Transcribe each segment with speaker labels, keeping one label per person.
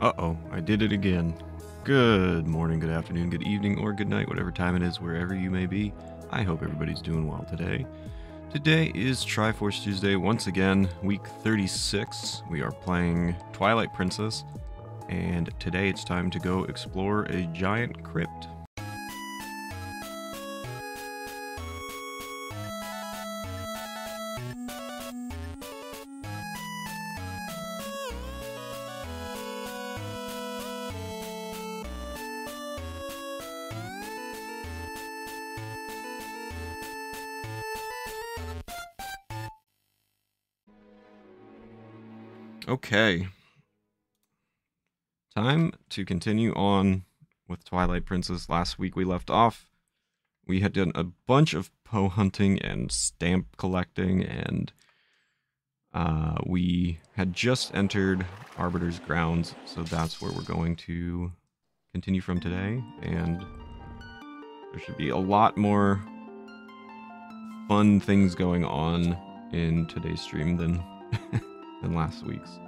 Speaker 1: Uh-oh, I did it again. Good morning, good afternoon, good evening, or good night, whatever time it is, wherever you may be. I hope everybody's doing well today. Today is Triforce Tuesday, once again, week 36. We are playing Twilight Princess, and today it's time to go explore a giant crypt. Okay. Time to continue on with Twilight Princess. Last week we left off. We had done a bunch of Poe hunting and stamp collecting, and uh, we had just entered Arbiter's grounds, so that's where we're going to continue from today. And there should be a lot more fun things going on in today's stream than than last week's.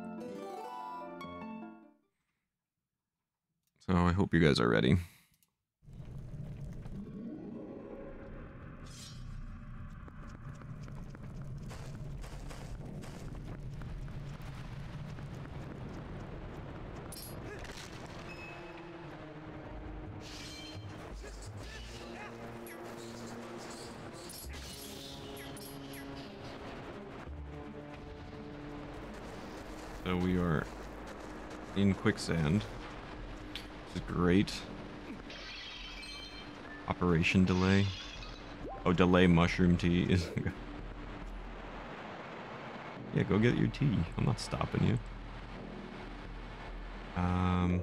Speaker 1: So I hope you guys are ready. So we are in quicksand. This is great. Operation delay. Oh, delay mushroom tea yeah, go get your tea. I'm not stopping you. Um.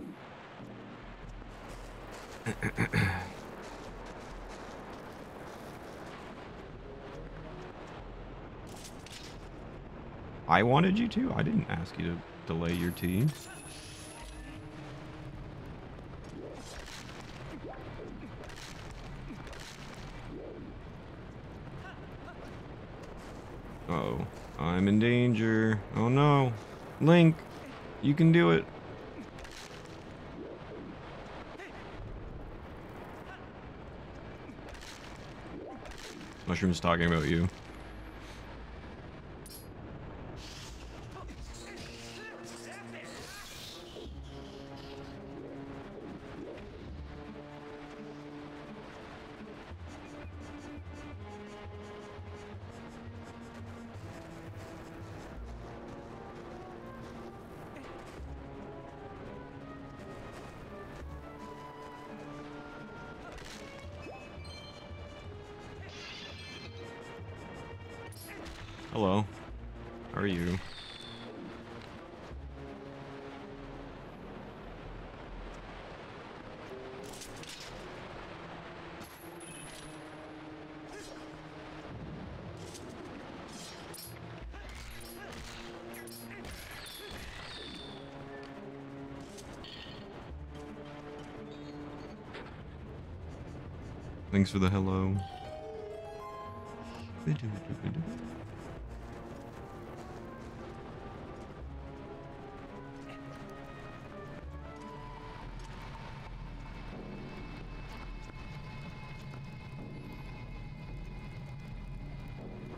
Speaker 1: I wanted you to? I didn't ask you to delay your tea. Uh oh In danger. Oh no. Link, you can do it. Mushroom's talking about you. Thanks for the hello.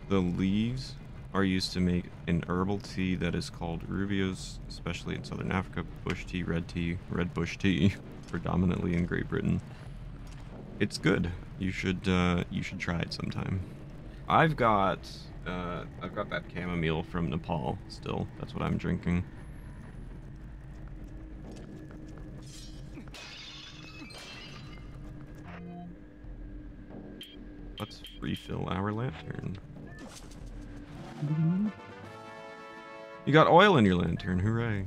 Speaker 1: The leaves are used to make an herbal tea that is called rooibos, especially in southern Africa, bush tea, red tea, red bush tea, predominantly in Great Britain. It's good. You should uh, you should try it sometime. I've got uh, I've got that chamomile from Nepal still. That's what I'm drinking. Let's refill our lantern. You got oil in your lantern, hooray.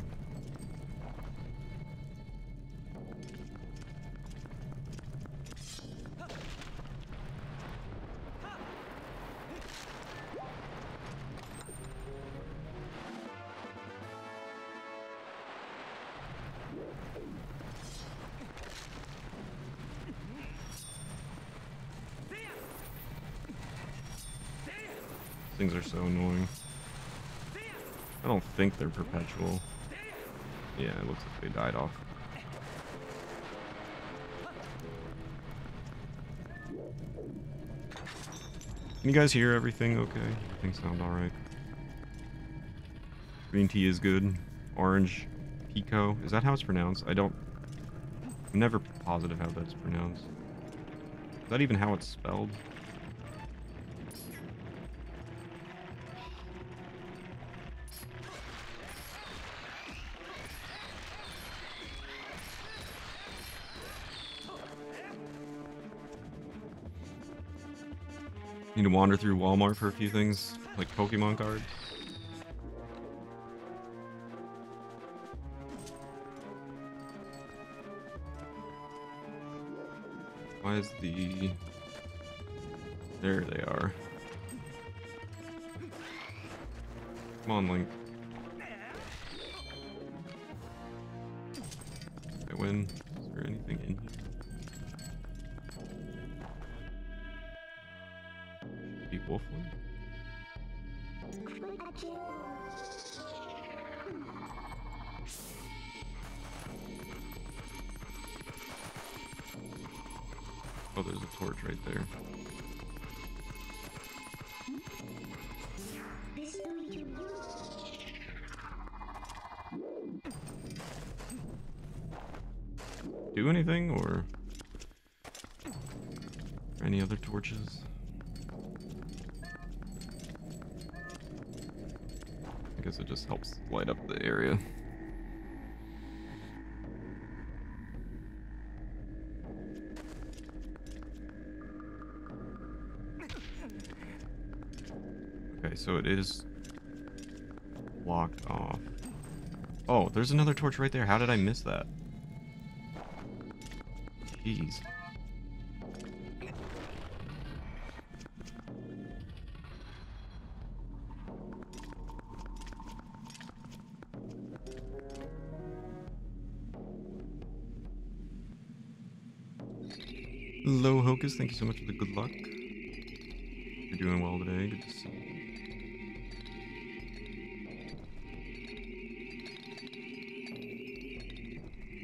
Speaker 1: Perpetual. Yeah, it looks like they died off. Can you guys hear everything okay? Everything sound alright? Green tea is good. Orange Pekoe. Is that how it's pronounced? I don't... I'm never positive how that's pronounced. Is that even how it's spelled? Need to wander through Walmart for a few things, like Pokemon cards. Why is the... There they are. Come on, Link. Okay, so it is locked off. Oh, there's another torch right there. How did I miss that? Jeez. Hello, Hocus. Thank you so much for the good luck. You're doing well today. Good to see you.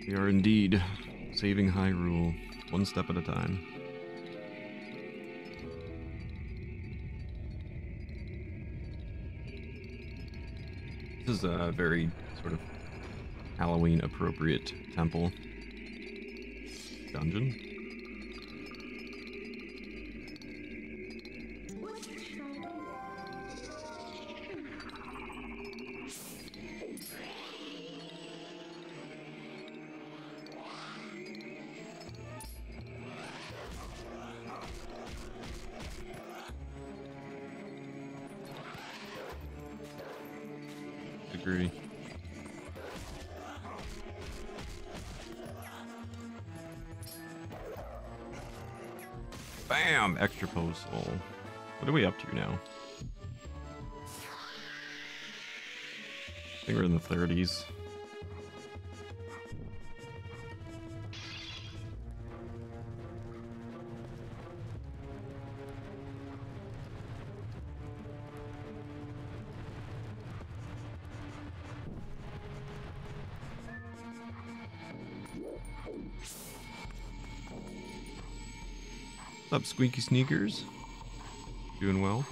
Speaker 1: We are indeed saving Hyrule, one step at a time. This is a very sort of Halloween appropriate temple dungeon. Bam! Extra Poe soul. What are we up to now? I think we're in the 30s. Up, Squeaky Sneakers? Doing well?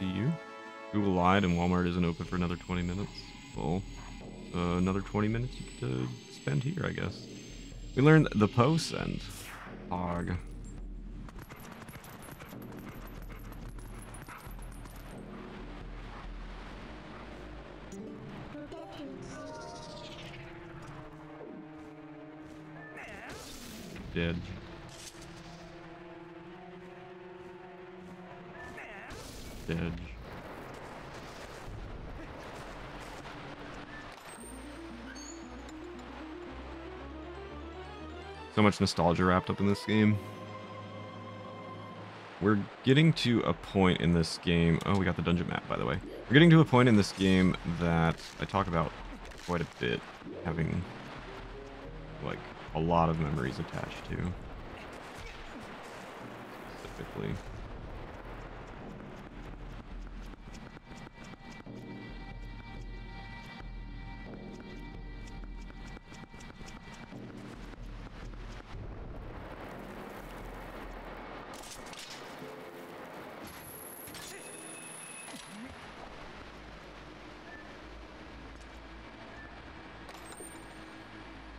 Speaker 1: See you. Google lied and Walmart isn't open for another 20 minutes. Well, uh, another 20 minutes you get to spend here, I guess. We learned the post and Hog. So much nostalgia wrapped up in this game. We're getting to a point in this game. Oh, we got the dungeon map, by the way. We're getting to a point in this game that I talk about quite a bit, having like a lot of memories attached to. Specifically.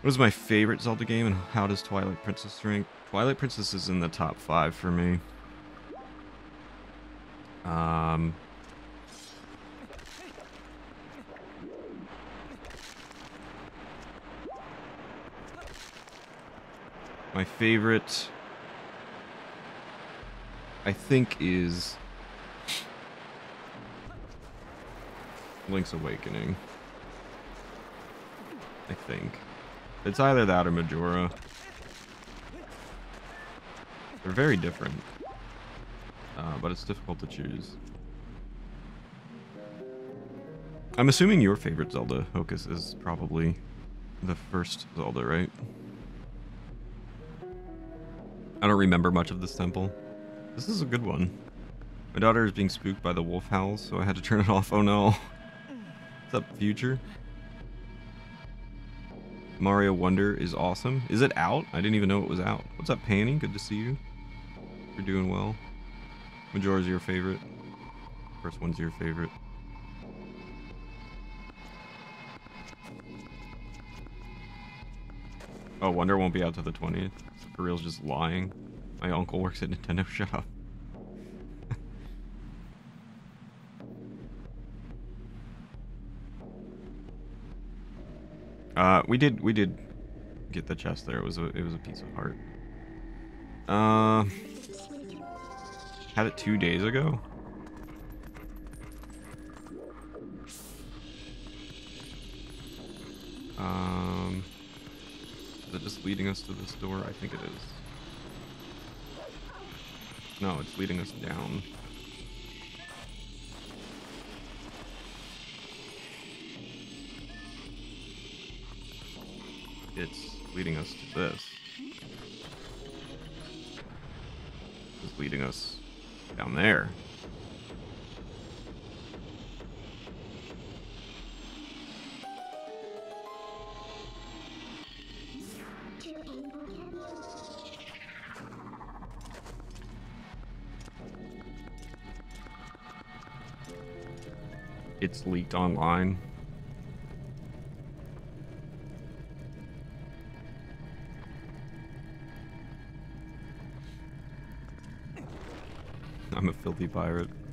Speaker 1: What is my favorite Zelda game and how does Twilight Princess rank? Twilight Princess is in the top five for me. Um, my favorite, I think, is Link's Awakening. I think. It's either that or Majora. They're very different. Uh, but it's difficult to choose. I'm assuming your favorite Zelda, Hocus, is probably the first Zelda, right? I don't remember much of this temple. This is a good one. My daughter is being spooked by the wolf howls, so I had to turn it off. Oh no. What's up, future? Mario Wonder is awesome. Is it out? I didn't even know it was out. What's up, Panny? Good to see you. You're doing well. Majora's your favorite. First one's your favorite. Oh, Wonder won't be out till the 20th. For real's just lying. My uncle works at Nintendo Shop. We did we did get the chest there. It was a it was a piece of heart. Uh, had it two days ago. Um, is it just leading us to this door? I think it is. No, it's leading us down. Leading us to this. It's leading us down there. It's leaked online. Filthy pirate.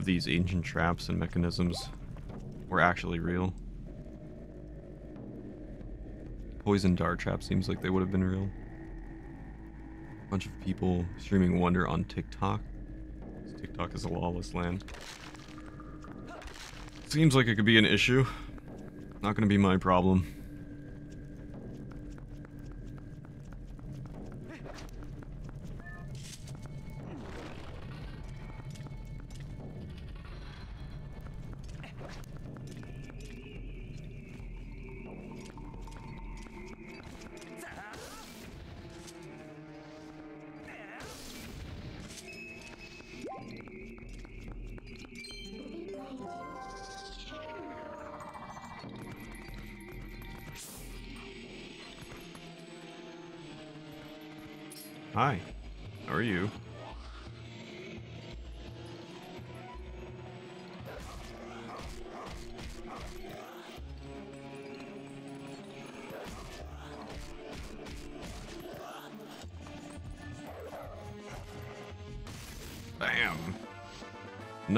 Speaker 1: Of these ancient traps and mechanisms were actually real. Poison dart trap seems like they would have been real. Bunch of people streaming Wonder on TikTok. TikTok is a lawless land. Seems like it could be an issue. Not gonna be my problem.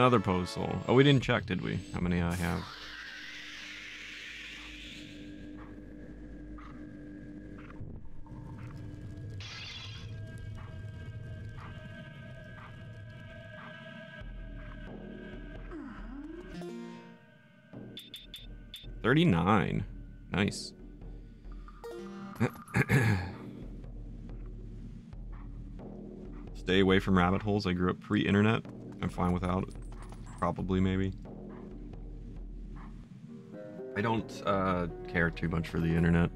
Speaker 1: Another Poe soul. Oh, we didn't check, did we? How many I have? Thirty-nine. Nice. Stay away from rabbit holes. I grew up pre-internet. I'm fine without it. Probably, maybe. I don't uh, care too much for the internet.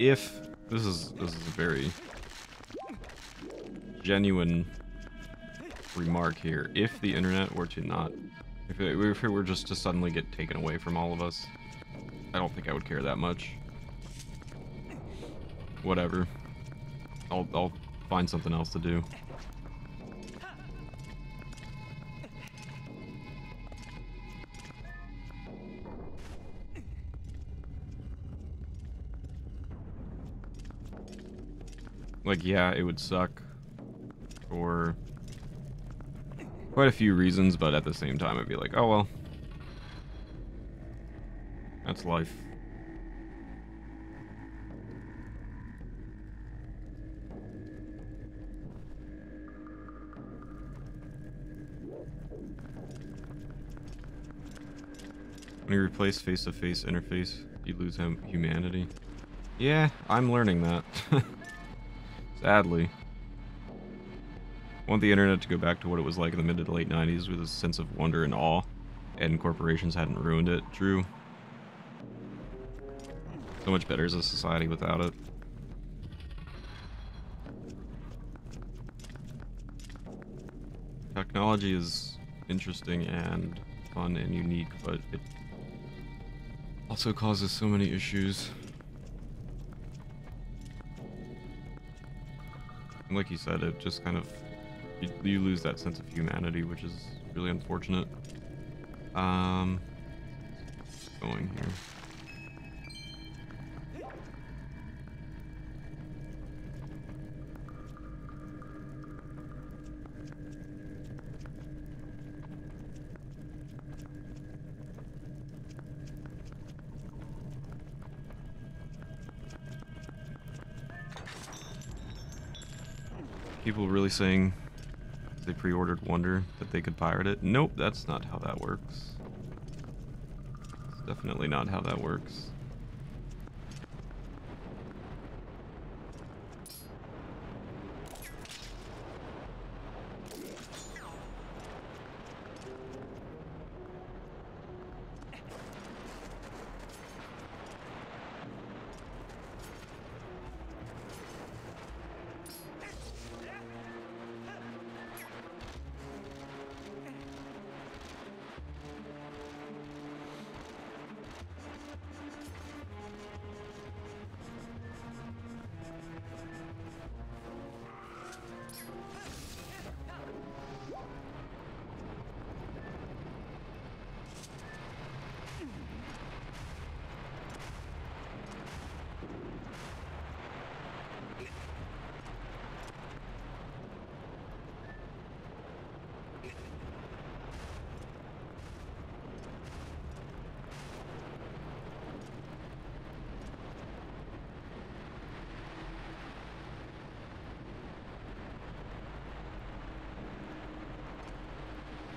Speaker 1: If this is this is a very genuine remark here, if the internet were to not, if it, if it were just to suddenly get taken away from all of us, I don't think I would care that much. Whatever. I'll, I'll find something else to do. Like, yeah, it would suck for quite a few reasons, but at the same time, I'd be like, oh well. That's life. When you replace face-to-face -face interface, you lose hum humanity. Yeah, I'm learning that. Sadly. I want the internet to go back to what it was like in the mid to late 90s with a sense of wonder and awe, and corporations hadn't ruined it. True. So much better as a society without it. Technology is interesting and fun and unique, but it also causes so many issues. And like you said, it just kind of you, you, lose that sense of humanity, which is really unfortunate. Um, going here. People really saying they pre-ordered Wonder that they could pirate it. Nope, that's not how that works. It's definitely not how that works.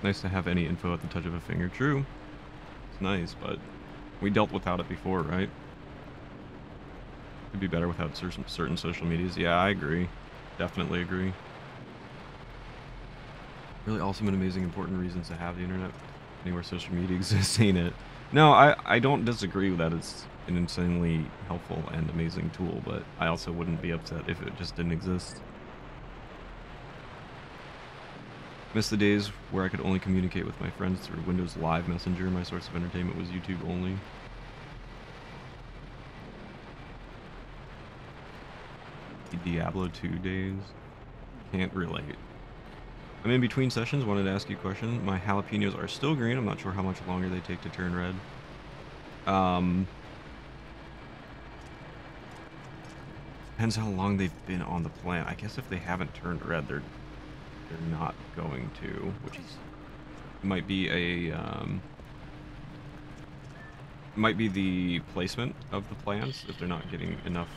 Speaker 1: Nice to have any info at the touch of a finger. True. It's nice, but we dealt without it before, right? Could be better without certain certain social medias. Yeah, I agree. Definitely agree. Really awesome and amazing important reasons to have the internet. Anywhere social media exists ain't it. No, I, I don't disagree that it's an insanely helpful and amazing tool, but I also wouldn't be upset if it just didn't exist. Miss the days where I could only communicate with my friends through Windows Live Messenger. My source of entertainment was YouTube only. The Diablo 2 days. Can't relate. I'm in between sessions. Wanted to ask you a question. My jalapenos are still green. I'm not sure how much longer they take to turn red. Um, Depends how long they've been on the plant. I guess if they haven't turned red, they're they're not going to, which is might be a um, might be the placement of the plants if they're not getting enough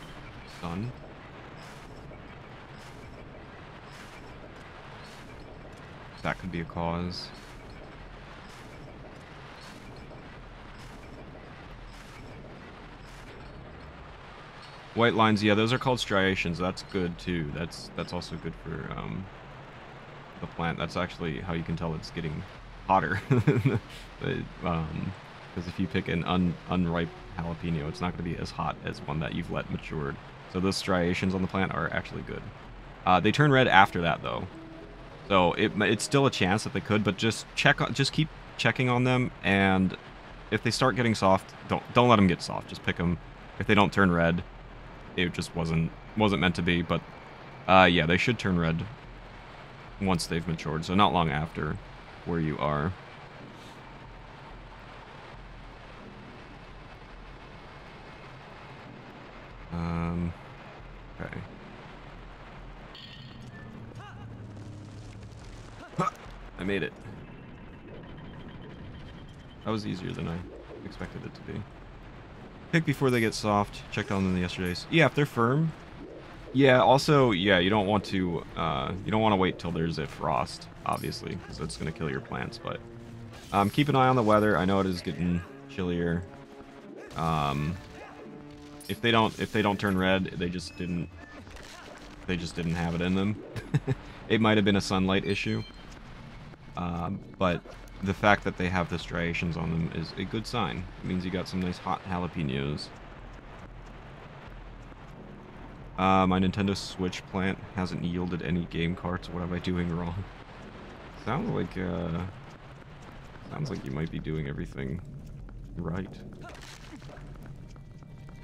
Speaker 1: sun. That could be a cause. White lines, yeah, those are called striations. That's good too. That's that's also good for um, the plant. That's actually how you can tell it's getting hotter. Because um, if you pick an un, unripe jalapeno, it's not going to be as hot as one that you've let matured. So those striations on the plant are actually good. Uh, they turn red after that though, so it, it's still a chance that they could. But just check, just keep checking on them, and if they start getting soft, don't don't let them get soft. Just pick them. If they don't turn red, it just wasn't wasn't meant to be. But uh, yeah, they should turn red once they've matured. So not long after where you are. Um, okay. I made it. That was easier than I expected it to be. Pick before they get soft. Checked on them yesterday's. Yeah, if they're firm. Yeah, also, yeah, you don't want to, uh, you don't want to wait till there's a frost, obviously, because that's going to kill your plants, but um, keep an eye on the weather. I know it is getting chillier. Um, if they don't, if they don't turn red, they just didn't, they just didn't have it in them. it might have been a sunlight issue. Um, but the fact that they have the striations on them is a good sign. It means you got some nice hot jalapenos. Uh, my Nintendo Switch plant hasn't yielded any game carts. What am I doing wrong? Sounds like, uh... Sounds like you might be doing everything right.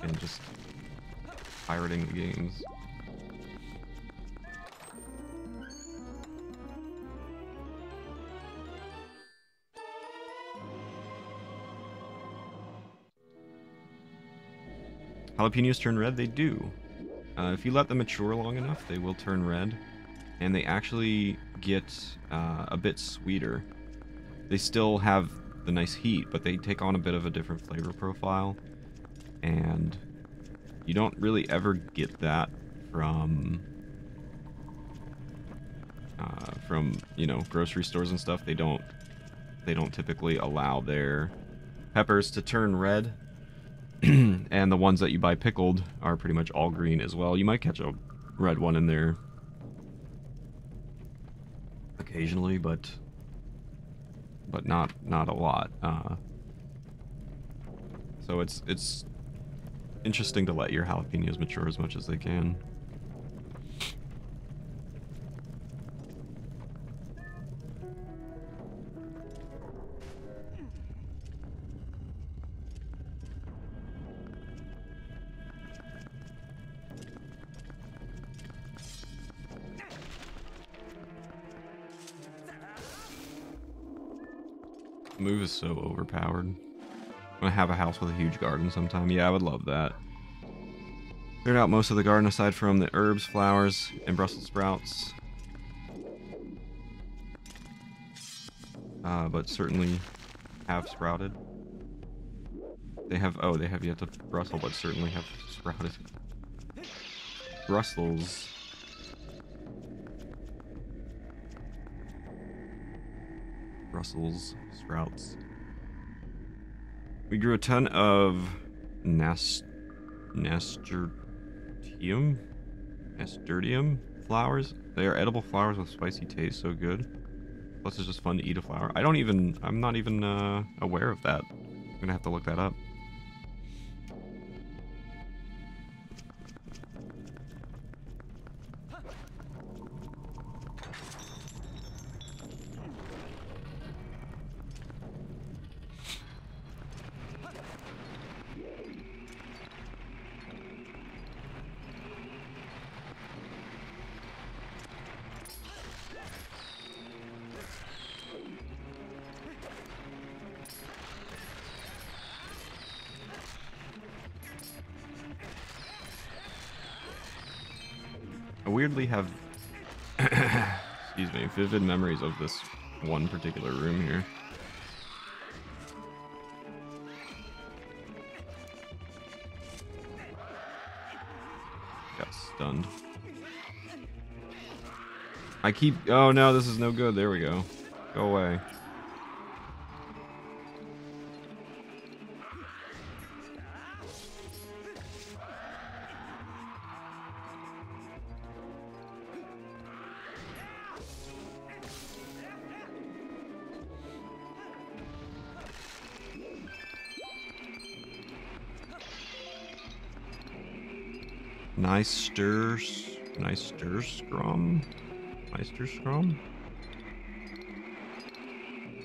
Speaker 1: And just pirating the games. Jalapenos turn red? They do. Uh, if you let them mature long enough, they will turn red. And they actually get uh, a bit sweeter. They still have the nice heat, but they take on a bit of a different flavor profile. And you don't really ever get that from... Uh, from, you know, grocery stores and stuff. They don't... They don't typically allow their peppers to turn red and the ones that you buy pickled are pretty much all green as well. You might catch a red one in there occasionally, but but not not a lot. Uh, so it's it's interesting to let your jalapenos mature as much as they can. Move is so overpowered. I'm gonna have a house with a huge garden sometime. Yeah, I would love that. Cleared out most of the garden aside from the herbs, flowers, and Brussels sprouts. Uh, but certainly have sprouted. They have, oh, they have yet to Brussels, but certainly have sprouted. Brussels Brussels sprouts. We grew a ton of nas nasturtium, nasturtium flowers. They are edible flowers with spicy taste, so good. Plus, it's just fun to eat a flower. I don't even, I'm not even uh, aware of that. I'm gonna have to look that up. I weirdly have, excuse me, vivid memories of this one particular room here. Got stunned. I keep... Oh no, this is no good. There we go. Go away. Nice stirs scrum. Meister scrum.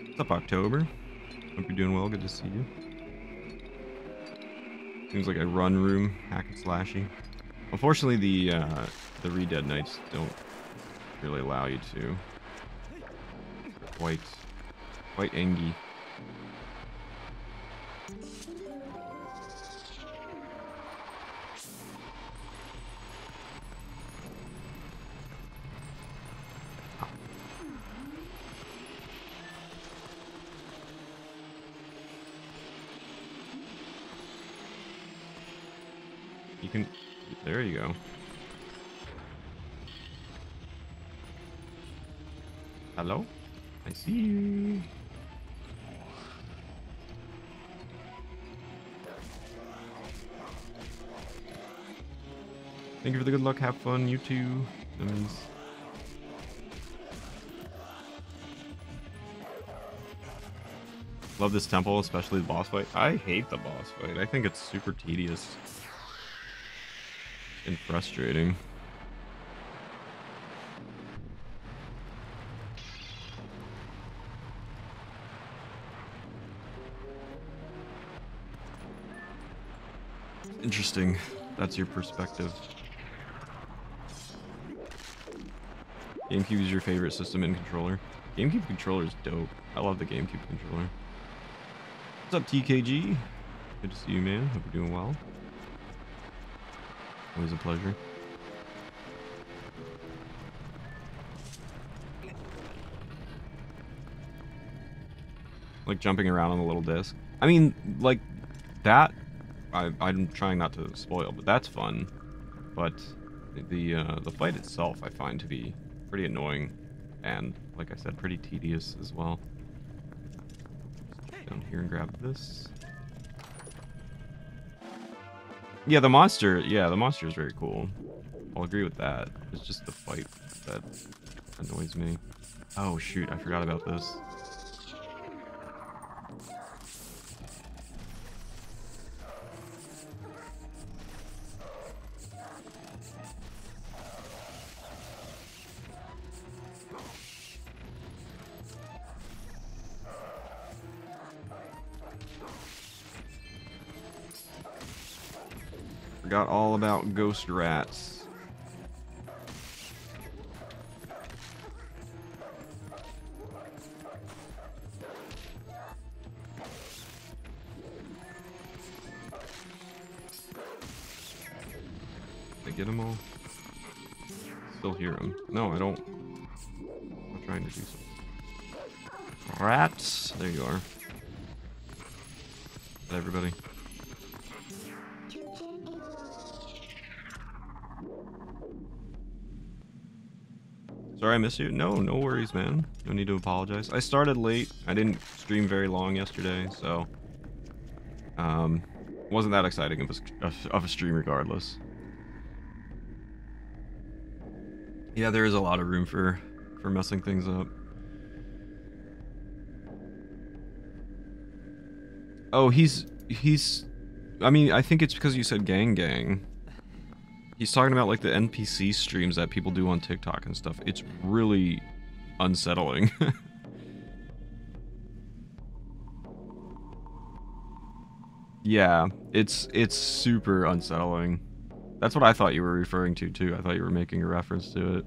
Speaker 1: What's up, October? Hope you're doing well. Good to see you. Seems like a run room, hack and slashy. Unfortunately, the uh, the Redead Knights don't really allow you to. Quite, quite engy. Fun. You too. Lemons. Love this temple, especially the boss fight. I hate the boss fight. I think it's super tedious and frustrating. Interesting. That's your perspective. GameCube is your favorite system and controller. GameCube controller is dope. I love the GameCube controller. What's up, TKG? Good to see you, man. Hope you're doing well. Always a pleasure. Like jumping around on the little disc. I mean, like, that, I, I'm trying not to spoil, but that's fun. But the, uh, the fight itself I find to be pretty annoying and, like I said, pretty tedious as well. Down here and grab this. Yeah, the monster. Yeah, the monster is very cool. I'll agree with that. It's just the fight that annoys me. Oh shoot, I forgot about this. About ghost rats. Did I get them all? Still hear them. No, I don't. I'm trying to do something. Rats! There you are. Everybody. Sorry I missed you. No, no worries, man. No need to apologize. I started late. I didn't stream very long yesterday, so... Um, wasn't that exciting of a, of a stream regardless. Yeah, there is a lot of room for, for messing things up. Oh, he's... he's... I mean, I think it's because you said gang gang. He's talking about like the NPC streams that people do on TikTok and stuff. It's really unsettling. yeah, it's it's super unsettling. That's what I thought you were referring to too. I thought you were making a reference to it.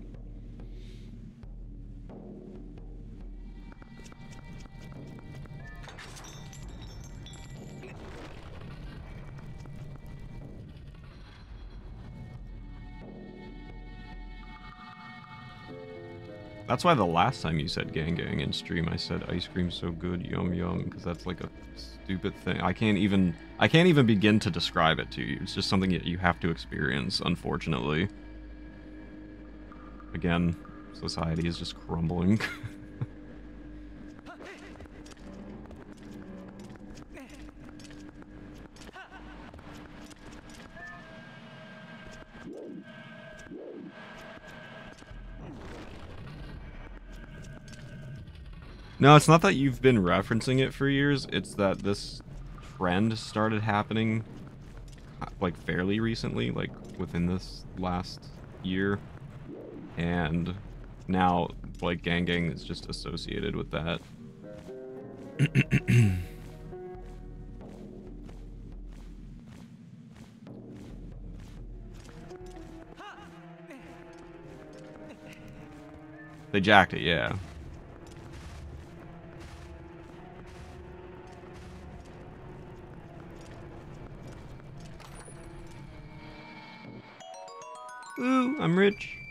Speaker 1: That's why the last time you said gang gang in stream, I said ice cream so good, yum yum, because that's like a stupid thing. I can't even I can't even begin to describe it to you. It's just something that you have to experience, unfortunately. Again, society is just crumbling. No, it's not that you've been referencing it for years. It's that this trend started happening uh, like fairly recently, like within this last year. And now like gang gang is just associated with that. they jacked it, yeah. Ooh, I'm rich.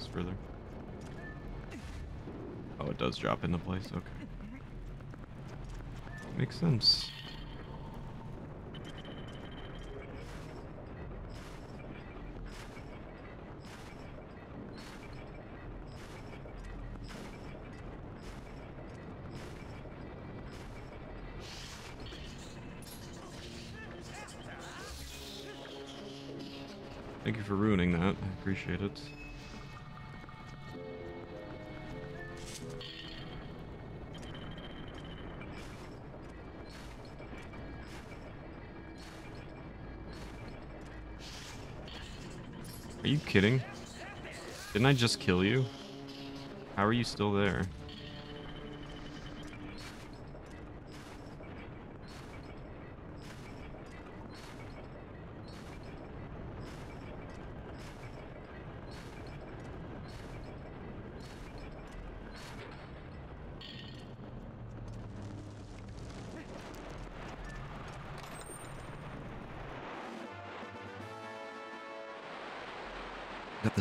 Speaker 1: This further? Oh, it does drop into place, okay. Makes sense. Thank you for ruining that. I appreciate it. Kidding? Didn't I just kill you? How are you still there?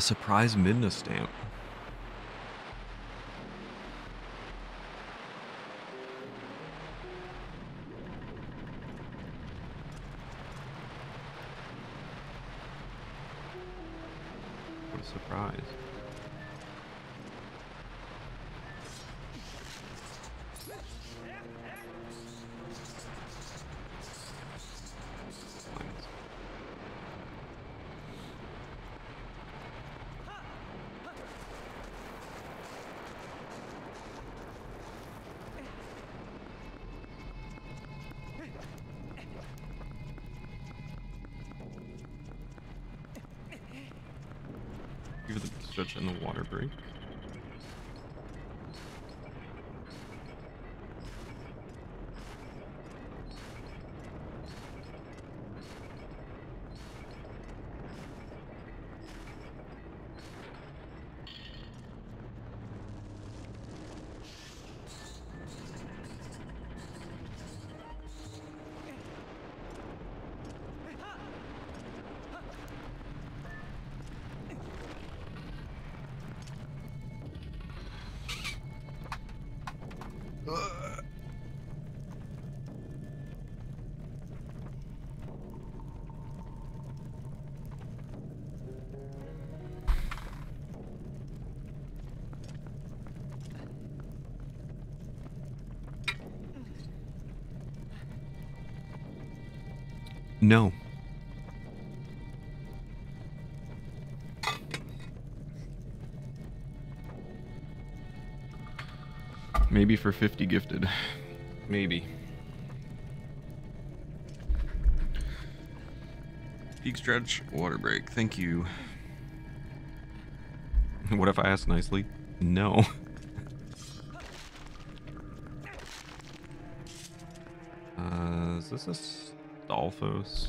Speaker 1: Surprise Midna stamp. It in the water break. No. Maybe for 50 gifted. Maybe. Peak stretch, water break. Thank you. What if I ask nicely? No. Uh, is this a Stalfos?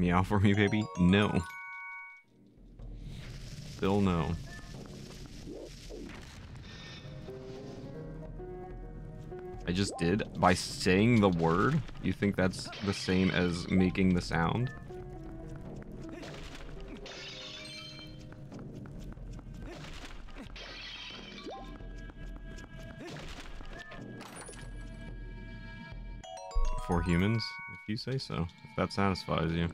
Speaker 1: Meow for me, baby? No. Still no. Just did? By saying the word? You think that's the same as making the sound? For humans, if you say so. If that satisfies you.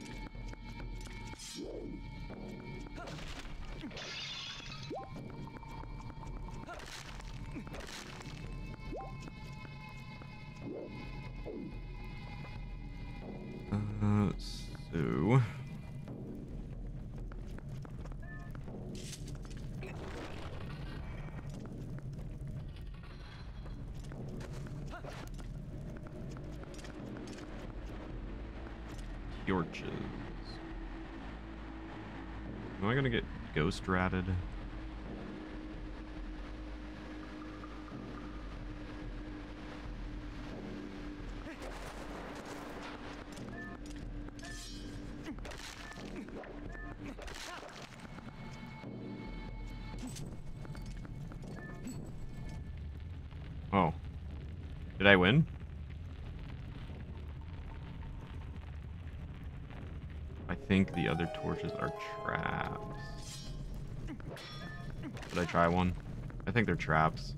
Speaker 1: Get try one? I think they're traps.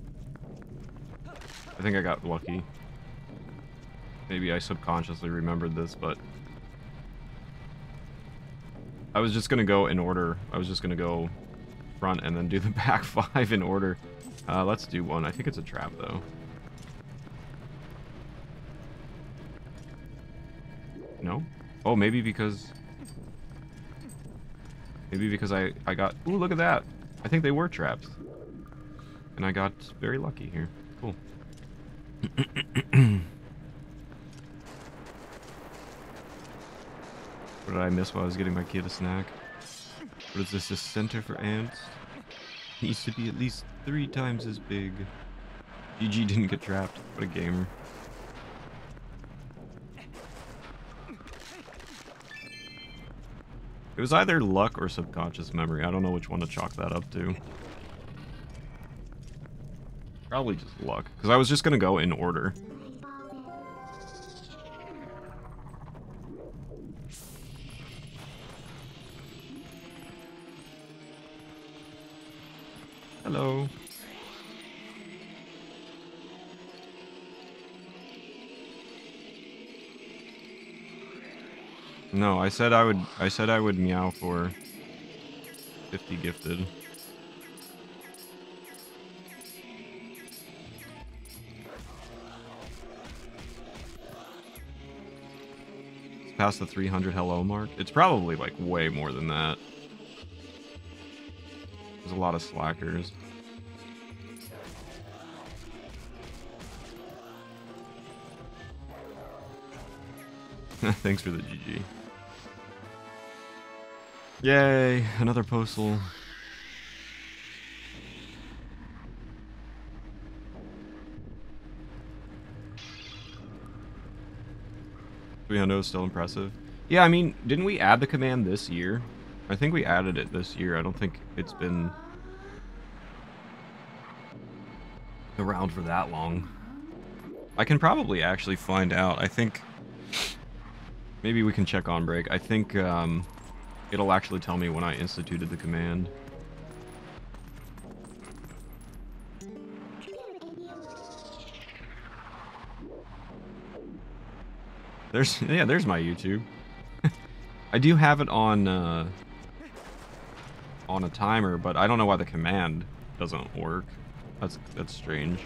Speaker 1: I think I got lucky. Maybe I subconsciously remembered this, but... I was just gonna go in order. I was just gonna go front and then do the back five in order. Uh, let's do one. I think it's a trap, though. No? Oh, maybe because... Maybe because I, I got... Ooh, look at that! I think they were traps. And I got very lucky here. Cool. what did I miss while I was getting my kid a snack? What is this, a center for ants? Needs to be at least three times as big. GG didn't get trapped. What a gamer. It was either luck or subconscious memory. I don't know which one to chalk that up to. Probably just luck. Because I was just going to go in order. I said I would I said I would meow for 50 gifted. Past the 300 hello mark. It's probably like way more than that. There's a lot of slackers. Thanks for the GG. Yay, another Poe soul. Three hundred is still impressive. Yeah, I mean, didn't we add the command this year? I think we added it this year. I don't think it's been around for that long. I can probably actually find out. I think maybe we can check on break. I think um, it'll actually tell me when I instituted the command. There's yeah, there's my YouTube. I do have it on uh, on a timer, but I don't know why the command doesn't work. That's that's strange.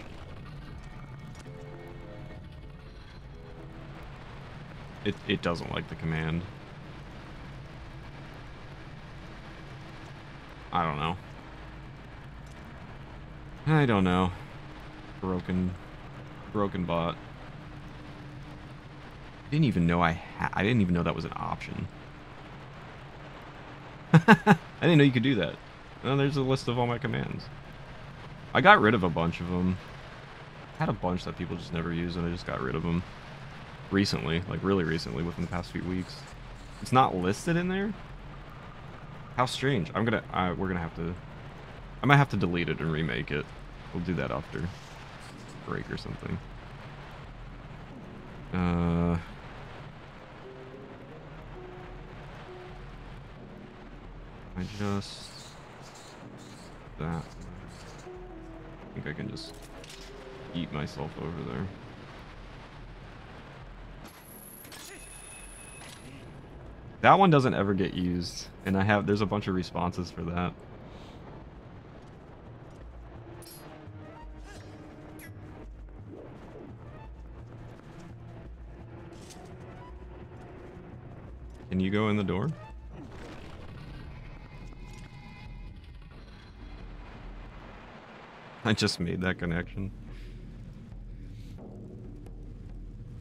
Speaker 1: It it doesn't like the command. I don't know. I don't know. Broken broken bot. Didn't even know I had I didn't even know that was an option. I didn't know you could do that. Oh, there's a list of all my commands. I got rid of a bunch of them. I had a bunch that people just never use, and I just got rid of them. Recently, like really recently, within the past few weeks. It's not listed in there? How strange. I'm gonna, uh, we're gonna have to, I might have to delete it and remake it. We'll do that after break or something. Uh... I just... That. I think I can just eat myself over there. That one doesn't ever get used, and I have, there's a bunch of responses for that. Can you go in the door? I just made that connection.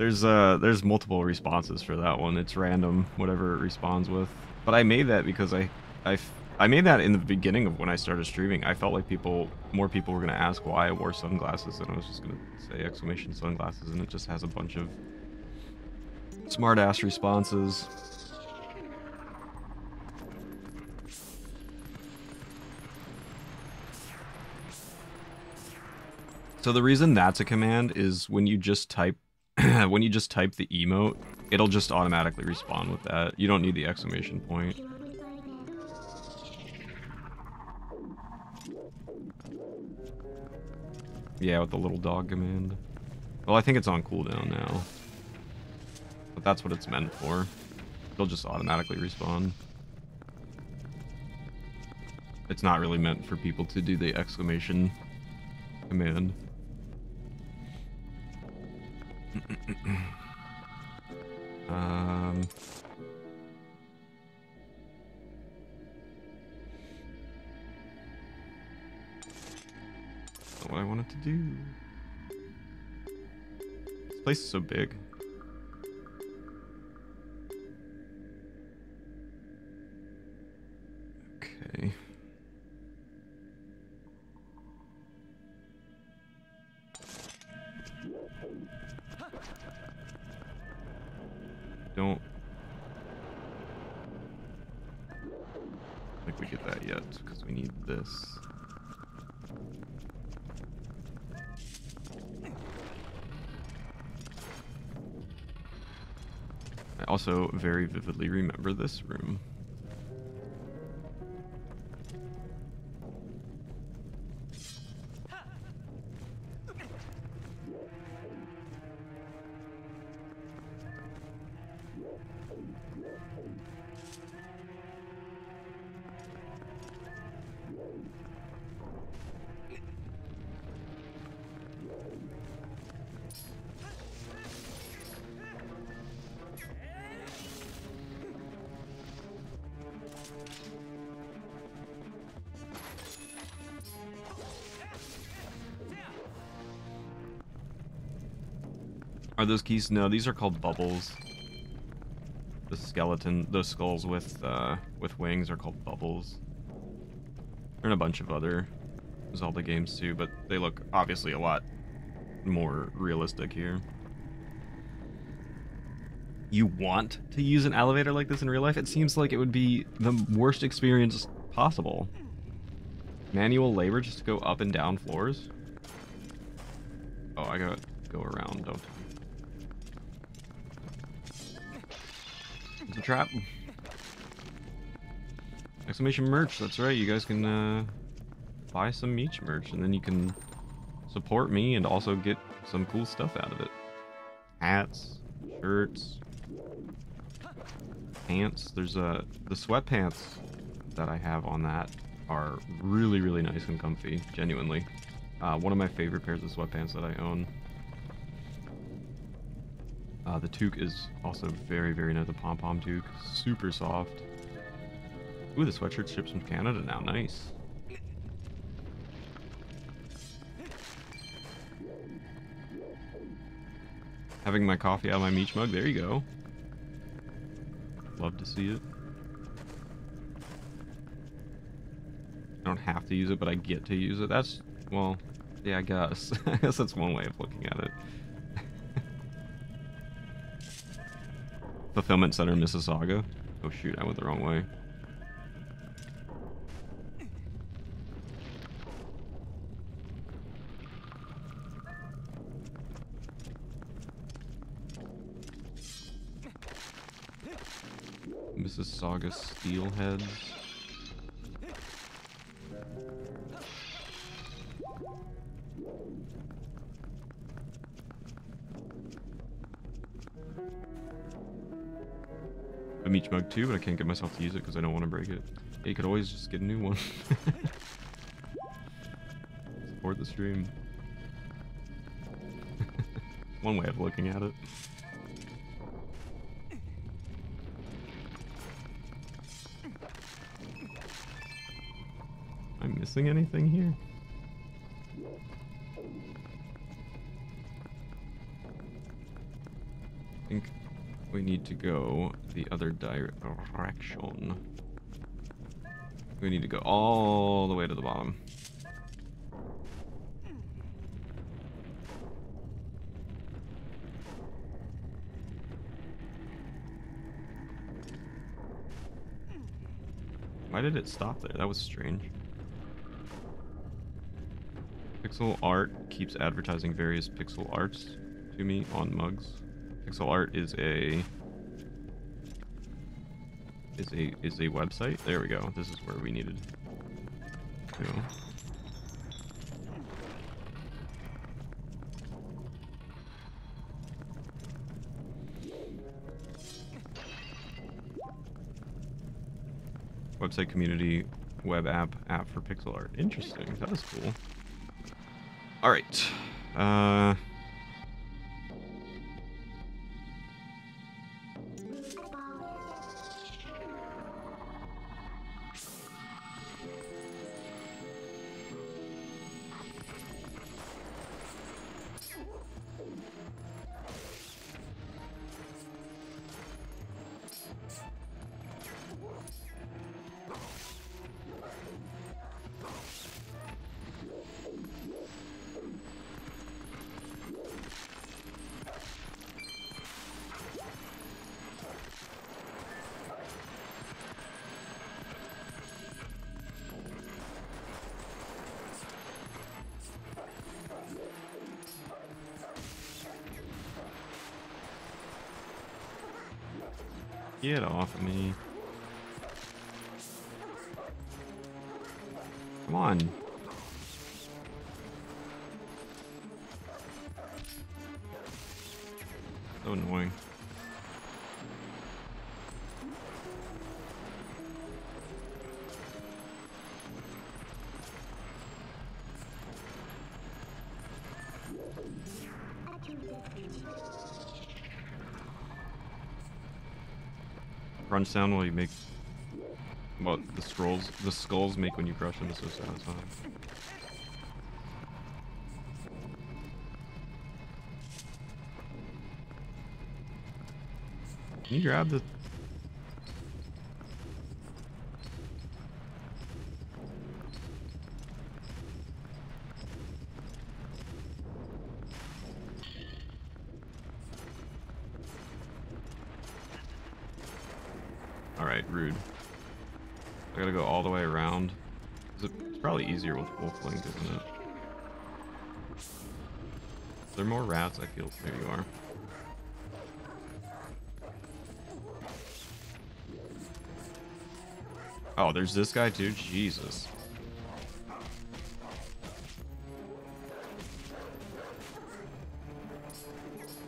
Speaker 1: There's uh there's multiple responses for that one. It's random, whatever it responds with. But I made that because I I I made that in the beginning of when I started streaming. I felt like people more people were gonna ask why I wore sunglasses, and I was just gonna say exclamation sunglasses, and it just has a bunch of smart ass responses. So the reason that's a command is when you just type when you just type the emote, it'll just automatically respond with that. You don't need the exclamation point. Yeah, with the little dog command. Well, I think it's on cooldown now. But that's what it's meant for. It'll just automatically respawn. It's not really meant for people to do the exclamation command. Um... Not what I wanted to do. This place is so big. Vividly remember this room. Those keys? No, these are called bubbles. The skeleton, those skulls with uh, with wings are called bubbles. They're in a bunch of other Zelda games too, but they look obviously a lot more realistic here. You want to use an elevator like this in real life? It seems like it would be the worst experience possible. Manual labor just to go up and down floors? Trap. Exclamation merch, that's right. You guys can uh, buy some Meech merch and then you can support me and also get some cool stuff out of it. Hats, shirts, pants. There's uh, the sweatpants that I have on that are really, really nice and comfy, genuinely. Uh, one of my favorite pairs of sweatpants that I own. Uh, the toque is also very, very nice. The pom-pom toque, super soft. Ooh, the sweatshirt ships from Canada now. Nice. Having my coffee out of my Meech mug. There you go. Love to see it. I don't have to use it, but I get to use it. That's, well, yeah, I guess. I guess that's one way of looking at it. Fulfillment Center, Mississauga. Oh shoot, I went the wrong way. Mississauga Steelheads. Mug too, but I can't get myself to use it because I don't want to break it. Yeah, you could always just get a new one. Support the stream. one way of looking at it. I'm missing anything here? Need to go the other direction. We need to go all the way to the bottom. Why did it stop there? That was strange. Pixel art keeps advertising various pixel arts to me on mugs. Pixel art is a is a is a website. There we go. This is where we needed to. Website community web app app for pixel art. Interesting. That is cool. All right. Uh Get off of me. Sound while you make what the scrolls the skulls make when you crush them is so satisfying. Can you grab the Alright, rude. I gotta go all the way around. It's probably easier with Wolf isn't it? Are there more rats? I feel there you are. Oh, there's this guy too? Jesus.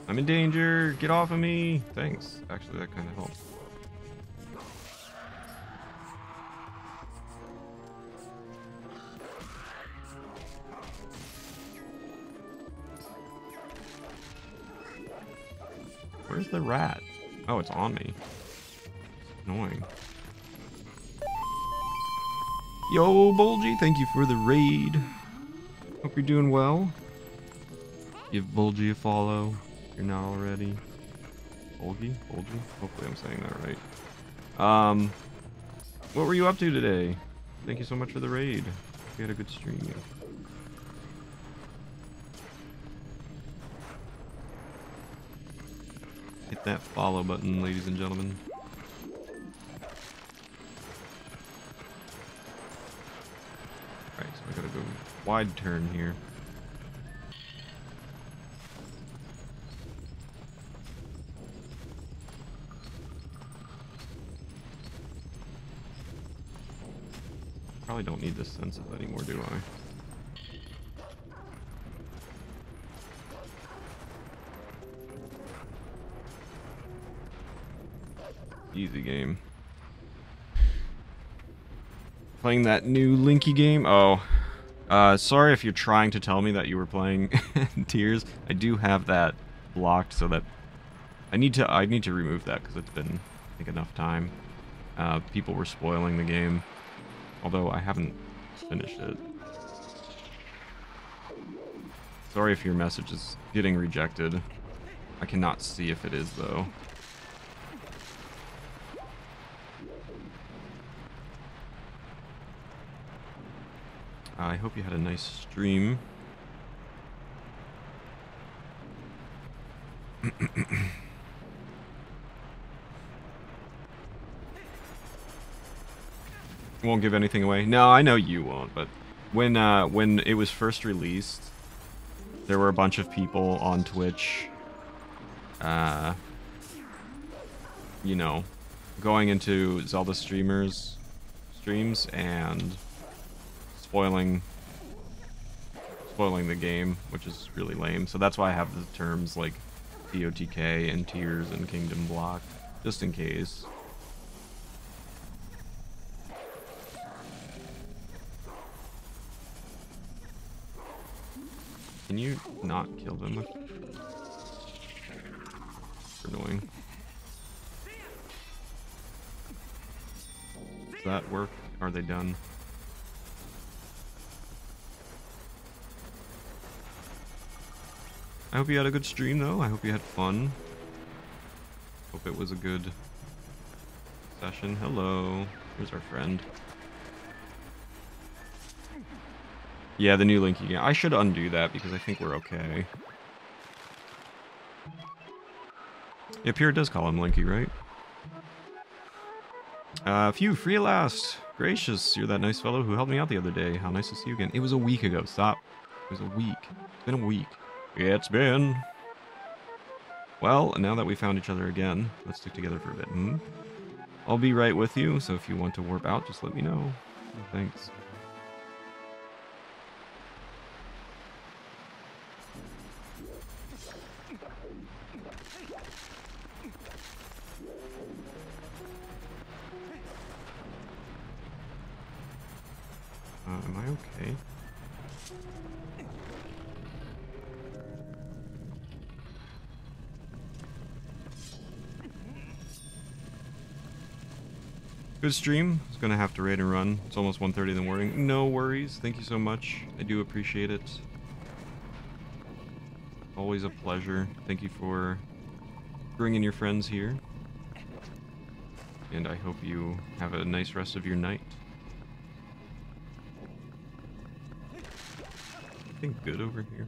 Speaker 1: I'm in danger. Get off of me. Thanks. Actually, that kind of helps. On me. Annoying. Yo, Bulgy, thank you for the raid. Hope you're doing well. Give Bulgy a follow if you're not already. Bulgy? Bulgy? Hopefully I'm saying that right. Um, what were you up to today? Thank you so much for the raid. We had a good stream. That follow button, ladies and gentlemen. Alright, so I gotta go wide turn here. Probably don't need this sensitive anymore, do I? Easy game. Playing that new Linky game? Oh. Uh, sorry if you're trying to tell me that you were playing Tears. I do have that blocked so that I need to I need to remove that because it's been I think enough time. Uh, people were spoiling the game, although I haven't finished it. Sorry if your message is getting rejected. I cannot see if it is though. I hope you had a nice stream. won't give anything away. No, I know you won't, but when uh, when it was first released, there were a bunch of people on Twitch, uh, you know, going into Zelda streamers streams and spoiling spoiling the game, which is really lame. So that's why I have the terms like TOTK and Tears and Kingdom Block, just in case. Can you not kill them? Annoying. Does that work? Are they done? I hope you had a good stream though. I hope you had fun. Hope it was a good session. Hello. Here's our friend. Yeah, the new Linky game. I should undo that because I think we're okay. Yeah, Pierre does call him Linky, right? Uh, Phew, free at last. Gracious, you're that nice fellow who helped me out the other day. How nice to see you again. It was a week ago. Stop. It was a week. It's been a week. It's been. Well, now that we found each other again, let's stick together for a bit, hmm? I'll be right with you, so if you want to warp out, just let me know. Thanks. Good stream. It's gonna have to raid and run. It's almost 1.30 in the morning. No worries. Thank you so much. I do appreciate it. Always a pleasure. Thank you for bringing your friends here. And I hope you have a nice rest of your night. Anything good over here?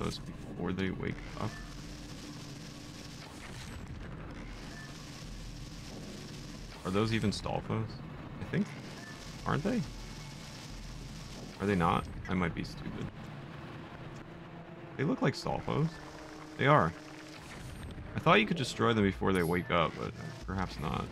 Speaker 1: Stalfos before they wake up. Are those even Stalfos? I think. Aren't they? Are they not? I might be stupid. They look like Stalfos. They are. I thought you could destroy them before they wake up, but perhaps not.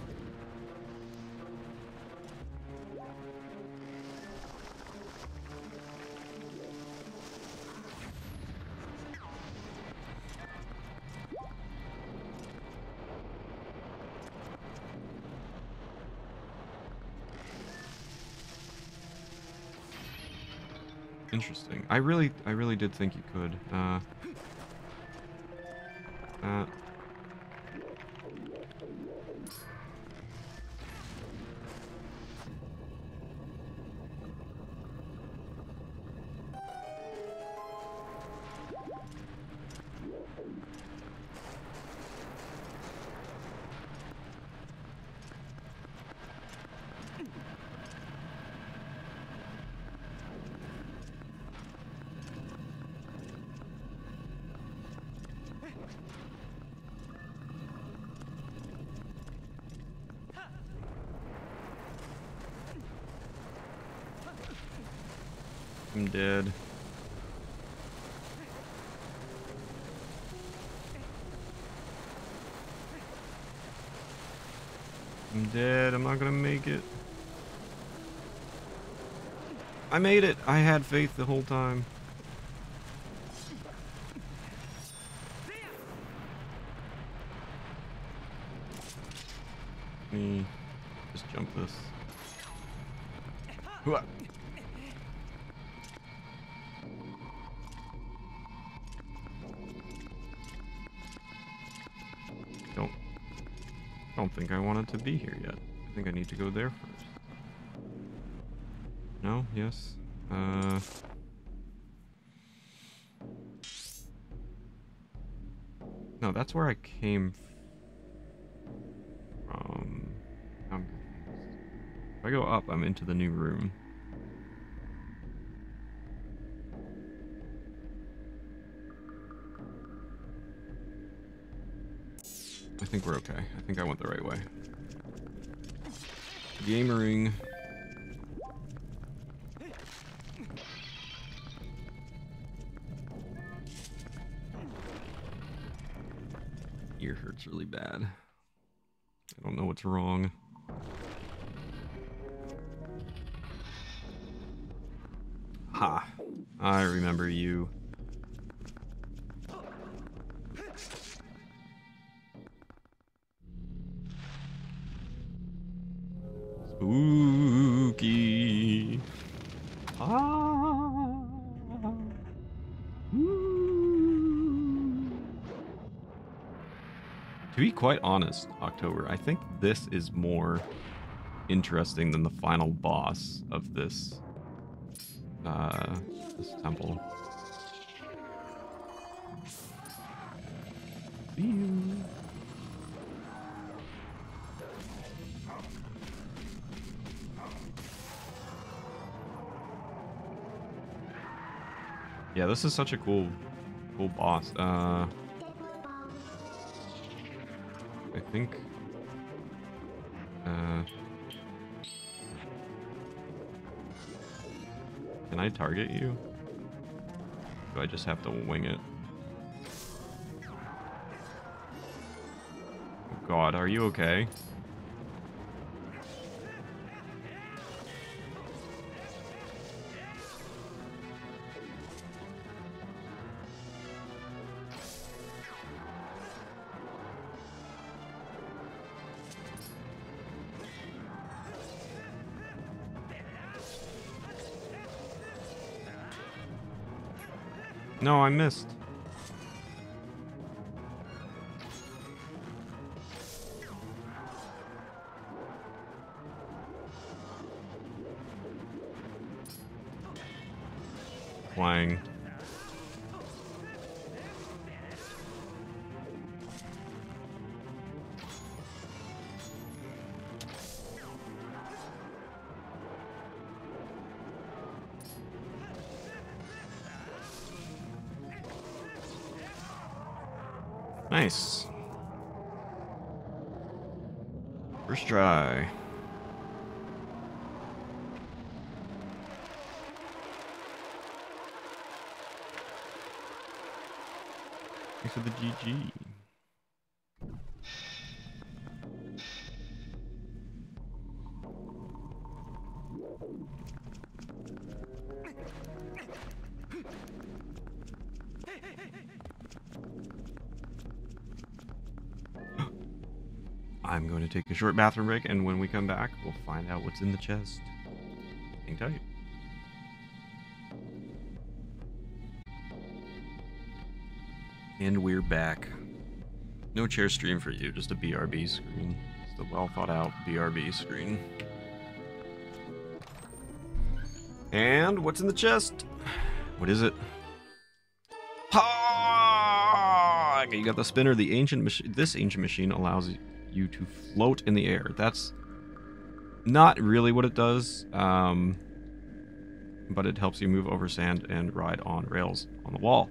Speaker 1: Interesting. I really, I really did think you could. Uh, I made it. I had faith the whole time. Let me just jump this. Don't don't think I wanted to be here yet. I think I need to go there first. That's where I came from. I'm confused. If I go up, I'm into the new room. I think we're okay. I think I went the right way. Gamering. Hurts really bad. I don't know what's wrong. Ha! I remember you. Honest, October, I think this is more interesting than the final boss of this uh this temple. See you. Yeah, this is such a cool, cool boss. Uh, Think. Uh, can I target you? Do I just have to wing it? God, are you okay? I missed. Nice. First try. Thanks for the GG. short bathroom break, and when we come back, we'll find out what's in the chest. Hang tight. And we're back. No chair stream for you, just a BRB screen. It's a well thought out BRB screen. And what's in the chest? What is it? Ha! You got the spinner. The ancient machine. This ancient machine allows you you to float in the air. That's not really what it does, um, but it helps you move over sand and ride on rails on the wall.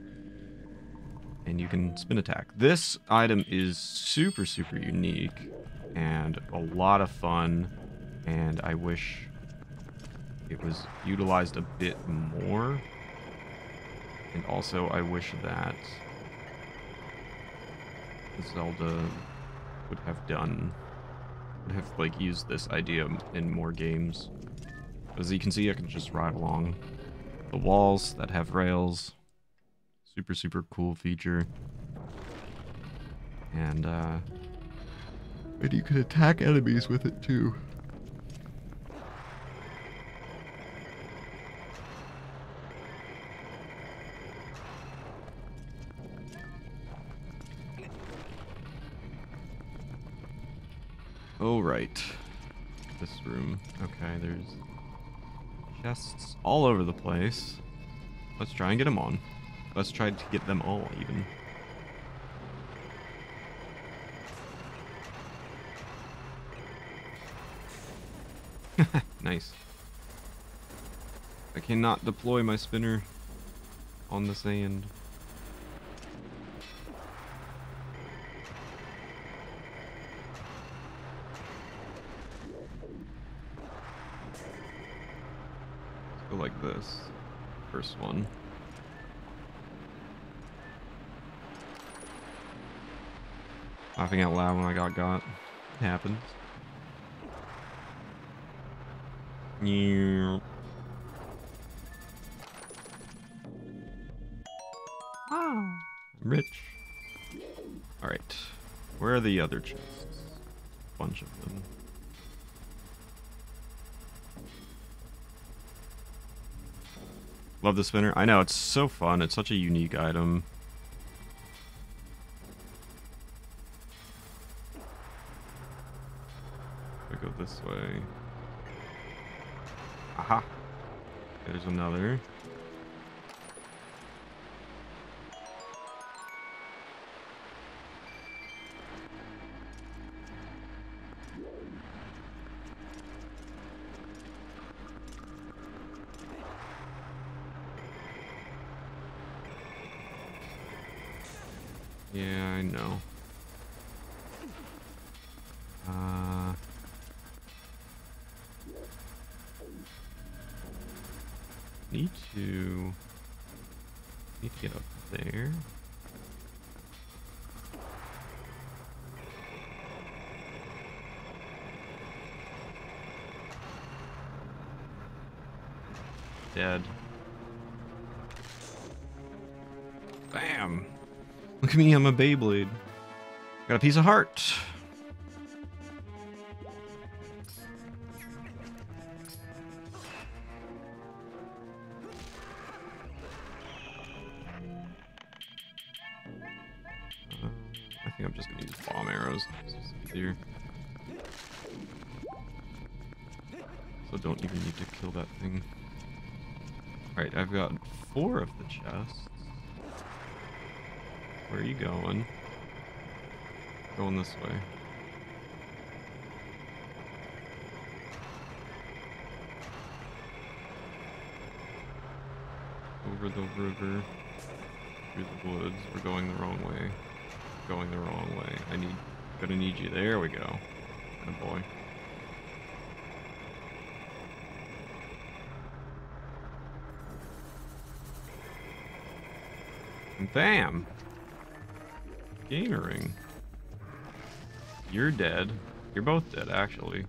Speaker 1: And you can spin attack. This item is super, super unique and a lot of fun. And I wish it was utilized a bit more. And also, I wish that Zelda would have done, would have like used this idea in more games. As you can see, I can just ride along the walls that have rails. Super, super cool feature. And, uh, and you can attack enemies with it too. Right. This room. Okay, there's chests all over the place. Let's try and get them on. Let's try to get them all, even. nice. I cannot deploy my spinner on the sand. Let's go like this. First one. Laughing out loud when I got got. It happens. Yeah. I'm rich. Alright. Where are the other chests? Bunch of them. Love the spinner. I know, it's so fun. It's such a unique item. I go this way. Aha. There's another. Me, I'm a Beyblade. Got a piece of heart. Uh, I think I'm just gonna use bomb arrows. So don't even need to kill that thing. Alright, I've got four of the chests. Going? Going this way. Over the river. Through the woods. We're going the wrong way. Going the wrong way. I need gonna need you. There we go. Good boy. And bam! Gamer ring. You're dead. You're both dead, actually.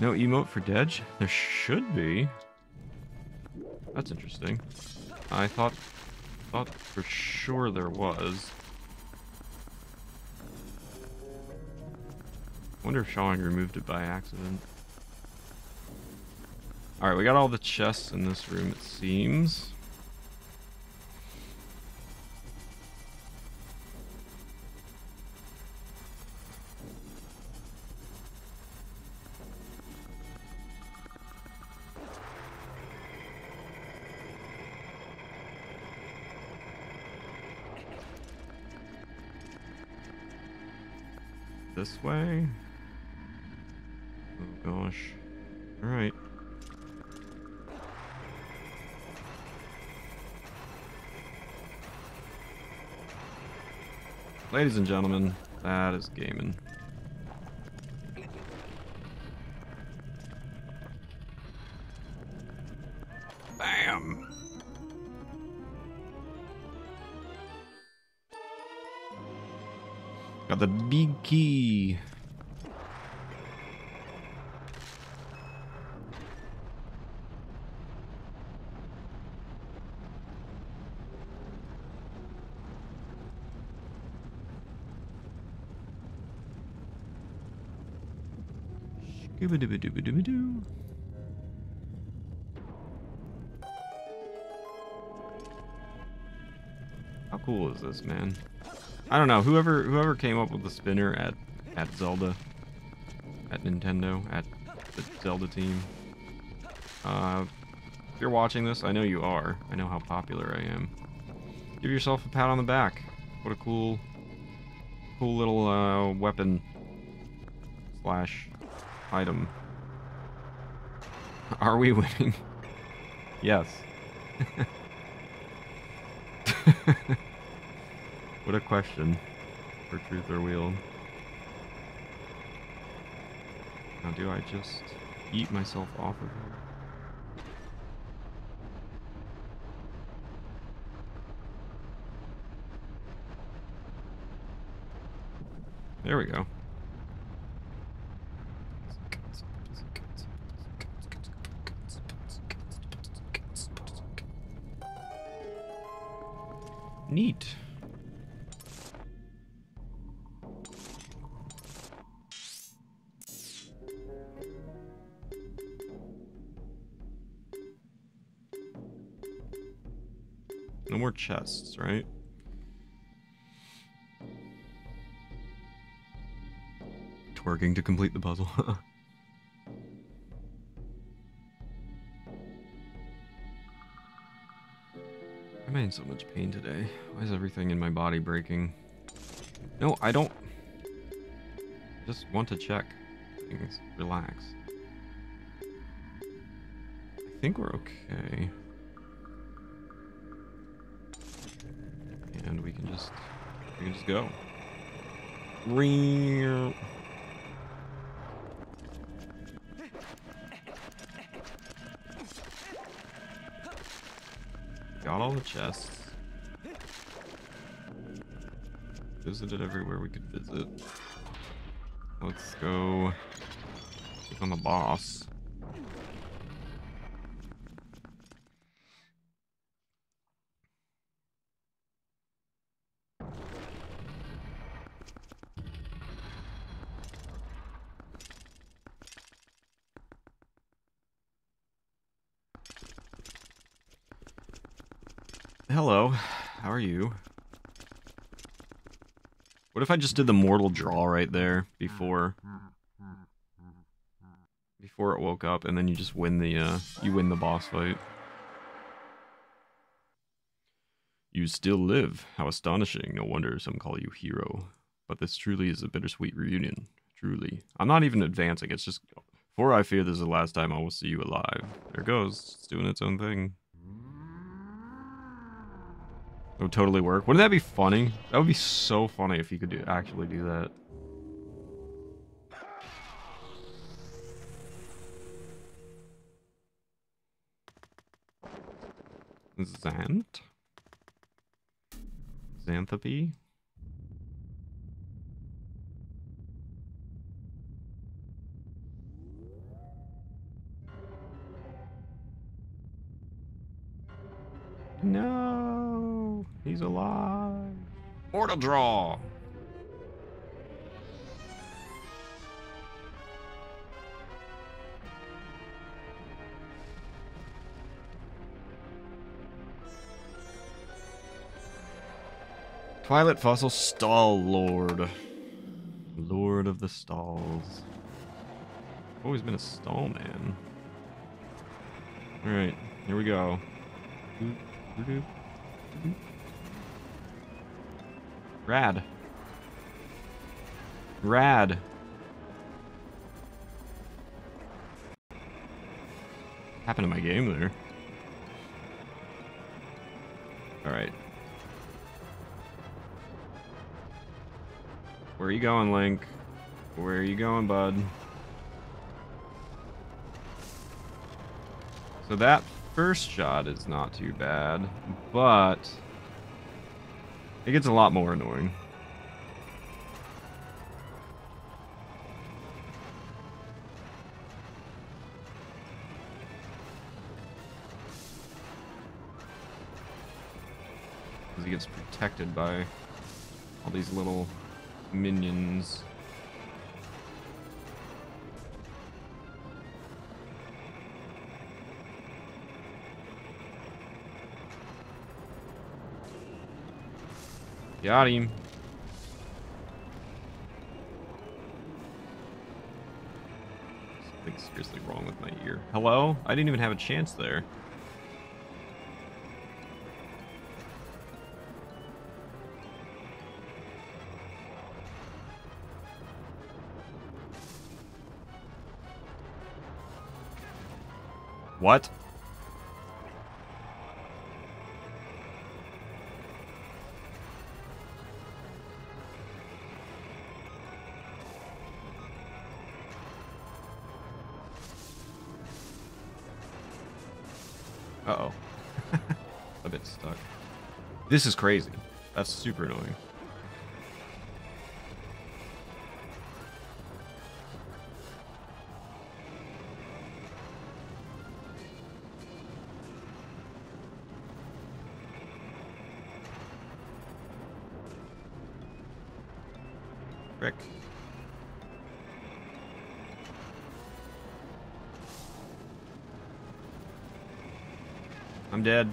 Speaker 1: No emote for Dedge? There should be. That's interesting. I thought thought for sure there was. Wonder if Shawing removed it by accident. Alright, we got all the chests in this room, it seems. This way? Oh gosh. Alright. Ladies and gentlemen, that is gaming. Bam! Got the big key. Scooby-dooby-dooby-dooby-doo. How cool is this, man? I don't know. Whoever whoever came up with the spinner at at Zelda, at Nintendo, at the Zelda team. Uh, if you're watching this, I know you are. I know how popular I am. Give yourself a pat on the back. What a cool, cool little uh, weapon slash item. Are we winning? yes. what a question for truth or wheel. Now, do I just eat myself off of here? There we go. Chests, right? Twerking to complete the puzzle. I'm in so much pain today? Why is everything in my body breaking? No, I don't. Just want to check things. Relax. I think we're okay. We can just we can just go. Real. Got all the chests. Visited everywhere we could visit. Let's go take on the boss. Hello, how are you? What if I just did the mortal draw right there before before it woke up and then you just win the uh you win the boss fight. You still live. How astonishing. No wonder some call you hero. But this truly is a bittersweet reunion. Truly. I'm not even advancing. It's just for I fear this is the last time I will see you alive. There goes. It's doing its own thing. It would totally work. Wouldn't that be funny? That would be so funny if you could do actually do that. Xant? Xanthopy? He's alive. Mortal draw. Twilight Fossil Stallord. Lord of the Stalls. Always been a stall man. Alright, here we go. Rad. Rad. Happened to my game there. Alright. Where are you going, Link? Where are you going, bud? So that first shot is not too bad, but it gets a lot more annoying. Because he gets protected by all these little minions. Got him. Something's seriously wrong with my ear. Hello? I didn't even have a chance there. What? This is crazy. That's super annoying. Frick. I'm dead.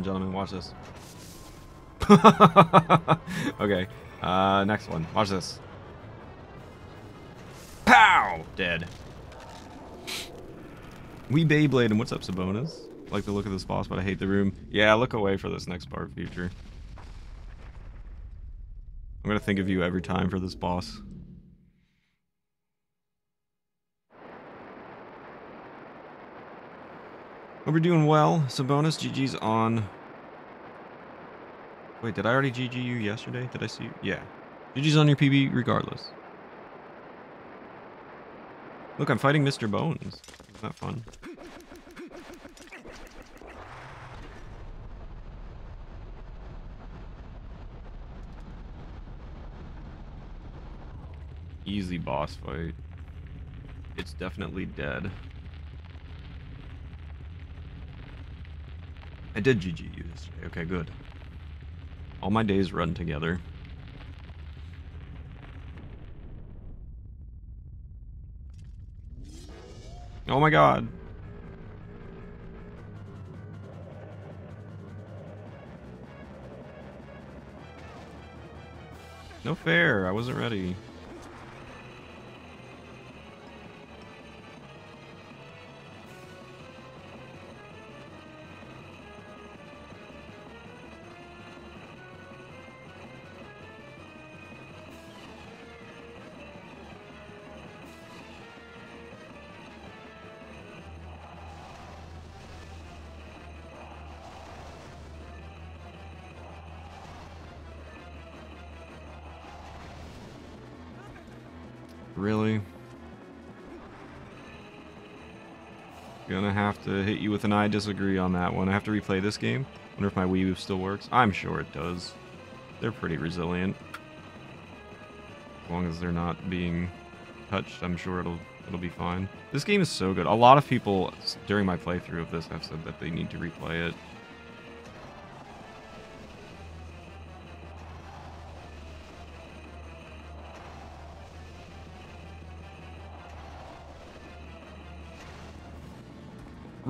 Speaker 1: And gentlemen. Watch this. okay. Uh, next one. Watch this. Pow! Dead. We Beyblade, and what's up, Sabonis? like the look of this boss, but I hate the room. Yeah, look away for this next part future. I'm gonna think of you every time for this boss. Hope we're doing well. Sabonis, GG's on. Wait, did I already GG you yesterday? Did I see you? Yeah. GG's on your PB regardless. Look, I'm fighting Mr. Bones. Isn't that fun? easy boss fight. It's definitely dead. I did GG you yesterday. Okay, good. All my days run together. Oh my god. No fair, I wasn't ready. To hit you with an I disagree on that one. I have to replay this game. Wonder if my Wii U still works. I'm sure it does. They're pretty resilient. As long as they're not being touched, I'm sure it'll it'll be fine. This game is so good. A lot of people during my playthrough of this have said that they need to replay it.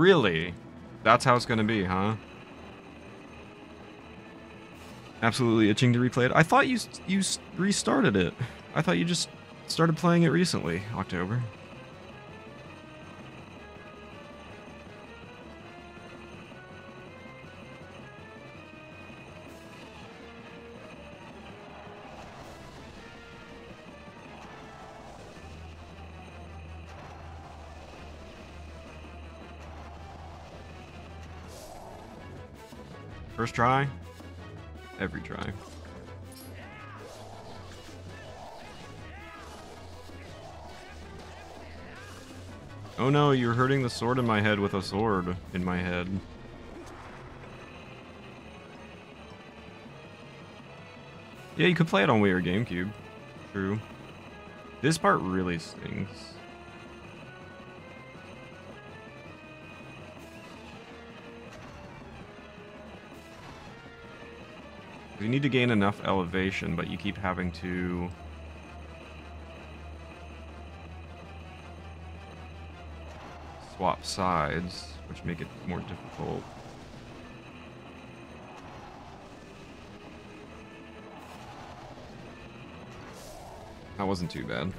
Speaker 1: Really? That's how it's gonna be, huh? Absolutely itching to replay it. I thought you you restarted it. I thought you just Started playing it recently, October. First try? Every try. Oh no, you're hurting the sword in my head with a sword in my head. Yeah, you could play it on Wii or GameCube. True. This part really stings. You need to gain enough elevation, but you keep having to swap sides, which make it more difficult. That wasn't too bad.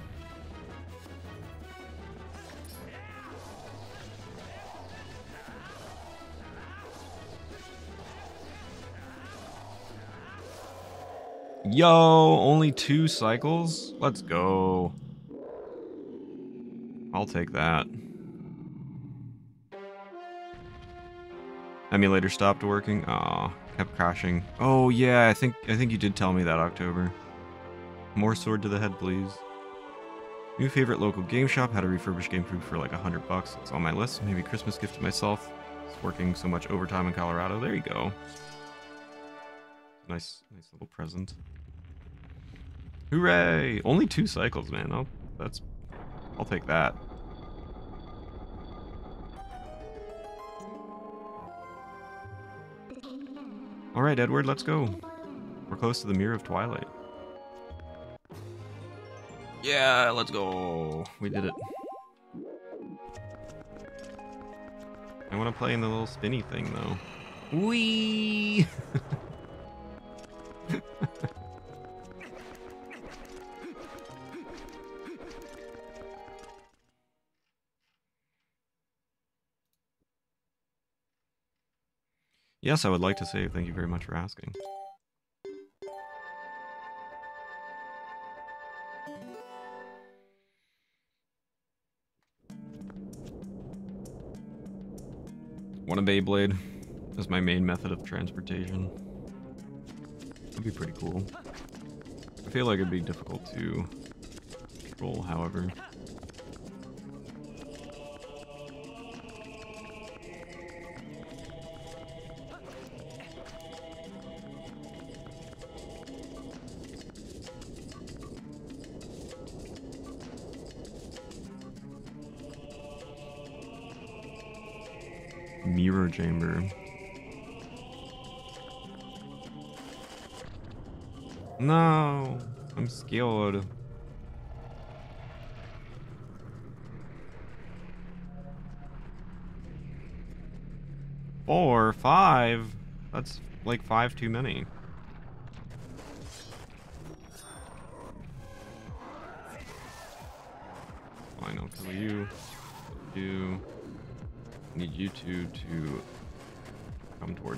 Speaker 1: Yo, only two cycles? Let's go. I'll take that. Emulator stopped working. Aw, kept crashing. Oh yeah, I think I think you did tell me that October. More sword to the head, please. New favorite local game shop. Had a refurbished GameCube for like a hundred bucks. It's on my list. Maybe Christmas gift to myself. It's working so much overtime in Colorado. There you go. Nice, nice little present. Hooray! Only two cycles, man. I'll, that's, I'll take that. All right, Edward, let's go. We're close to the Mirror of Twilight. Yeah, let's go. We did it. I want to play in the little spinny thing, though. Wee. yes, I would like to say thank you very much for asking. Want a Beyblade as my main method of transportation. That'd be pretty cool. I feel like it'd be difficult to control, however. Chamber. No, I'm scared. Four, five. That's like five too many.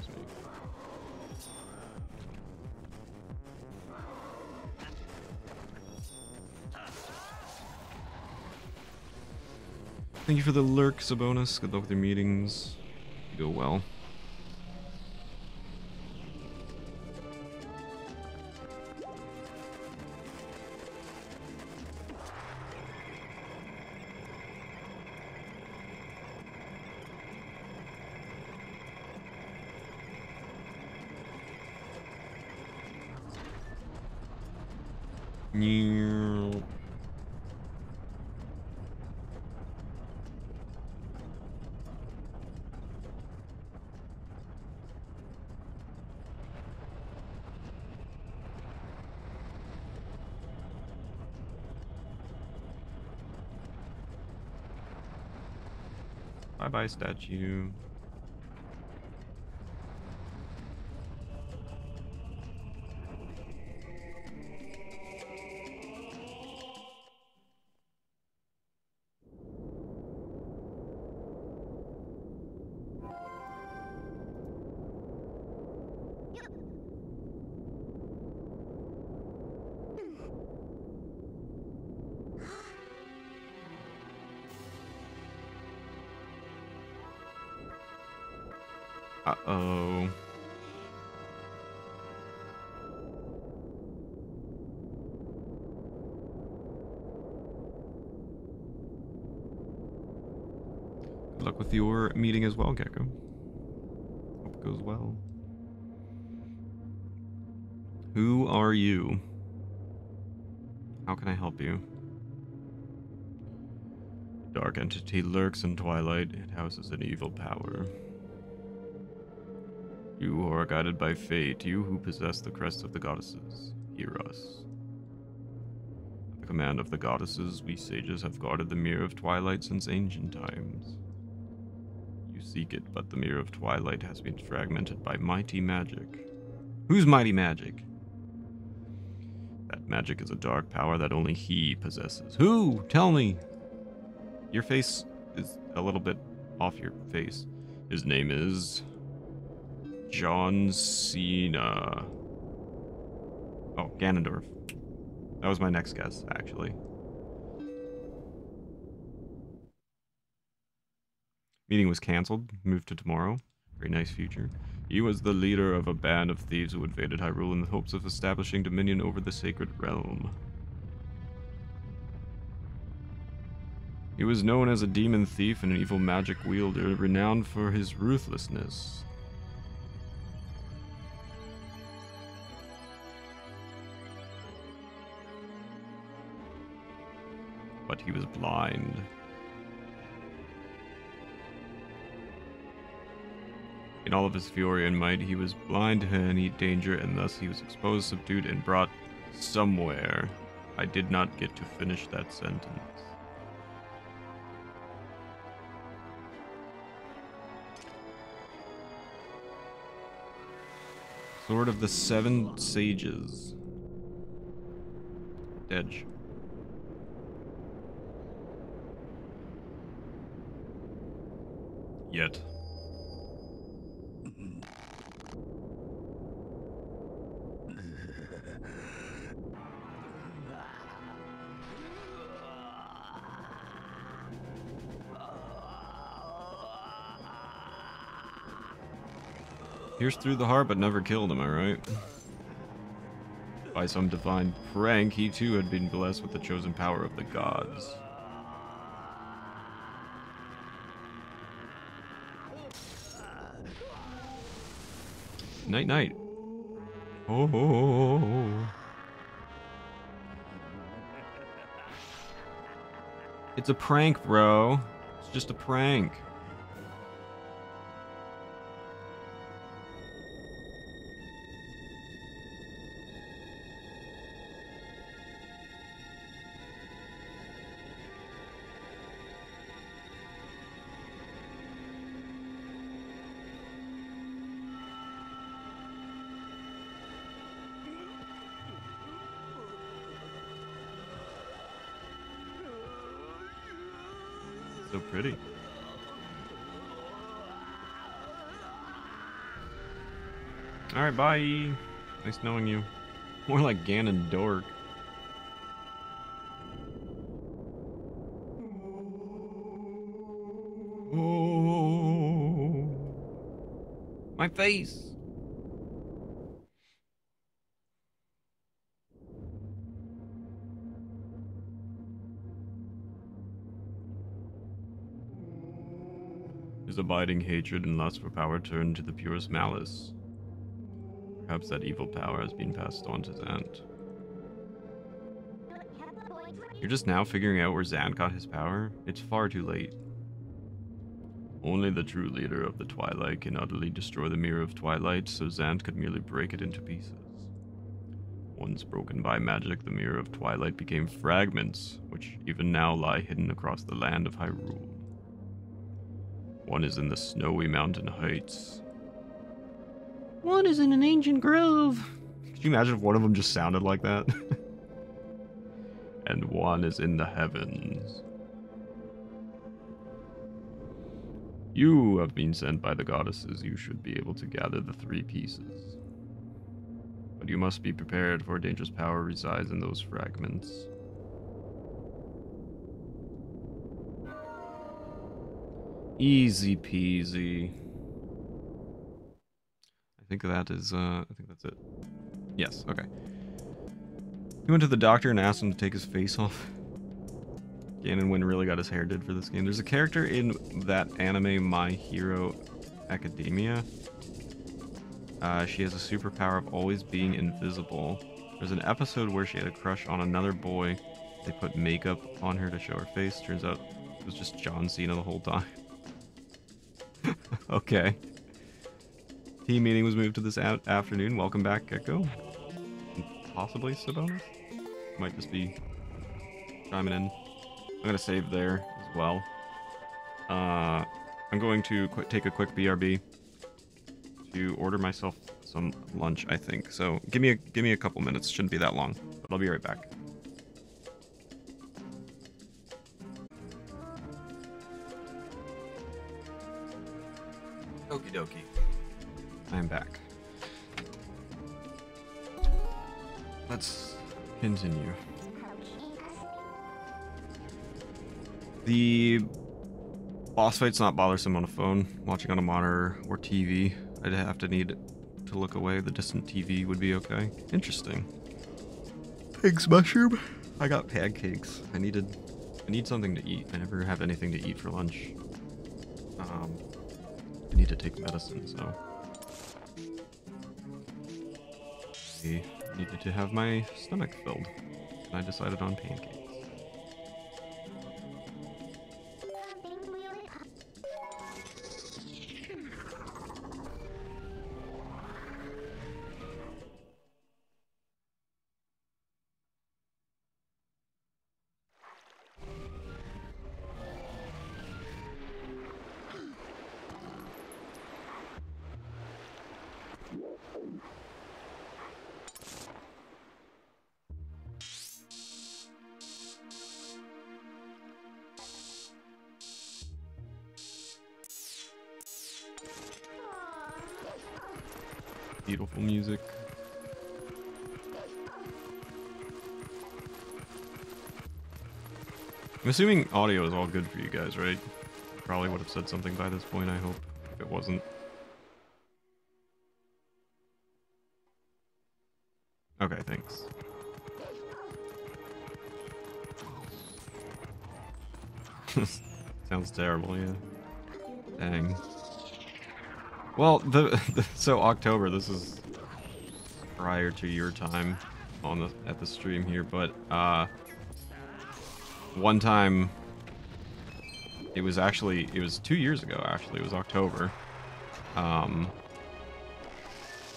Speaker 1: Me. Thank you for the lurk, Sabonis. Good luck with your meetings. You go well. Bye bye, statue. Meeting as well, Gecko. Hope it goes well. Who are you? How can I help you? Dark entity lurks in Twilight. It houses an evil power. You who are guided by fate, you who possess the crest of the goddesses, hear us. At the command of the goddesses, we sages have guarded the Mirror of Twilight since ancient times. Seek it, but the Mirror of Twilight has been fragmented by mighty magic. Who's mighty magic? That magic is a dark power that only he possesses. Who? Tell me! Your face is a little bit off your face. His name is. John Cena. Oh, Ganondorf. That was my next guess, actually. Meeting was cancelled, moved to tomorrow. Very nice future. He was the leader of a band of thieves who invaded Hyrule in the hopes of establishing dominion over the sacred realm. He was known as a demon thief and an evil magic wielder, renowned for his ruthlessness. But he was blind. In all of his fury and might, he was blind to any danger, and thus he was exposed, subdued, and brought somewhere. I did not get to finish that sentence. Sword of the Seven Sages. Edge. Yet. Pierced through the heart but never killed, am I right? By some divine prank, he too had been blessed with the chosen power of the gods. Night night. Oh. It's a prank, bro. It's just a prank. Alright, bye. Nice knowing you. More like Ganondorf. Oh, my face. His abiding hatred and lust for power turned to the purest malice. Perhaps that evil power has been passed on to Zant. You're just now figuring out where Zant got his power? It's far too late. Only the true leader of the Twilight can utterly destroy the Mirror of Twilight, so Zant could merely break it into pieces. Once broken by magic, the Mirror of Twilight became fragments, which even now lie hidden across the land of Hyrule. One is in the snowy mountain heights. One is in an ancient grove. Could you imagine if one of them just sounded like that? and one is in the heavens. You have been sent by the goddesses. You should be able to gather the three pieces. But you must be prepared, for dangerous power resides in those fragments. Easy peasy. Think that is, uh, I think that's it. Yes, okay. He went to the doctor and asked him to take his face off. Ganon Win really got his hair did for this game. There's a character in that anime My Hero Academia. Uh, she has a superpower of always being invisible. There's an episode where she had a crush on another boy. They put makeup on her to show her face. Turns out it was just John Cena the whole time. okay. Team meeting was moved to this afternoon. Welcome back, Gecko. Possibly Sabonis? Might just be chiming in. I'm gonna save there as well. Uh, I'm going to take a quick BRB to order myself some lunch, I think. So give me a give me a couple minutes. Shouldn't be that long, but I'll be right back. I'm back. Let's continue. The boss fight's not bothersome on a phone. Watching on a monitor or TV, I'd have to need to look away. The distant TV would be okay. Interesting. Pigs mushroom? I got pancakes. I needed... I need something to eat. I never have anything to eat for lunch. Um, I need to take medicine, so... I needed to have my stomach filled. And I decided on pancakes. Assuming audio is all good for you guys, right? Probably would have said something by this point, I hope, if it wasn't. Okay, thanks. Sounds terrible, yeah. Dang. Well, the, the, so October. This is prior to your time on the at the stream here, but uh, one time it was actually it was two years ago. Actually, it was October. Um,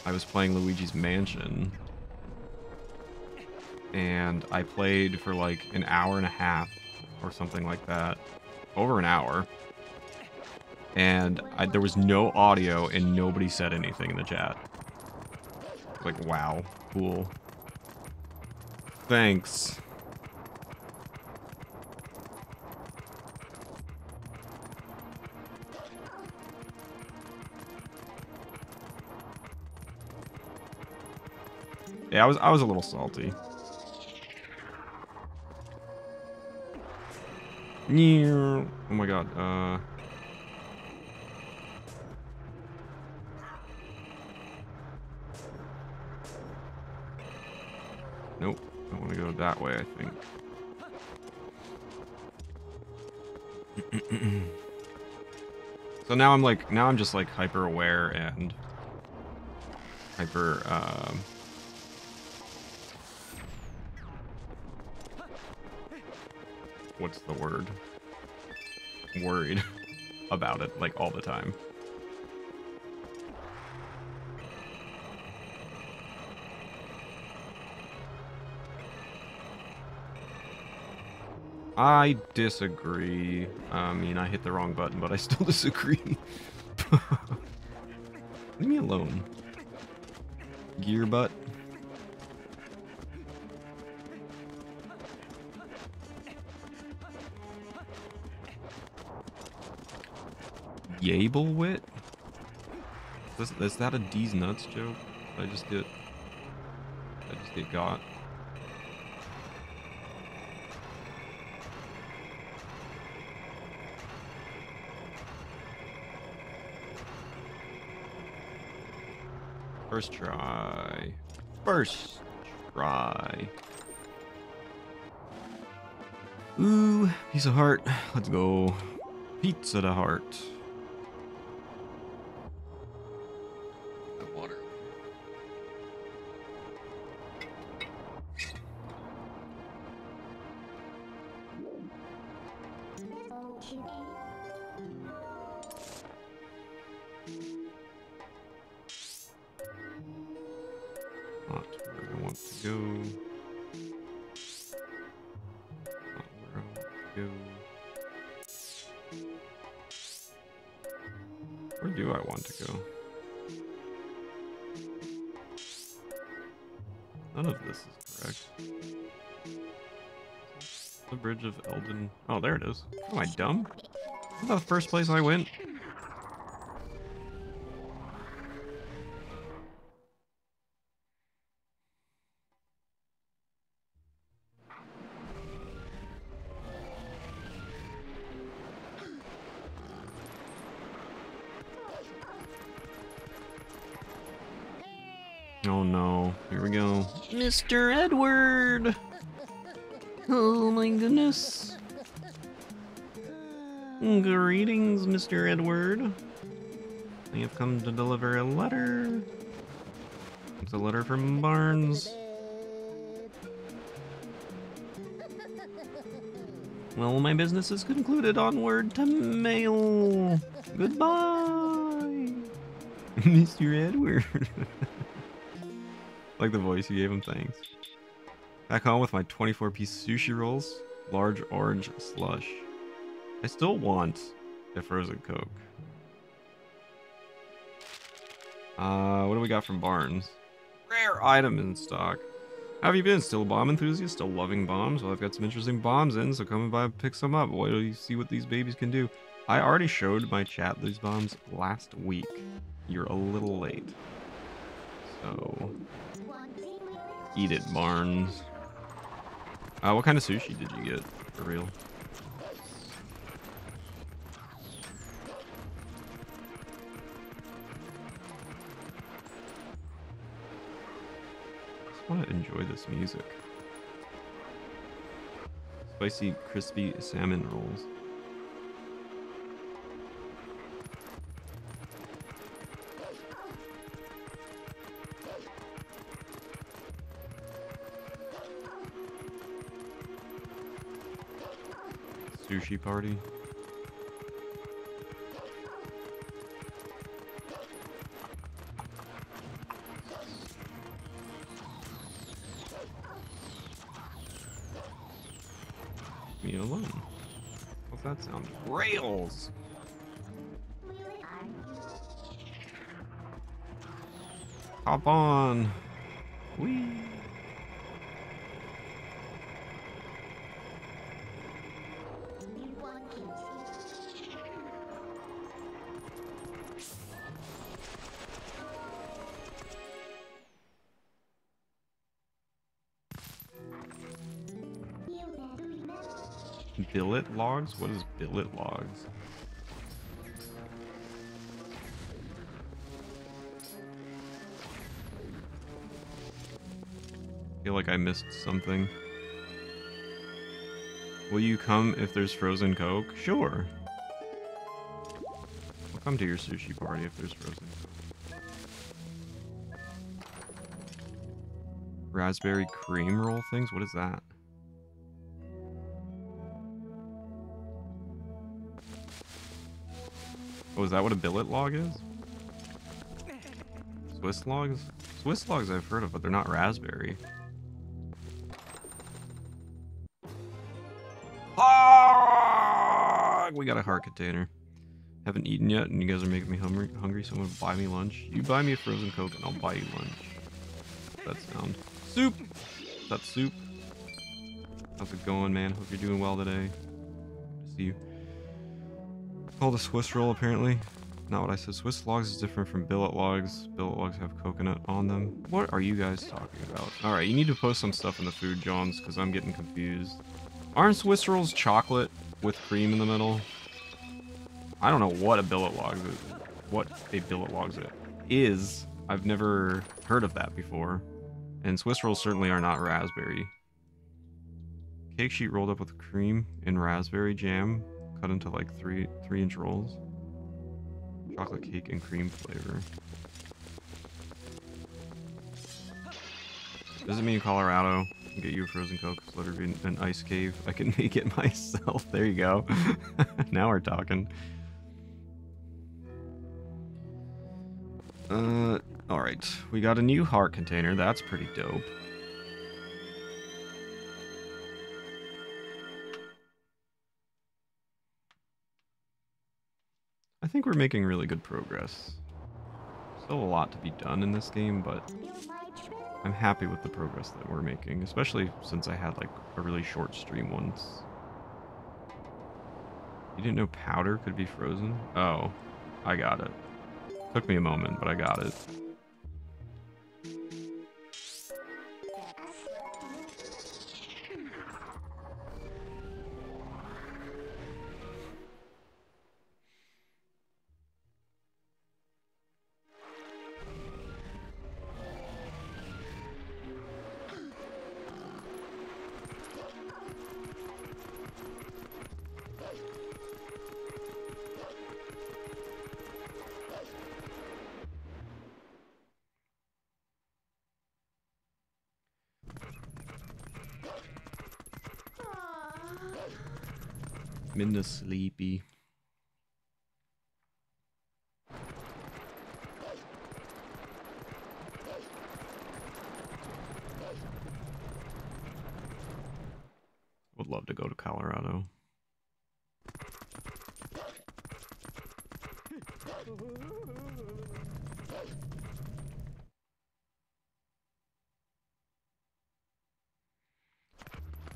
Speaker 1: I was playing Luigi's Mansion, and I played for like an hour and a half or something like that, over an hour and I, there was no audio and nobody said anything in the chat. Like, wow, cool. Thanks. Yeah, I was I was a little salty. Oh my god, uh Nope. I want to go that way, I think. so now I'm like, now I'm just like hyper aware and hyper, um, what's the word? Worried about it like all the time. I disagree. I mean, I hit the wrong button, but I still disagree. Leave me alone. Gear butt. Yablewit? Is, is that a D's nuts joke? I just get I just get got. First try. First try. Ooh, piece of heart. Let's go. Pizza to heart. I dumb? Isn't that the first place I went? Oh no. Here we go. Mr. Mr. Edward. I have come to deliver a letter. It's a letter from Barnes. Well, my business is concluded. Onward to mail. Goodbye, Mr. Edward. like the voice you gave him. Thanks. Back home with my 24 piece sushi rolls, large orange slush. I still want a frozen Coke. Uh, what do we got from Barnes? Rare item in stock. How have you been? Still a bomb enthusiast? Still loving bombs? Well, I've got some interesting bombs in, so come and buy, pick some up. Wait till you see what these babies can do. I already showed my chat these bombs last week. You're a little late. So, eat it, Barnes. Uh, what kind of sushi did you get, for real? Enjoy this music. Spicy, crispy salmon rolls. Sushi party. Me alone. What's that sound? Rails! Hop on! Logs? What is billet logs? feel like I missed something. Will you come if there's frozen coke? Sure. I'll come to your sushi party if there's frozen coke. Raspberry cream roll things? What is that? Is that what a billet log is? Swiss logs? Swiss logs I've heard of, but they're not raspberry. Ah! We got a heart container. Haven't eaten yet, and you guys are making me hungry. Hungry, so I'm gonna buy me lunch. You buy me a frozen coke, and I'll buy you lunch. That sound? Soup. Is that soup? How's it going, man? Hope you're doing well today. See you. Called a Swiss roll, apparently. Not what I said. Swiss logs is different from billet logs. Billet logs have coconut on them. What are you guys talking about? Alright, you need to post some stuff in the food, Jawns, because I'm getting confused. Aren't Swiss rolls chocolate with cream in the middle? I don't know what a billet log is. What a billet log is. I've never heard of that before. And Swiss rolls certainly are not raspberry. Cake sheet rolled up with cream and raspberry jam, cut into like three three inch rolls. Chocolate cake and cream flavor. Does it mean Colorado? can get you a frozen coke, literally an, ice cave. I can make it myself. There you go. now we're talking. Uh, alright. We got a new heart container. That's pretty dope. I think we're making really good progress. Still a lot to be done in this game, but I'm happy with the progress that we're making, especially since I had like a really short stream once. You didn't know powder could be frozen? Oh, I got it. Took me a moment, but I got it. Minna sleepy. Would love to go to Colorado.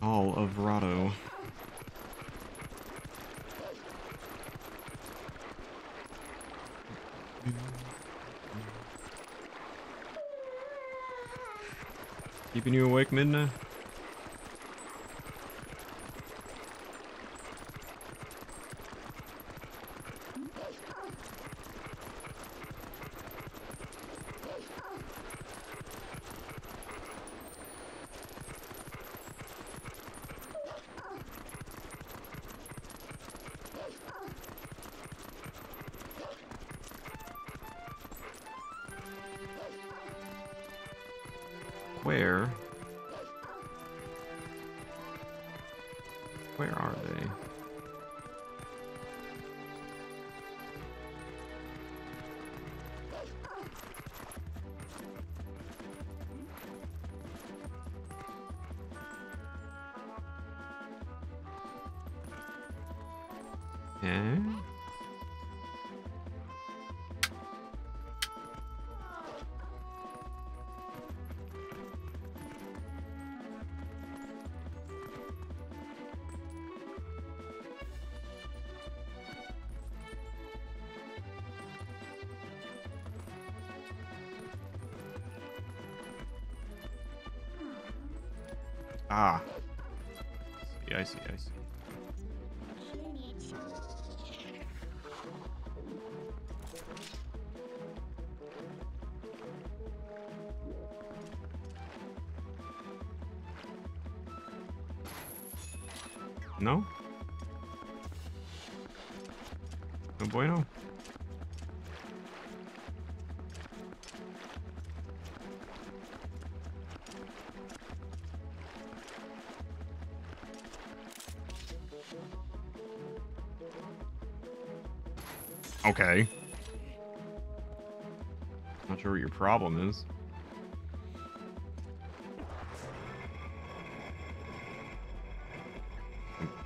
Speaker 1: All of Rado. Keeping you awake, Midna? Okay. Not sure what your problem is.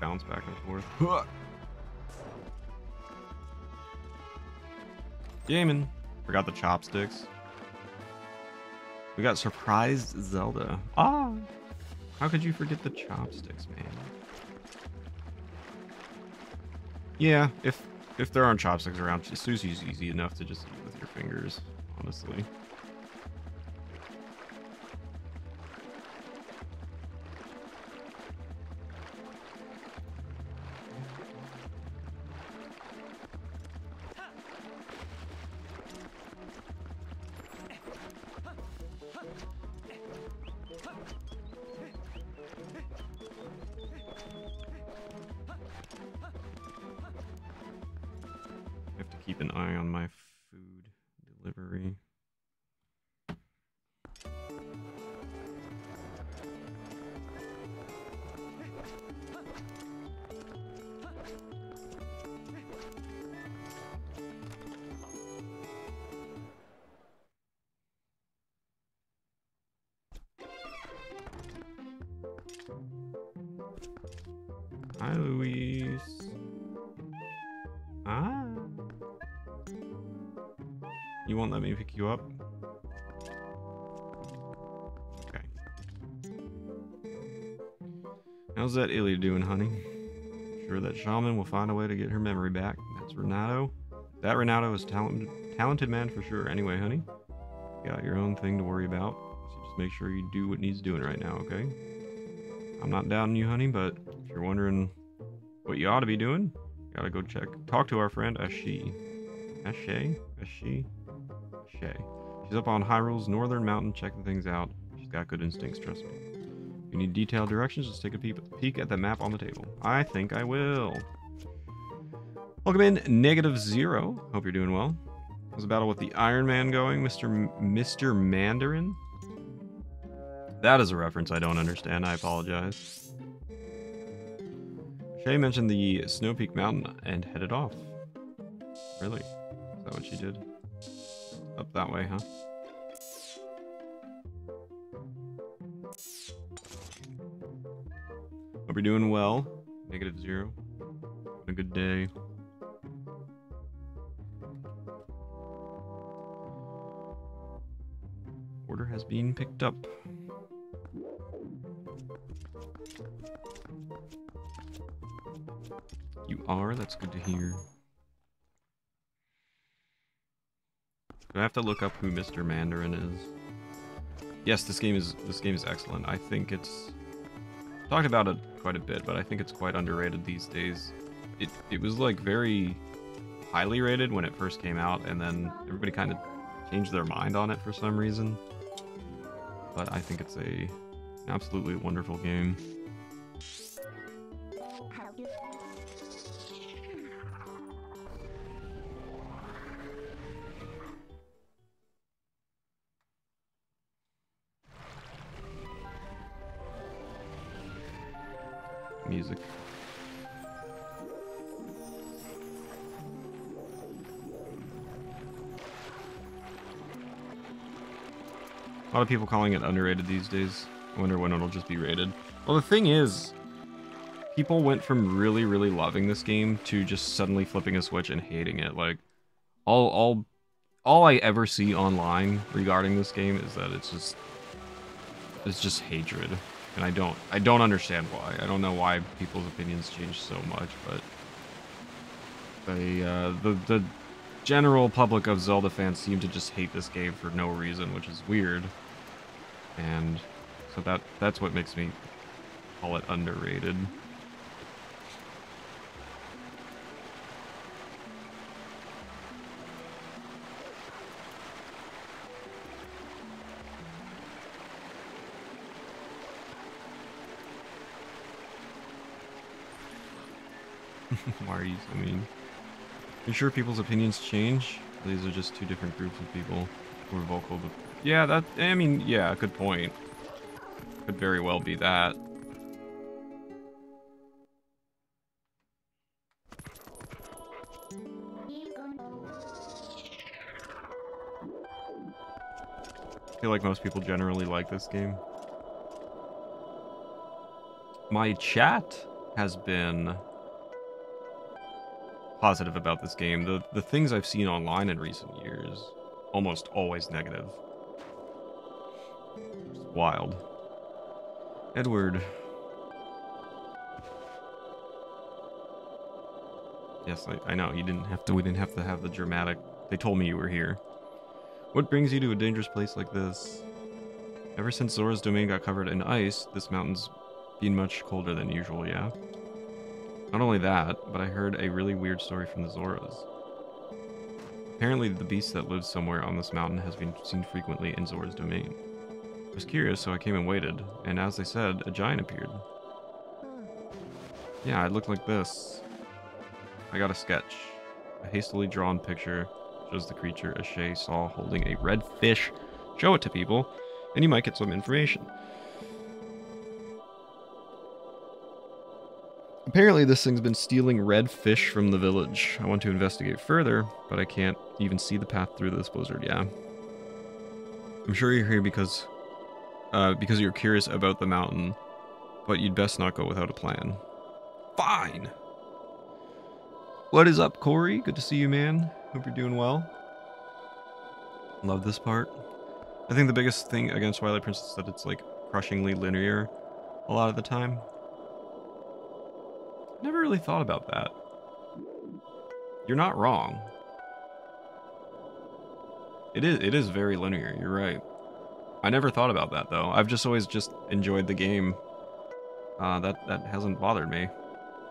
Speaker 1: Bounce back and forth. Gaming. Forgot the chopsticks. We got surprised Zelda. Ah! How could you forget the chopsticks, man? Yeah, if if there aren't chopsticks around, sushi's easy enough to just eat with your fingers, honestly. Shaman will find a way to get her memory back. That's Renado. That Renado is talented, talented man for sure. Anyway, honey, you got your own thing to worry about. So just make sure you do what needs doing right now, okay? I'm not doubting you, honey, but if you're wondering what you ought to be doing, you gotta go check. Talk to our friend Ashi. Ashay? Ashi? Shay. She's up on Hyrule's northern mountain checking things out. She's got good instincts, trust me. You need detailed directions, Let's take a peep, peek at the map on the table. I think I will. Welcome in, Negative Zero. Hope you're doing well. How's the battle with the Iron Man going, Mr. M- Mr. Mandarin? That is a reference I don't understand. I apologize. Shay mentioned the Snow Peak Mountain and headed off. Really? Is that what she did? Up that way, huh? Hope you're doing well. Negative zero. A good day. Order has been picked up. You are? That's good to hear. Do I have to look up who Mr. Mandarin is? Yes, this game is this game is excellent. I think it's talked about it quite a bit, but I think it's quite underrated these days. It it was like very highly rated when it first came out, and then everybody kind of changed their mind on it for some reason. But I think it's a absolutely wonderful game. Of people calling it underrated these days. I wonder when it'll just be rated. Well, the thing is, people went from really, really loving this game to just suddenly flipping a switch and hating it. Like, all, all, all I ever see online regarding this game is that it's just, it's just hatred, and I don't, I don't understand why. I don't know why people's opinions change so much, but uh, the, the general public of Zelda fans seem to just hate this game for no reason, which is weird. And so that that's what makes me call it underrated. Why are you so mean? You sure people's opinions change? These are just two different groups of people who are vocal. Yeah, that. I mean, yeah, good point. Could very well be that. I feel like most people generally like this game. My chat has been positive about this game. The the things I've seen online in recent years, almost always negative. It's wild. Edward. Yes, I, I know. You didn't have to. We didn't have to have the dramatic. They told me you were here. What brings you to a dangerous place like this? Ever since Zora's domain got covered in ice, this mountain's been much colder than usual. Yeah. Not only that, but I heard a really weird story from the Zoras. Apparently, the beast that lives somewhere on this mountain has been seen frequently in Zora's domain. I was curious, so I came and waited, and as they said, a giant appeared. Yeah, it looked like this. I got a sketch. A hastily drawn picture shows the creature Ashay saw holding a red fish. Show it to people, and you might get some information. Apparently, this thing's been stealing red fish from the village. I want to investigate further, but I can't even see the path through this blizzard. Yeah. I'm sure you're here because, uh, because you're curious about the mountain, but you'd best not go without a plan. Fine. What is up, Corey? Good to see you, man. Hope you're doing well. Love this part. I think the biggest thing against Twilight Princess is that it's like crushingly linear a lot of the time. Never really thought about that. You're not wrong. It is it is very linear, you're right. I never thought about that though. I've just always just enjoyed the game. Uh, that that hasn't bothered me.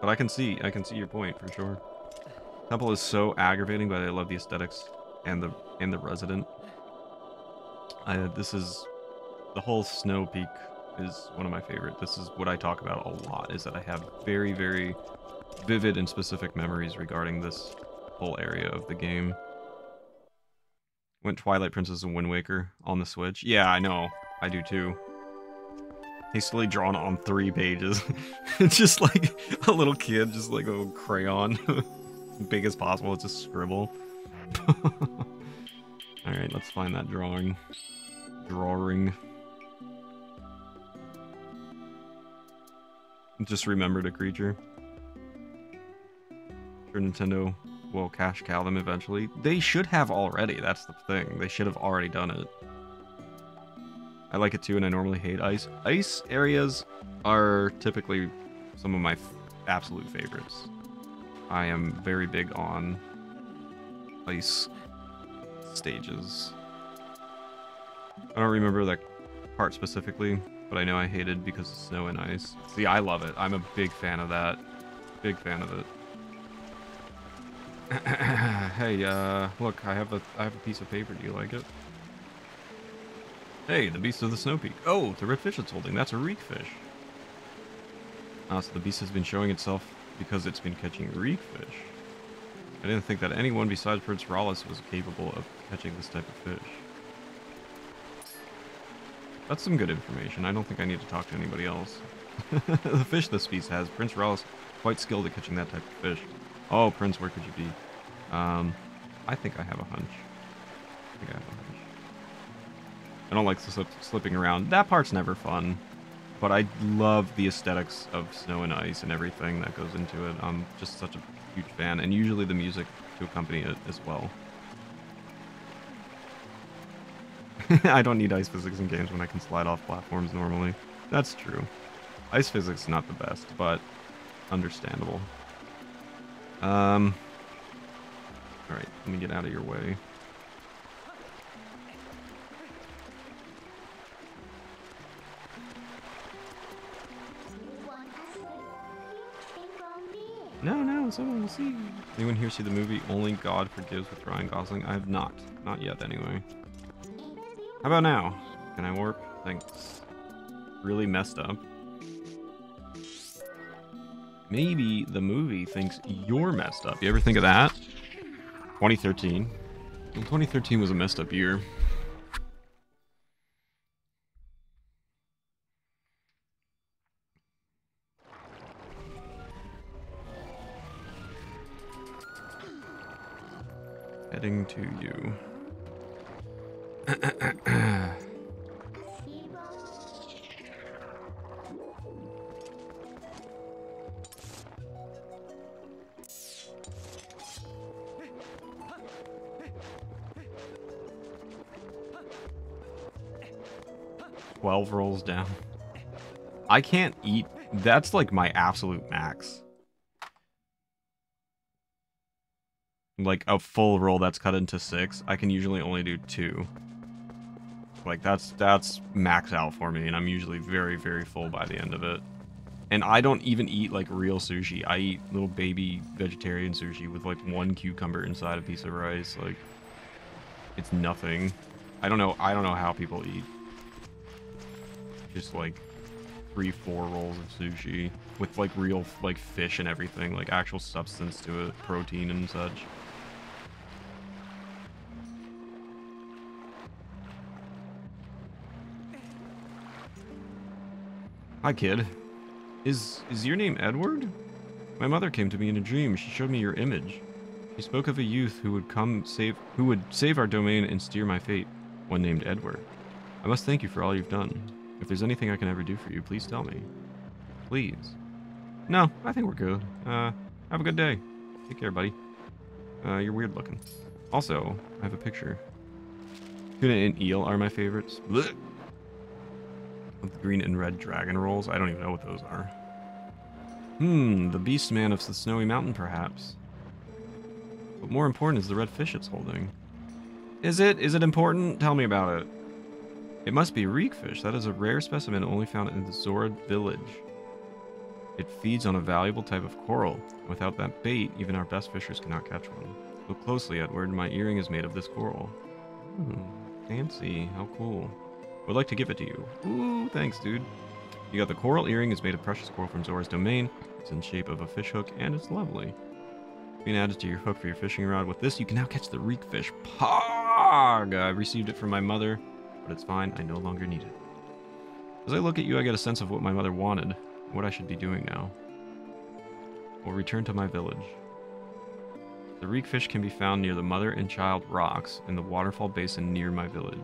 Speaker 1: But I can see I can see your point for sure. Temple is so aggravating, but I love the aesthetics and the and the resident. I, this is the whole snow peak is one of my favorite. This is what I talk about a lot, is that I have very, very vivid and specific memories regarding this whole area of the game. Went Twilight Princess and Wind Waker on the Switch. Yeah, I know. I do too. Hastily drawn on three pages. just like a little kid, just like a crayon. Big as possible, it's a scribble. Alright, let's find that drawing. Drawing. Just remembered a creature. Sure, Nintendo will cash cow them eventually. They should have already. That's the thing. They should have already done it. I like it too, and I normally hate ice. Ice areas are typically some of my absolute favorites. I am very big on ice stages. I don't remember that part specifically, but I know I hated because of snow and ice. See, I love it. I'm a big fan of that. Big fan of it. hey, uh, look, I have a I have a piece of paper. Do you like it? Hey, the beast of the snow peak. Oh, the red fish it's holding. That's a reek fish. Ah, so the beast has been showing itself because it's been catching reek fish. I didn't think that anyone besides Prince Ralis was capable of catching this type of fish. That's some good information. I don't think I need to talk to anybody else. the fish this beast has, Prince Ralis, quite skilled at catching that type of fish. Oh, Prince, where could you be? Um, I think I have a hunch. I think I have a hunch. I don't like slip, slipping around. That part's never fun. But I love the aesthetics of snow and ice and everything that goes into it. I'm just such a huge fan. And usually the music to accompany it as well. I don't need ice physics in games when I can slide off platforms normally. That's true. Ice physics not the best, but understandable. Um. Alright, let me get out of your way. No, no, someone will see. Anyone here see the movie Only God Forgives with Ryan Gosling? I have not. Not yet, anyway. How about now? Can I warp? Thanks. Really messed up. Maybe the movie thinks you're messed up. You ever think of that? 2013. Well, 2013 was a messed up year. Heading to you. Twelve rolls down. I can't eat. That's like my absolute max. Like a full roll that's cut into six. I can usually only do two. Like that's that's max out for me, and I'm usually very very full by the end of it. And I don't even eat like real sushi. I eat little baby vegetarian sushi with like one cucumber inside a piece of rice. Like it's nothing. I don't know. I don't know how people eat just like three, four rolls of sushi with like real like fish and everything, like actual substance to it, protein and such. Hi, kid. Is is your name Edward? My mother came to me in a dream. She showed me your image. She spoke of a youth who would come save who would save our domain and steer my fate, one named Edward. I must thank you for all you've done. If there's anything I can ever do for you, please tell me. Please. No, I think we're good. Uh, have a good day. Take care, buddy. Uh, you're weird looking. Also, I have a picture. Tuna and eel are my favorites. Blech. With green and red dragon rolls. I don't even know what those are. Hmm, the beast man of the snowy mountain, perhaps. But more important is the red fish it's holding. Is it? Is it important? Tell me about it. It must be reekfish. That is a rare specimen only found in the Zorad village. It feeds on a valuable type of coral. Without that bait, even our best fishers cannot catch one. Look closely, Edward. My earring is made of this coral. Hmm, fancy. How cool. Would like to give it to you. Ooh, thanks, dude. You got the coral earring. is made of precious coral from Zora's domain. It's in shape of a fish hook, and it's lovely. Being added to your hook for your fishing rod. With this, you can now catch the reek fish. Pog! I received it from my mother, but it's fine. I no longer need it. As I look at you, I get a sense of what my mother wanted, what I should be doing now. We'll return to my village. The reek fish can be found near the mother and child rocks in the waterfall basin near my village.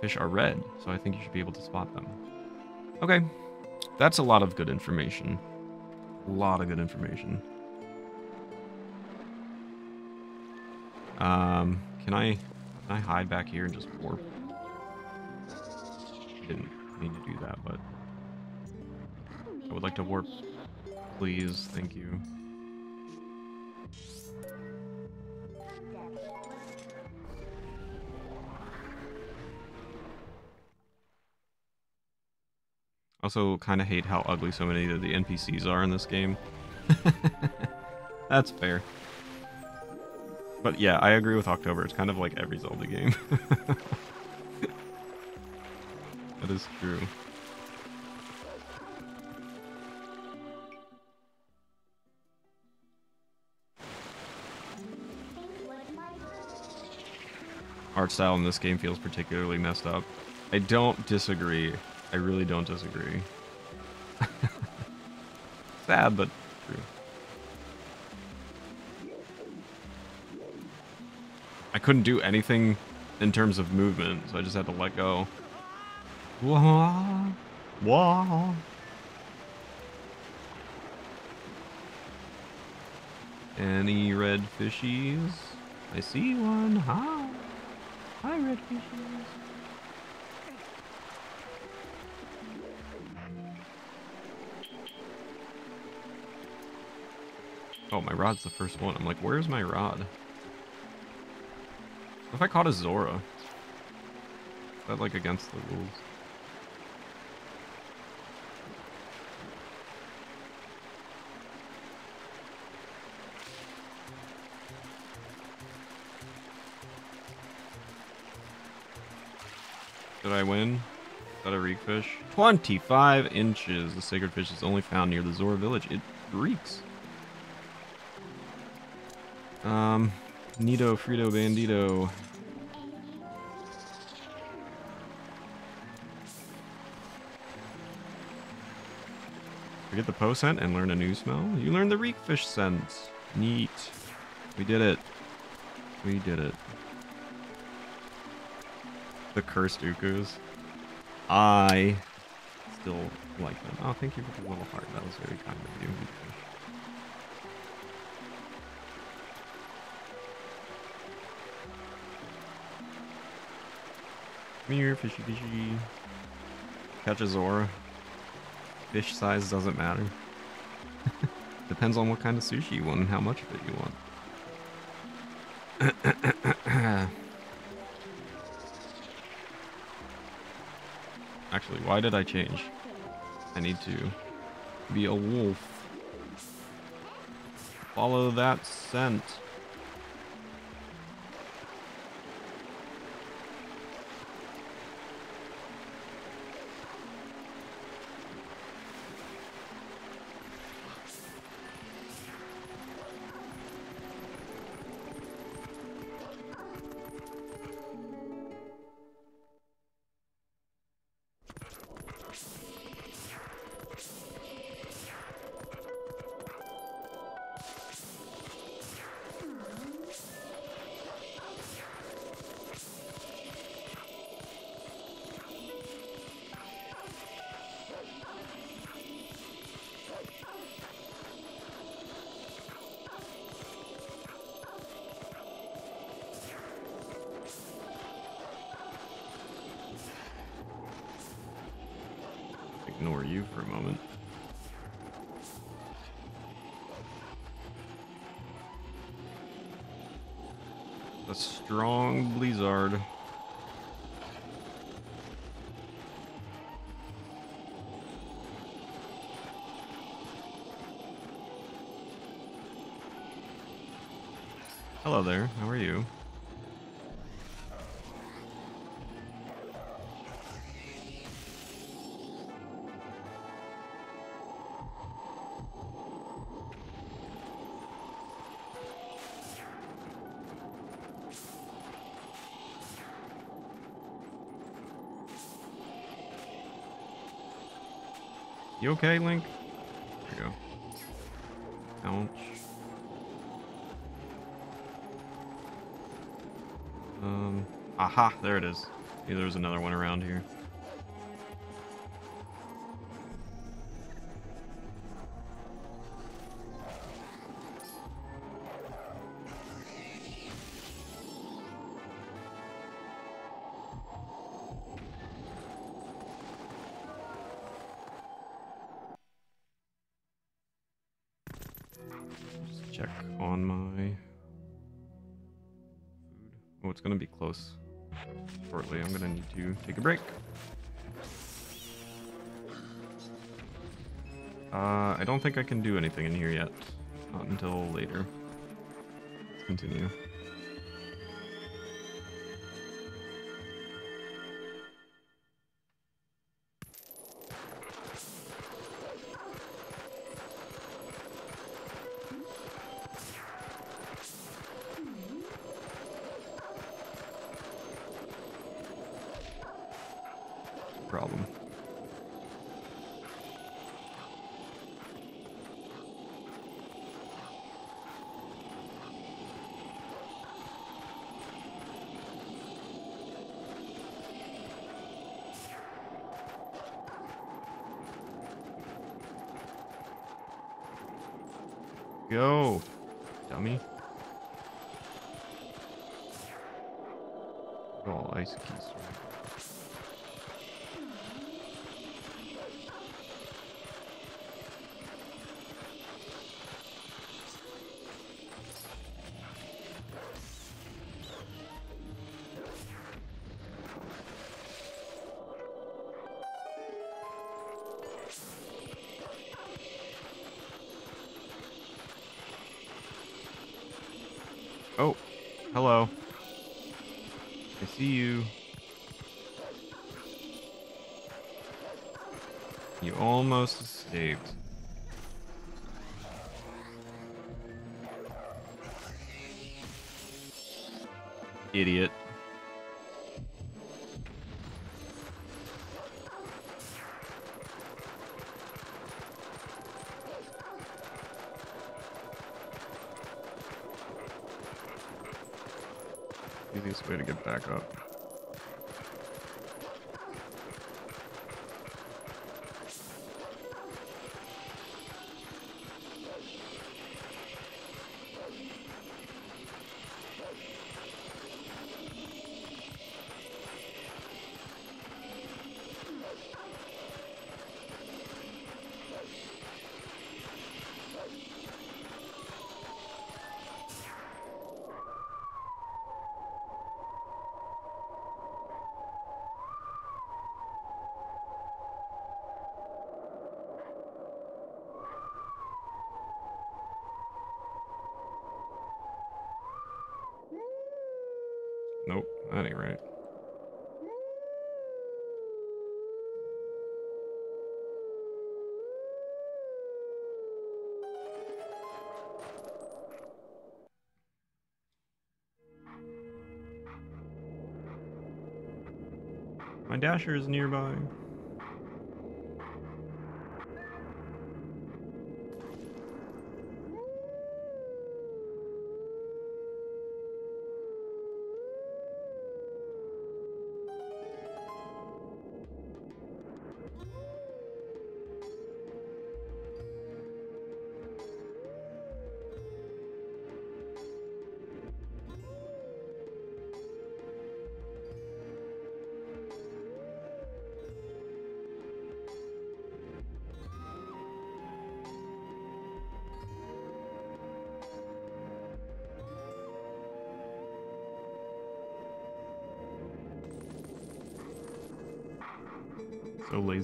Speaker 1: Fish are red, so I think you should be able to spot them. Okay, that's a lot of good information. A lot of good information. Um, can I, can I hide back here and just warp? Didn't mean to do that, but I would like to warp, please. Thank you. Also, kind of hate how ugly so many of the NPCs are in this game. That's fair. But yeah, I agree with October. It's kind of like every Zelda game. that is true. Art style in this game feels particularly messed up. I don't disagree. I really don't disagree. Sad, but true. I couldn't do anything in terms of movement, so I just had to let go. Wah, wah. Any red fishies? I see one. Hi. Hi, red fishies. Oh, my rod's the first one. I'm like, where's my rod? What if I caught a Zora? Is that like against the rules? Did I win? Is that a reek fish? 25 inches. The sacred fish is only found near the Zora village. It reeks. Um, Nito Frito Bandito. Forget the Poe scent and learn a new smell? You learned the reek fish scent. Neat. We did it. We did it. The cursed Ukus. I still like them. Oh, thank you for the little heart. That was very kind of you. Come here, fishy fishy. Catch a Zora. Fish size doesn't matter. Depends on what kind of sushi you want and how much of it you want. Actually, why did I change? I need to be a wolf. Follow that scent. You okay, Link? There you go. Ouch. Um, aha, there it is. Maybe there's another one around here. Take a break. Uh, I don't think I can do anything in here yet. Not until later. Let's continue. Easiest way to get back up. Dasher is nearby.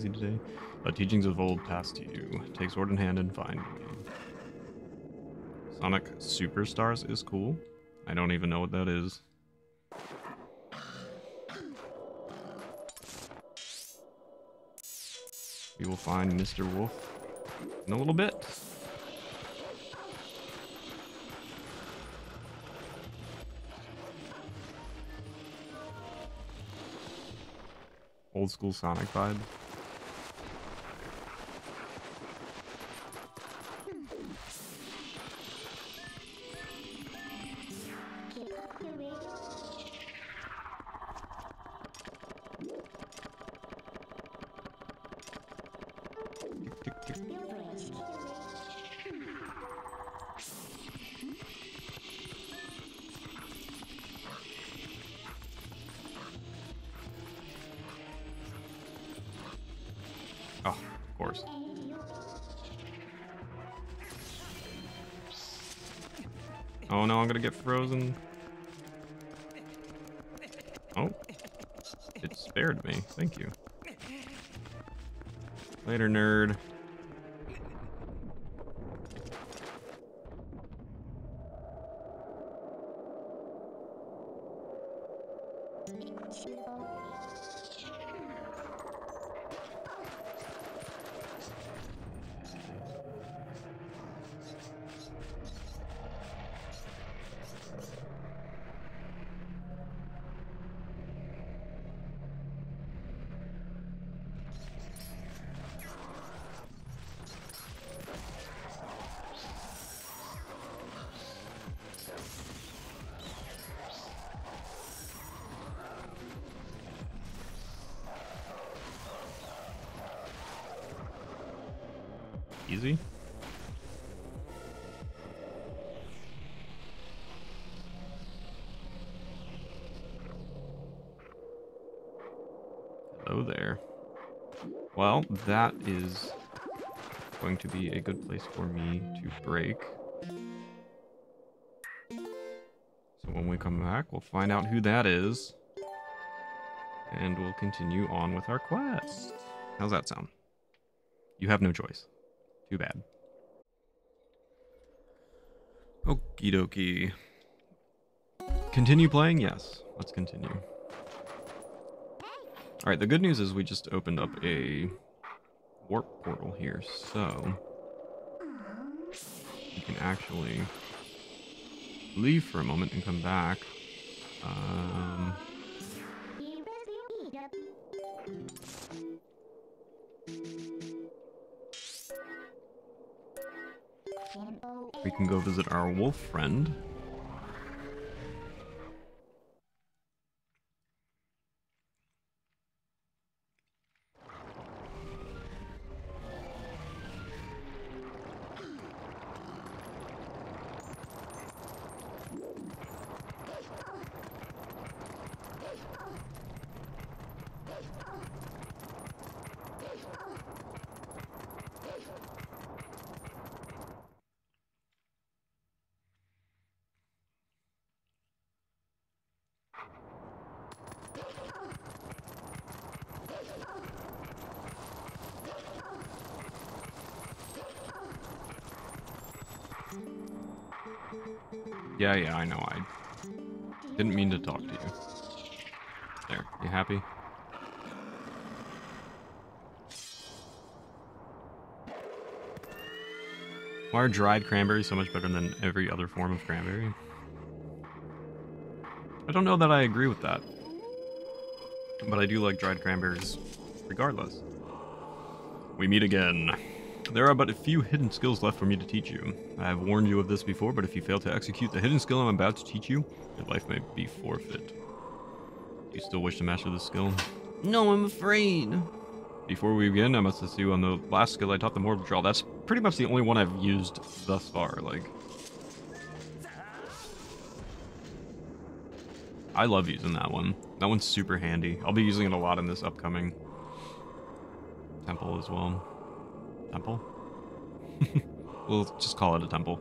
Speaker 1: Today. Teachings of old pass to you. Take sword in hand and find me. Sonic Superstars is cool. I don't even know what that is. We will find Mr. Wolf in a little bit. Old school Sonic vibe. Frozen. Oh. It spared me. Thank you. Later, nerd. Well, that is going to be a good place for me to break. So when we come back, we'll find out who that is. And we'll continue on with our quest. How's that sound? You have no choice. Too bad. Okie dokie. Continue playing? Yes. Let's continue. Alright, the good news is we just opened up a warp portal here, so you can actually leave for a moment and come back. Um, we can go visit our wolf friend. Why are dried cranberries so much better than every other form of cranberry? I don't know that I agree with that. But I do like dried cranberries regardless. We meet again. There are but a few hidden skills left for me to teach you. I have warned you of this before, but if you fail to execute the hidden skill I'm about to teach you, your life may be forfeit. Do you still wish to master this skill? No, I'm afraid. Before we begin, I must assist you on the last skill I taught the Mortal Draw. That's pretty much the only one I've used thus far, like... I love using that one. That one's super handy. I'll be using it a lot in this upcoming temple as well. Temple? we'll just call it a temple.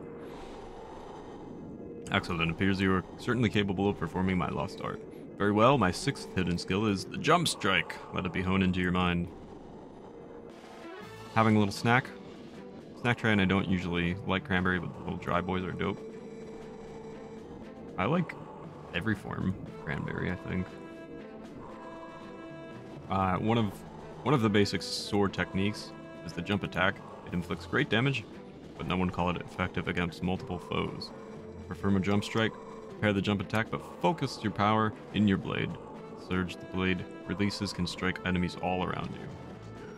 Speaker 1: Excellent. Appears you are certainly capable of performing my lost art. Very well, my sixth hidden skill is the jump strike. Let it be honed into your mind. having a little snack. Snack tray, and I don't usually like cranberry, but the little dry boys are dope. I like every form of cranberry, I think. Uh, one of one of the basic sword techniques is the jump attack. It inflicts great damage, but no one call it effective against multiple foes. Perform a jump strike, prepare the jump attack, but focus your power in your blade. Surge the blade releases can strike enemies all around you.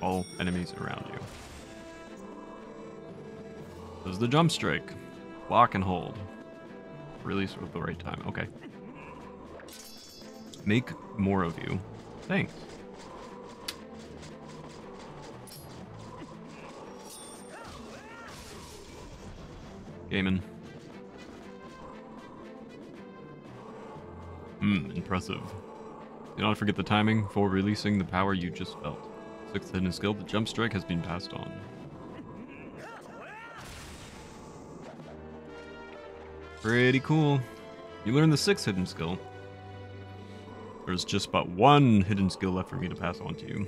Speaker 1: All enemies around you. Does the jump strike. Block and hold. Release with the right time. Okay. Make more of you. Thanks. Gaming. Hmm, impressive. Do not forget the timing for releasing the power you just felt. Sixth hidden skill, the jump strike has been passed on. Pretty cool. You learned the sixth hidden skill. There's just but one hidden skill left for me to pass on to you.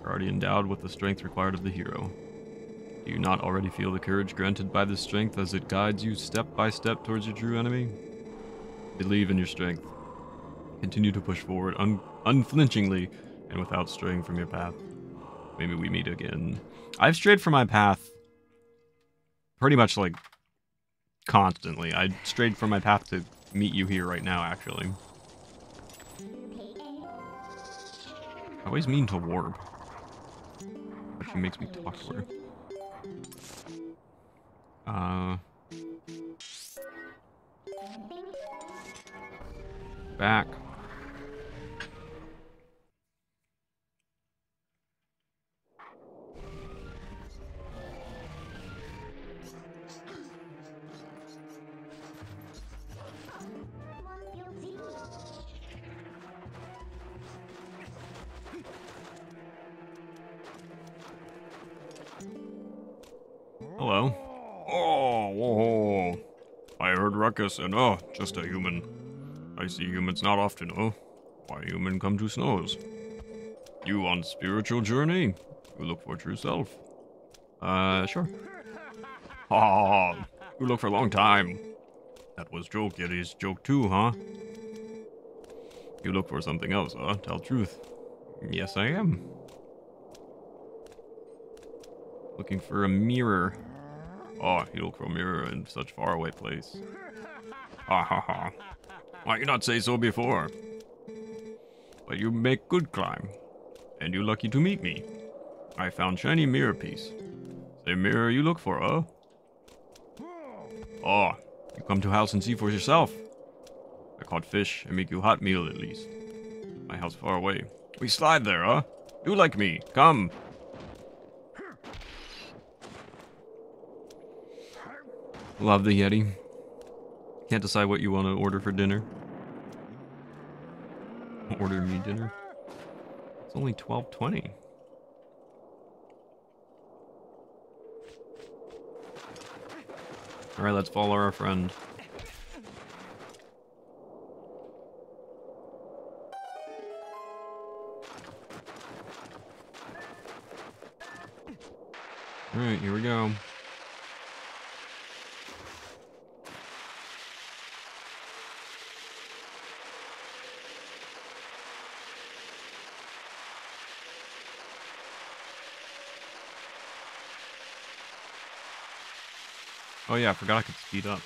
Speaker 1: You're already endowed with the strength required of the hero. Do you not already feel the courage granted by this strength as it guides you step by step towards your true enemy? Believe in your strength. Continue to push forward un- unflinchingly and without straying from your path. Maybe we meet again. I've strayed from my path pretty much like constantly. I strayed from my path to meet you here right now, actually. I always mean to warp. But she makes me talk to her. Uh. Back. Heard and oh, just a human. I see humans not often, oh. Why human come to snows? You on spiritual journey? You look for true self. Uh, sure. Ha You look for a long time. That was joke, Yeto's joke too, huh? You look for something else, huh? Tell truth. Yes, I am. Looking for a mirror. Oh, you look for a mirror in such faraway place. Ha ha ha. Why you not say so before? But you make good climb. And you lucky to meet me. I found shiny mirror piece. Same mirror you look for, huh? Oh, you come to house and see for yourself. I caught fish and make you hot meal at least. My house far away. We slide there, huh? Do like me. Come. Love the Yeti. Can't decide what you want to order for dinner. Order me dinner. It's only 12:20. All right, let's follow our friend. All right, here we go. Oh yeah, I forgot I could speed up.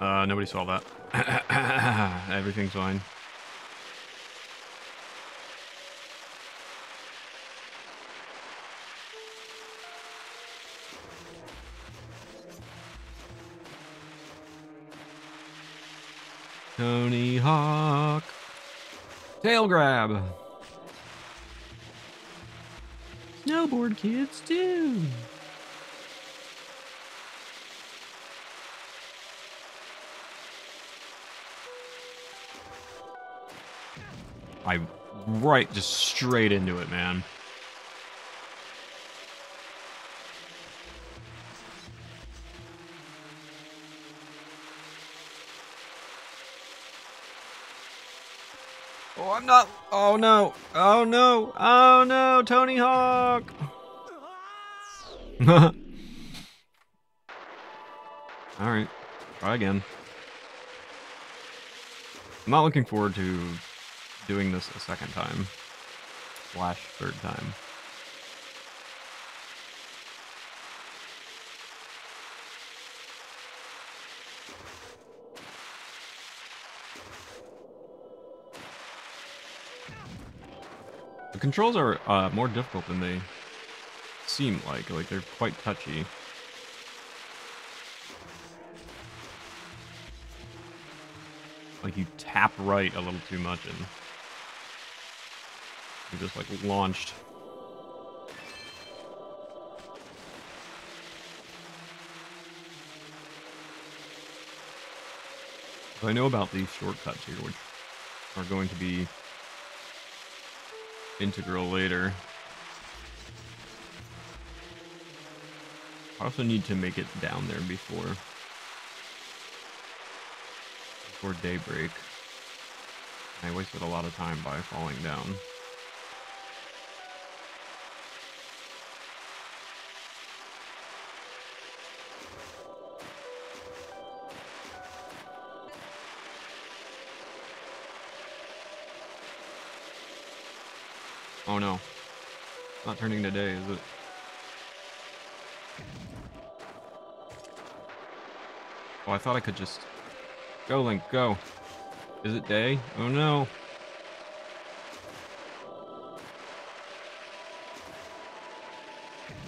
Speaker 1: Uh, nobody saw that. Everything's fine. Tony Hawk. Tail grab. Snowboard kids too. I right just straight into it, man. Oh, I'm not. Oh no. Oh no. Oh no. Tony Hawk. All right. Try again. I'm not looking forward to doing this a second time. Slash third time. The controls are uh, more difficult than they seem like. Like they're quite touchy. Like you tap right a little too much and just like launched. I know about these shortcuts here, which are going to be integral later. I also need to make it down there before before daybreak. I wasted a lot of time by falling down. Turning today, is it? Oh, I thought I could just... Go, Link, go. Is it day? Oh no.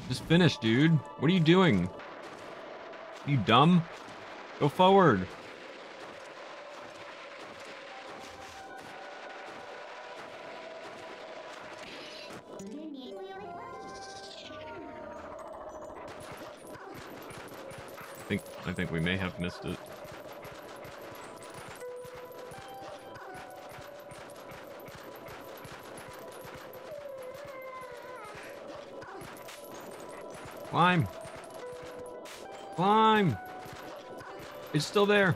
Speaker 1: Just finish, dude. What are you doing? you dumb? Go forward. Think we may have missed it. Climb. Climb. It's still there.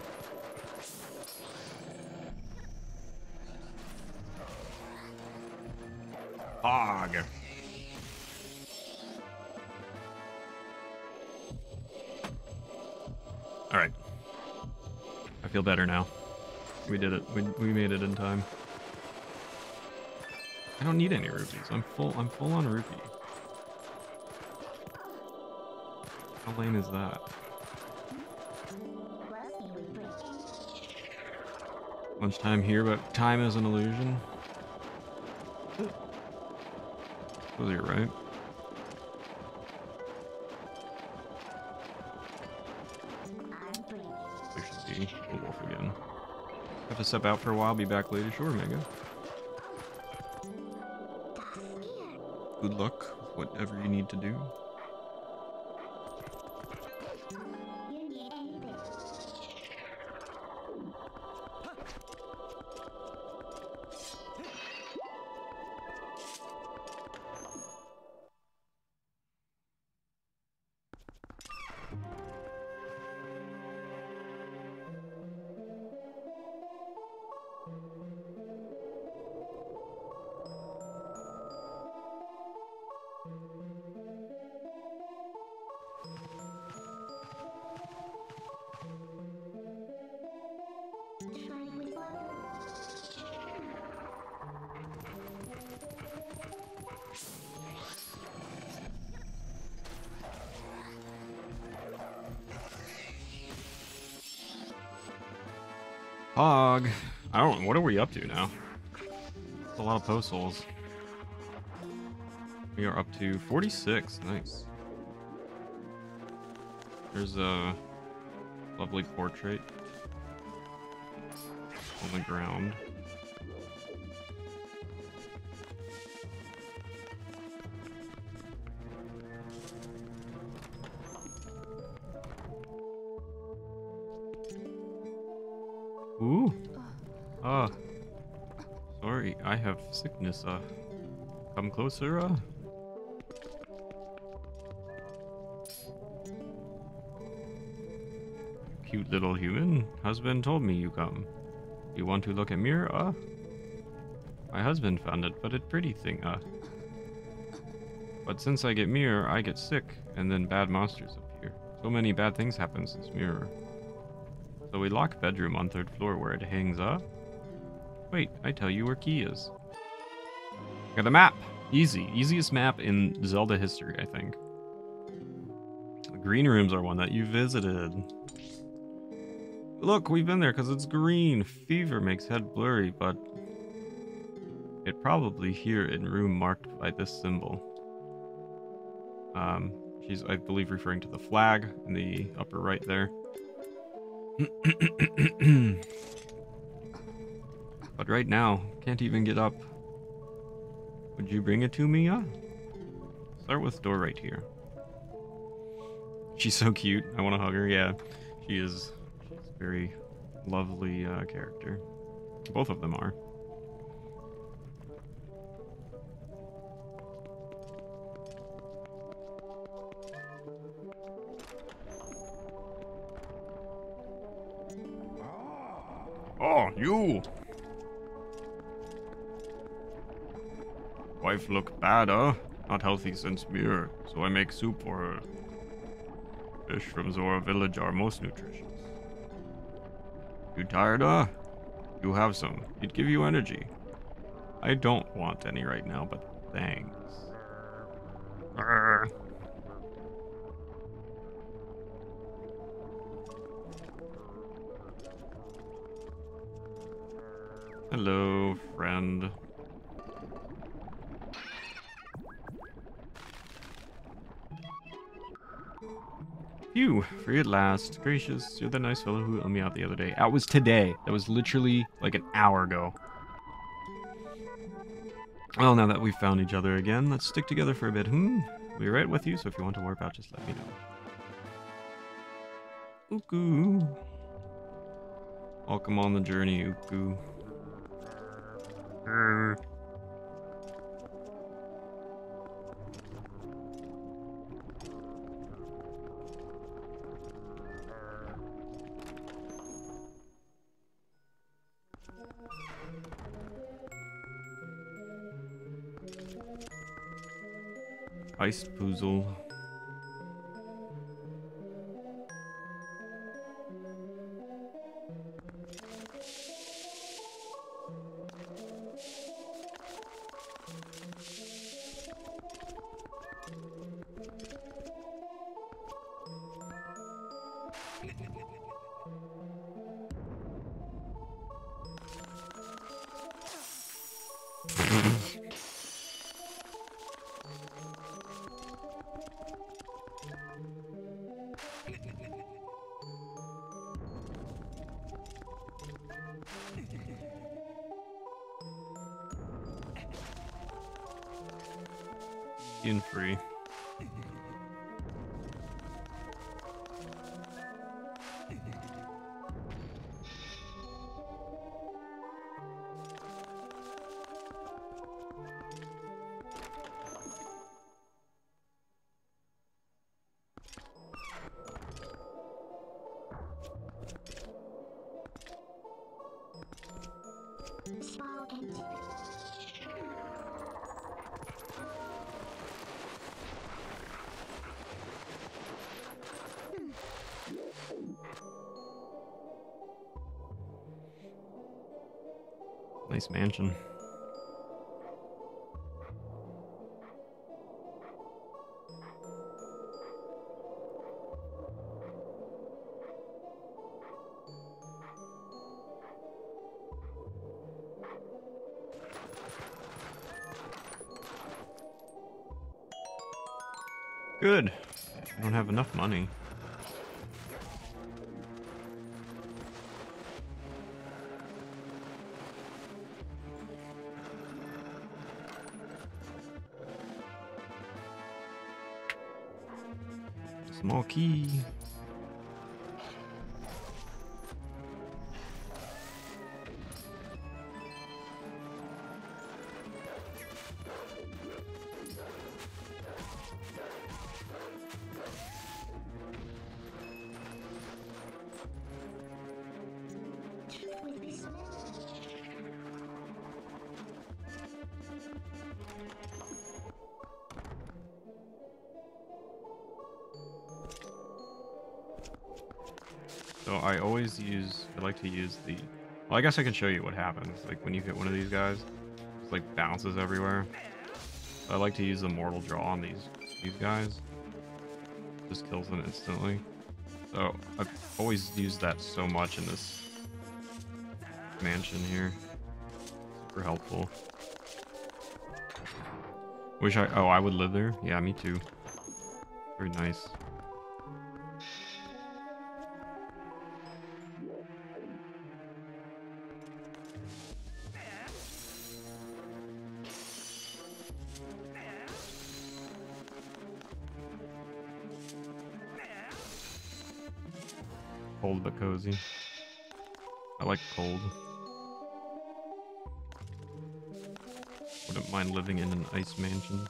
Speaker 1: Feel better now. We did it. We, we made it in time. I don't need any rupees. I'm full. I'm full on rupee. How lame is that? Lunchtime here, but time is an illusion. Was he right? Step out for a while, be back later. Sure, Mega. Good luck with whatever you need to do. We up to now? That's a lot of Poe souls. We are up to 46. Nice. There's a lovely portrait on the ground. Sickness. Uh, come closer. Uh. Cute little human. Husband told me you come. You want to look at mirror? Uh. My husband found it, but it pretty thing, uh. But since I get mirror, I get sick, and then bad monsters appear. So many bad things happen since mirror. So we lock bedroom on third floor where it hangs up. Wait, I tell you where key is. Got a map. Easy. Easiest map in Zelda history, I think. The green rooms are one that you visited. Look, we've been there because it's green. Fever makes head blurry, but it probably here in room marked by this symbol. Um, she's, I believe, referring to the flag in the upper right there. but right now, can't even get up. Would you bring it to me, yeah? Start with door right here. She's so cute. I want to hug her. Yeah, she is. She's a very lovely uh, character. Both of them are. Oh, you! Wife look bad, huh? Not healthy since mirror, so I make soup for her. Fish from Zora village are most nutritious. You tired, huh? You have some. It'd give you energy. I don't want any right now, but thanks. Arr. Hello, friend. You, free at last. Gracious, you're the nice fellow who let me out the other day. That was today. That was literally like an hour ago. Well, now that we've found each other again, let's stick together for a bit. Hmm? We'll be right with you, so if you want to warp out, just let me know. Ooccoo. Welcome on the journey, Ooccoo. Grr. Ice mansion. Good. I don't have enough money. To use the, well, I guess I can show you what happens. Like when you hit one of these guys, it's like bounces everywhere. I like to use the mortal draw on these, these guys. Just kills them instantly. So I've always used that so much in this mansion here. Super helpful. Wish I, oh, I would live there? Yeah, me too. Very nice. Cozy. I like cold. Wouldn't mind living in an ice mansion.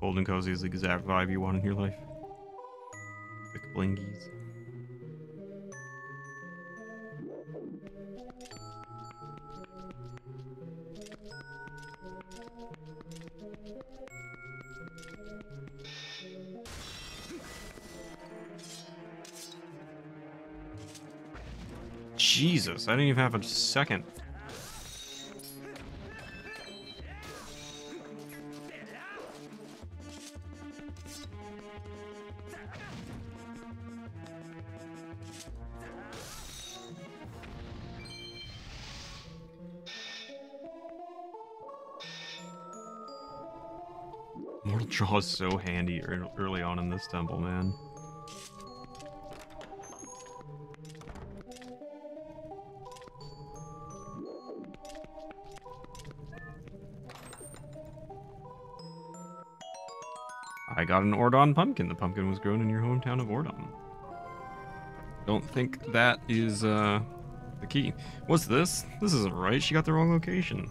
Speaker 1: Cold and cozy is the exact vibe you want in your life. I didn't even have a second. Mortal Draw is so handy early on in this temple, man. Got an Ordon pumpkin. The pumpkin was grown in your hometown of Ordon. Don't think that is uh the key. What's this? This isn't right. She got the wrong location.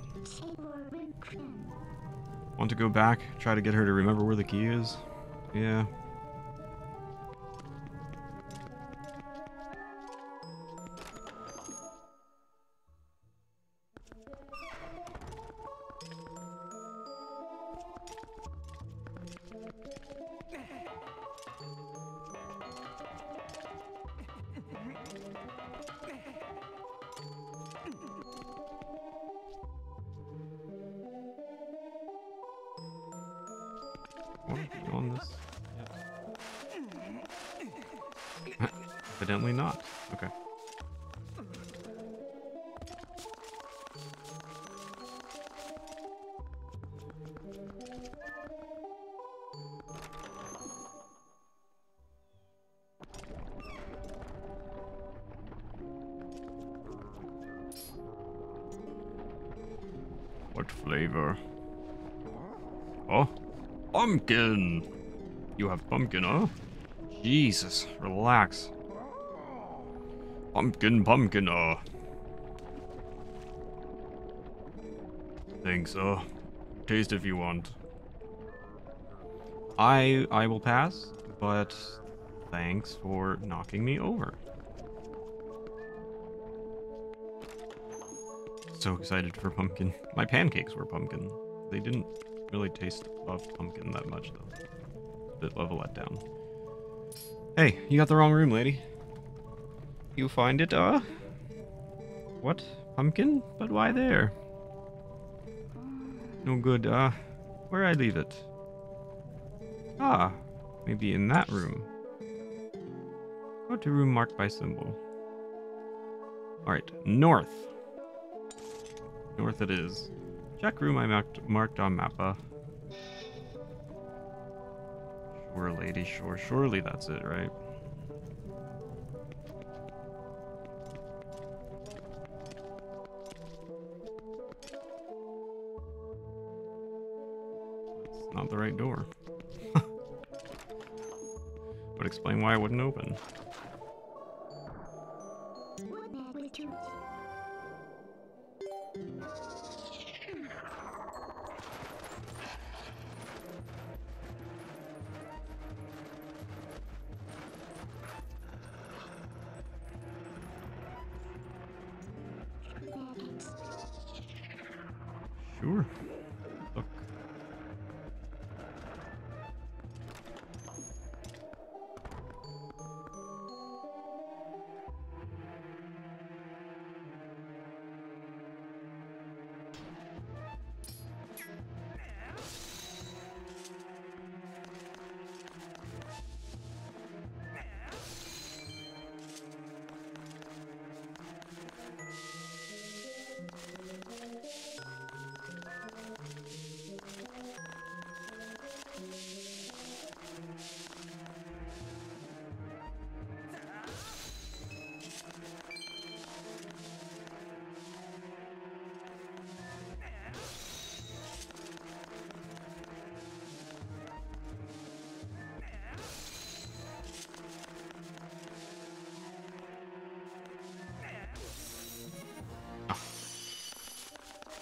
Speaker 1: Want to go back? Try to get her to remember where the key is? Yeah. Pumpkin, huh? Jesus, relax. Pumpkin, pumpkin, uh. Thanks, uh. Taste if you want. I I will pass, but thanks for knocking me over. So excited for pumpkin. My pancakes were pumpkin. They didn't really taste of pumpkin that much though. Bit of a letdown. Hey, you got the wrong room, lady. You find it, uh? What? Pumpkin? But why there? No good, uh. Where I leave it? Ah, maybe in that room. Go to room marked by symbol. Alright, north. North it is. Check room I marked, marked on mappa. Lady, sure. Surely that's it, right? It's not the right door. Would explain why it wouldn't open.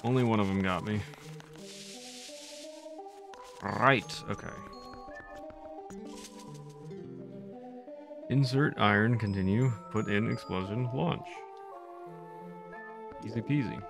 Speaker 1: Only one of them got me. Right, okay. Insert iron, continue, put in explosion, launch. Easy peasy.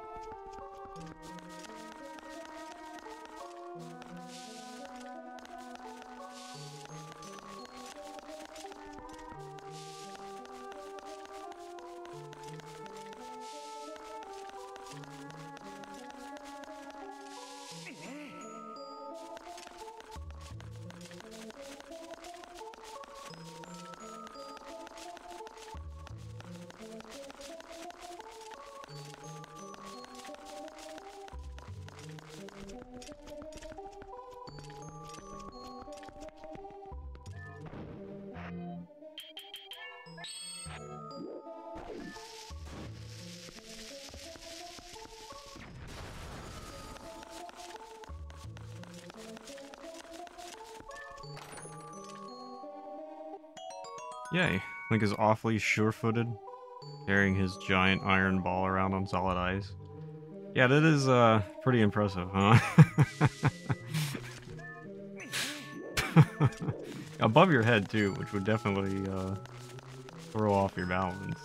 Speaker 1: Is awfully sure-footed, carrying his giant iron ball around on solid ice. Yeah, that is uh pretty impressive, huh? Above your head too, which would definitely uh throw off your balance.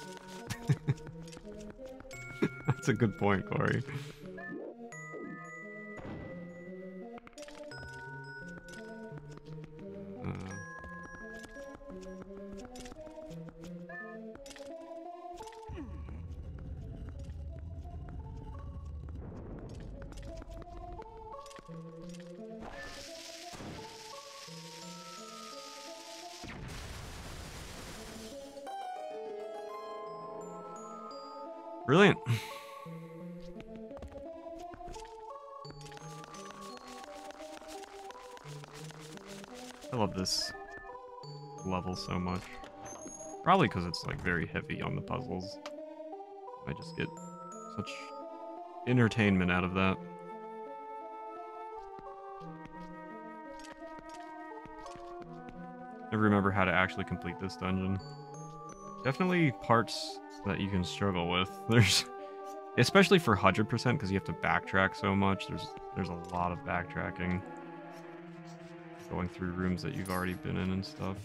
Speaker 1: That's a good point, Corey. Because it's like very heavy on the puzzles. I just get such entertainment out of that. I remember how to actually complete this dungeon. Definitely parts that you can struggle with. There's, especially for hundred percent, because you have to backtrack so much. There's there's a lot of backtracking, going through rooms that you've already been in and stuff.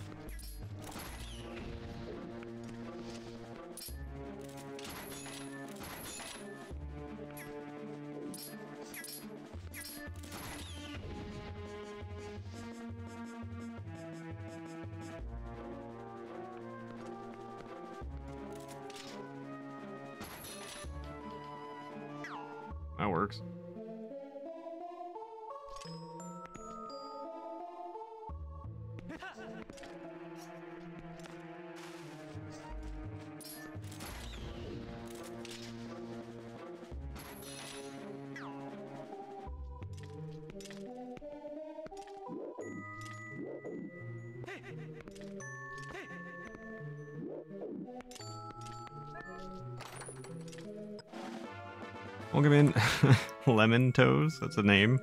Speaker 1: Lemon Toes. That's a name.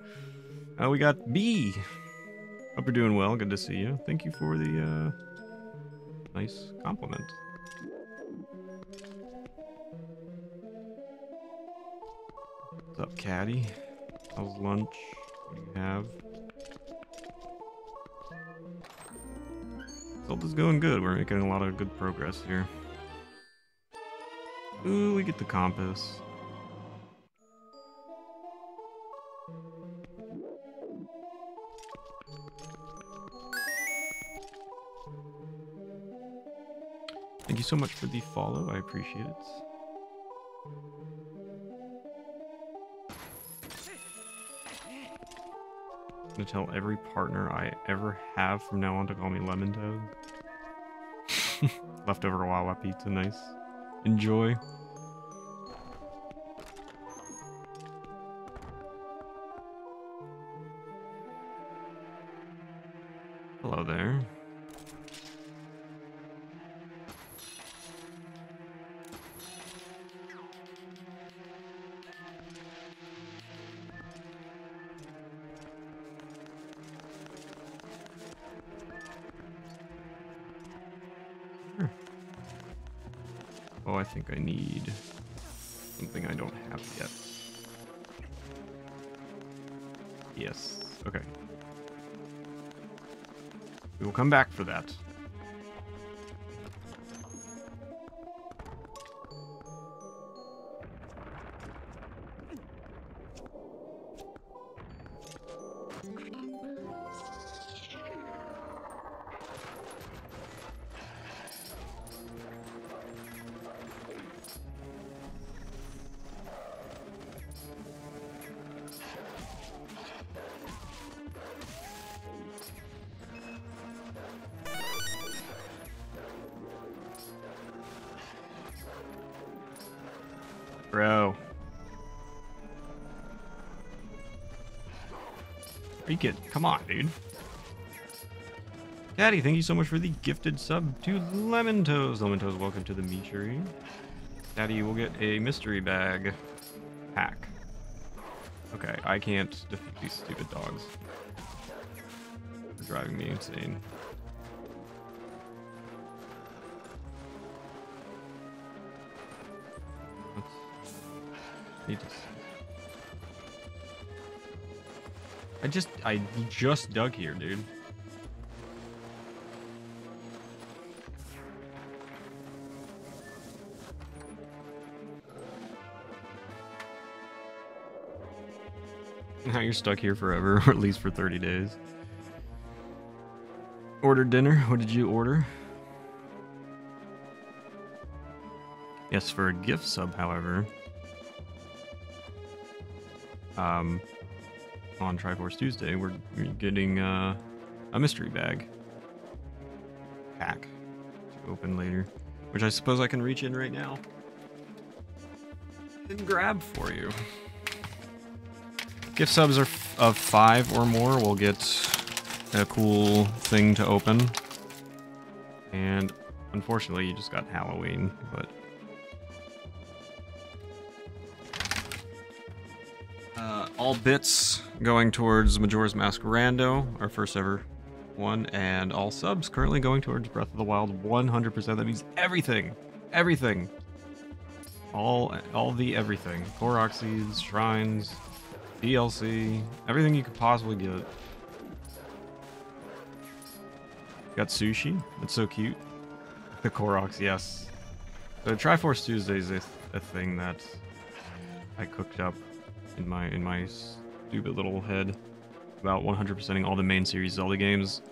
Speaker 1: Uh, we got B. Hope you're doing well. Good to see you. Thank you for the uh, nice compliment. What's up, Caddy? How's lunch? What do you have? Zelda's going good. We're making a lot of good progress here. Ooh, we get the compass. You so much for the follow. I appreciate it. I'm gonna tell every partner I ever have from now on to call me Lemon Toad. Leftover Wawa pizza, nice. Enjoy. Daddy, thank you so much for the gifted sub to Lemon Toes. Lemon Toes, welcome to the meatery. Daddy, you will get a mystery bag pack. Okay, I can't defeat these stupid dogs. They're driving me insane. Need to. I just I just dug here, dude. Now you're stuck here forever, or at least for 30 days. Ordered dinner. What did you order? Yes, for a gift sub, however. Um, on Triforce Tuesday, we're getting uh, a mystery bag pack to open later, which I suppose I can reach in right now and grab for you. Gift subs are of five or more will get a cool thing to open. And unfortunately, you just got Halloween, but. Uh, all bits going towards Majora's Mask Rando, our first ever one, and all subs currently going towards Breath of the Wild 100%. That means everything, everything, all, all the everything. Korok shrines, DLC, everything you could possibly get. Got sushi. That's so cute. The Koroks, yes. So Triforce Tuesday is a, a thing that I cooked up in my in my stupid little head about 100%ing all the main series Zelda games.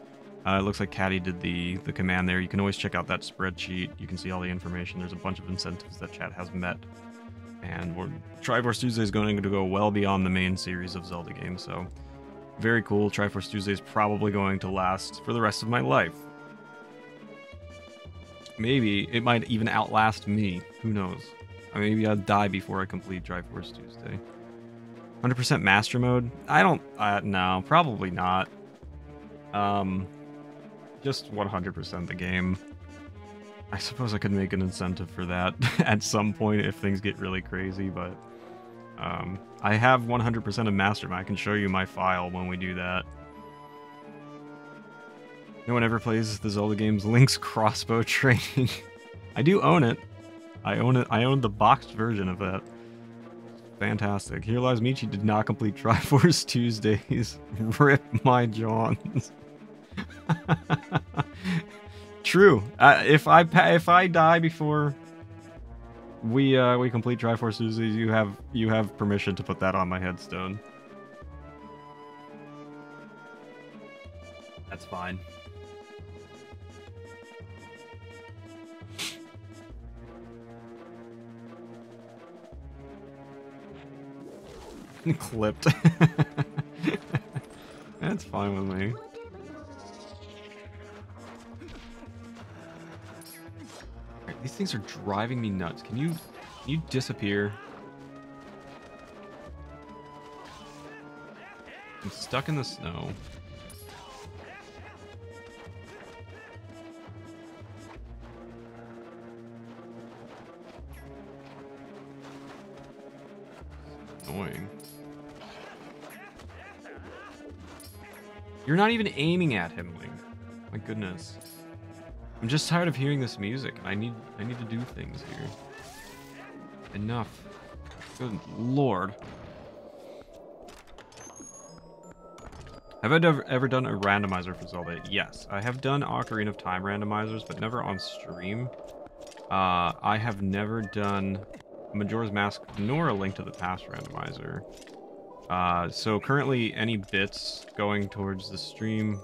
Speaker 1: Uh, it looks like Caddy did the the command there. You can always check out that spreadsheet. You can see all the information. There's a bunch of incentives that chat has met and we're Triforce Tuesday is going to go well beyond the main series of Zelda games. So very cool. Triforce Tuesday is probably going to last for the rest of my life. Maybe it might even outlast me. Who knows? Maybe I'll die before I complete Triforce Tuesday. 100% master mode? I don't. Uh, no, probably not. Um, just 100% the game. I suppose I could make an incentive for that at some point if things get really crazy, but um, I have 100% of Mastermind. I can show you my file when we do that. No one ever plays the Zelda games Link's crossbow training. I do own it. I own it. I own the boxed version of that. Fantastic. Here Lies Meechree did not complete Triforce Tuesdays. Rip my Jawns. True. Uh, if I if I die before we uh, we complete Triforce you have you have permission to put that on my headstone. That's fine. Clipped. That's fine with me. These things are driving me nuts. Can you, can you disappear? I'm stuck in the snow. Annoying. You're not even aiming at him, Link. My goodness. I'm just tired of hearing this music. I need I need to do things here. Enough. Good lord. Have I ever, done a randomizer for Zelda? Yes. I have done Ocarina of Time randomizers, but never on stream. Uh, I have never done Majora's Mask nor a Link to the Past randomizer. Uh, so currently, any bits going towards the stream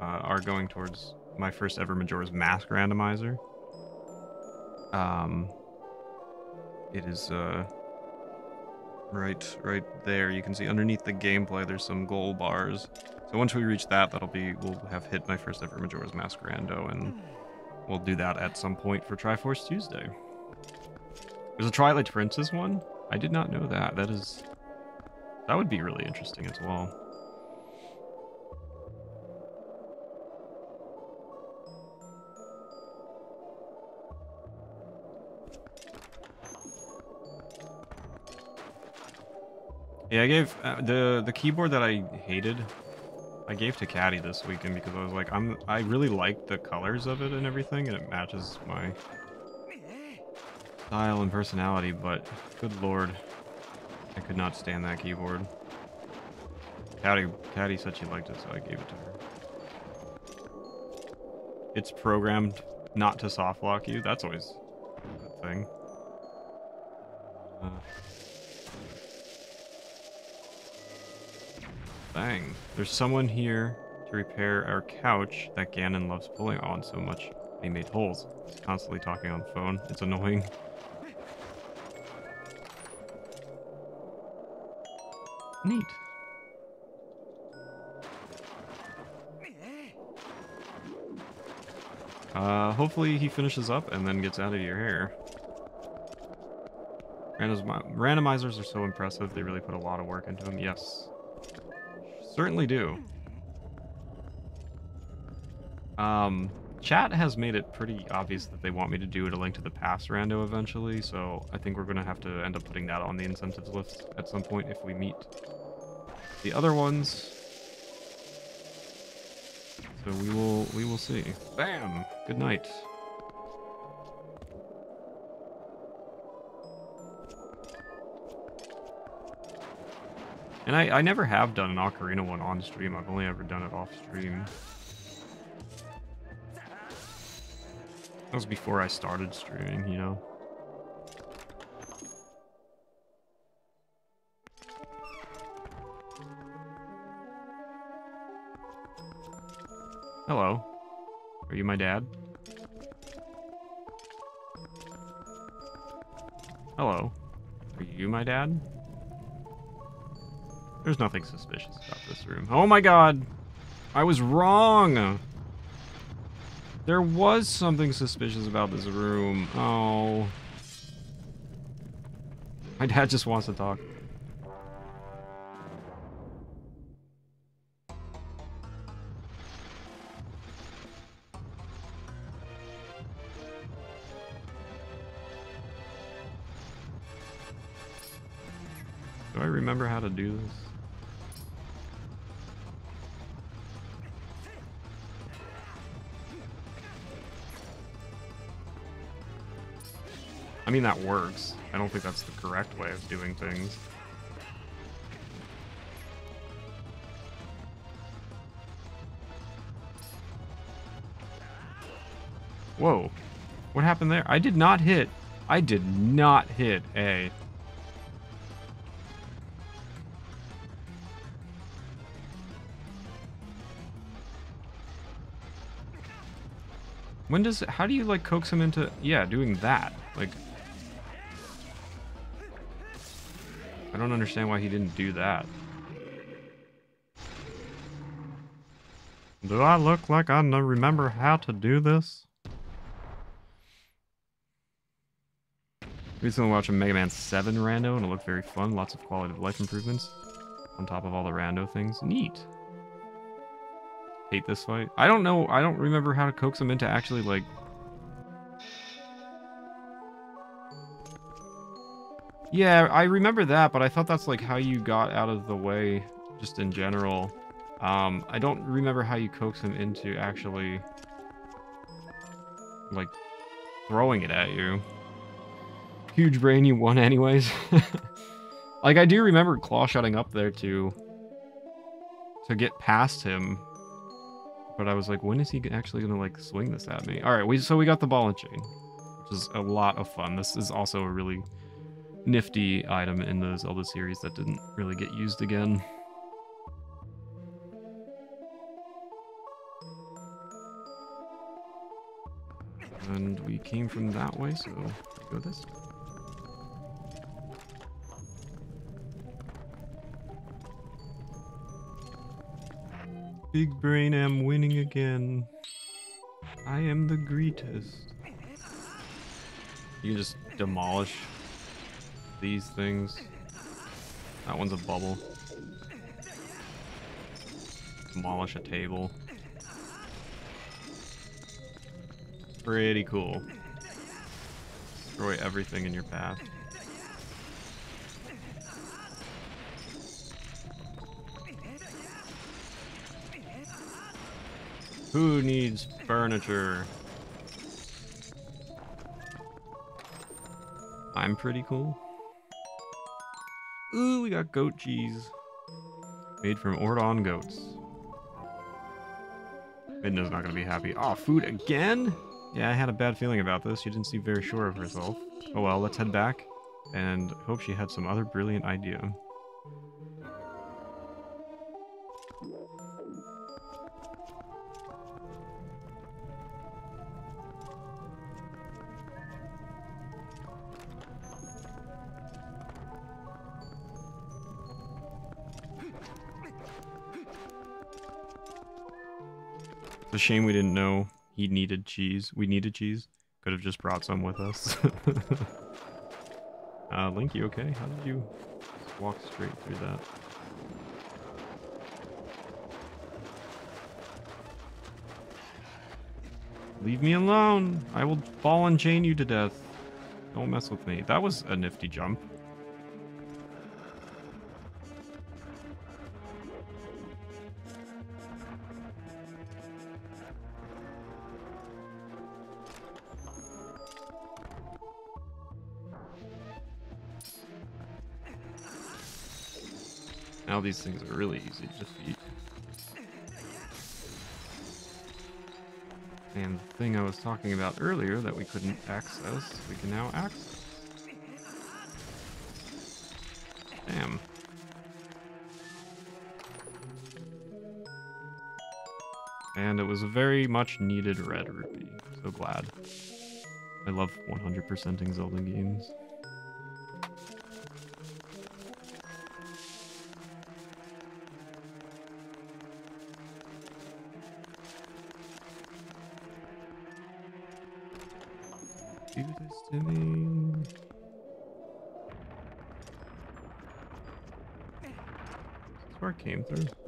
Speaker 1: uh, are going towards my first ever Majora's Mask randomizer. Um, it is uh, right, right there. You can see underneath the gameplay, there's some goal bars. So once we reach that, that'll be we'll have hit my first ever Majora's Mask rando, and we'll do that at some point for Triforce Tuesday. There's a Twilight Princess one. I did not know that. That is that would be really interesting as well. Yeah, I gave uh, the the keyboard that I hated. I gave to Caddy this weekend because I was like, I'm I really like the colors of it and everything, and it matches my style and personality. But good lord, I could not stand that keyboard. Caddy Caddy said she liked it, so I gave it to her. It's programmed not to soft lock you. That's always a good thing. Uh, Bang. There's someone here to repair our couch that Ganon loves pulling on so much. He made holes. He's constantly talking on the phone. It's annoying. Neat. Uh, hopefully he finishes up and then gets out of your hair. Randomizers are so impressive. They really put a lot of work into them. Yes. Certainly do. Um, chat has made it pretty obvious that they want me to do it a Link to the Past rando eventually, so I think we're going to have to end up putting that on the incentives list at some point if we meet the other ones. So we will we will see. Bam! Good night. And I, I never have done an Ocarina one on stream. I've only ever done it off stream. That was before I started streaming, you know? Hello. Are you my dad? Hello. Are you my dad? There's nothing suspicious about this room. Oh my god! I was wrong! There was something suspicious about this room. Oh. My dad just wants to talk. Do I remember how to do this? Mean, that works. I don't think that's the correct way of doing things. Whoa. What happened there? I did not hit. I did not hit A. When does... How do you, like, coax him into... Yeah, doing that. Like... I don't understand why he didn't do that. Do I look like I remember how to do this? Recently watched a Mega Man 7 rando and it looked very fun. Lots of quality of life improvements on top of all the rando things. Neat. Hate this fight. I don't know. I don't remember how to coax him into actually like. Yeah, I remember that, but I thought that's like how you got out of the way, just in general. Um, I don't remember how you coax him into actually like throwing it at you. Huge brain, you won anyways. like I do remember clawshotting up there to to get past him. But I was like, when is he actually gonna like swing this at me? Alright, we so we got the ball and chain, which is a lot of fun. This is also a really nifty item in the Zelda series that didn't really get used again. And we came from that way, so go this way. Big brain am winning again. I am the greatest. You can just demolish these things. That one's a bubble. Demolish a table. Pretty cool. Destroy everything in your path. Who needs furniture? I'm pretty cool. Ooh, we got goat cheese. Made from Ordon goats. Midna's not gonna be happy. Oh, food again? Yeah, I had a bad feeling about this. She didn't seem very sure of herself. Oh well, let's head back. And hope she had some other brilliant idea. Shame we didn't know he needed cheese. We needed cheese. Could have just brought some with us. uh, Link, you okay? How did you walk straight through that? Leave me alone! I will ball and chain you to death. Don't mess with me. That was a nifty jump. These things are really easy to defeat. And the thing I was talking about earlier that we couldn't access, we can now access. Damn. And it was a very much needed red rupee. So glad. I love 100%ing Zelda games. Came through.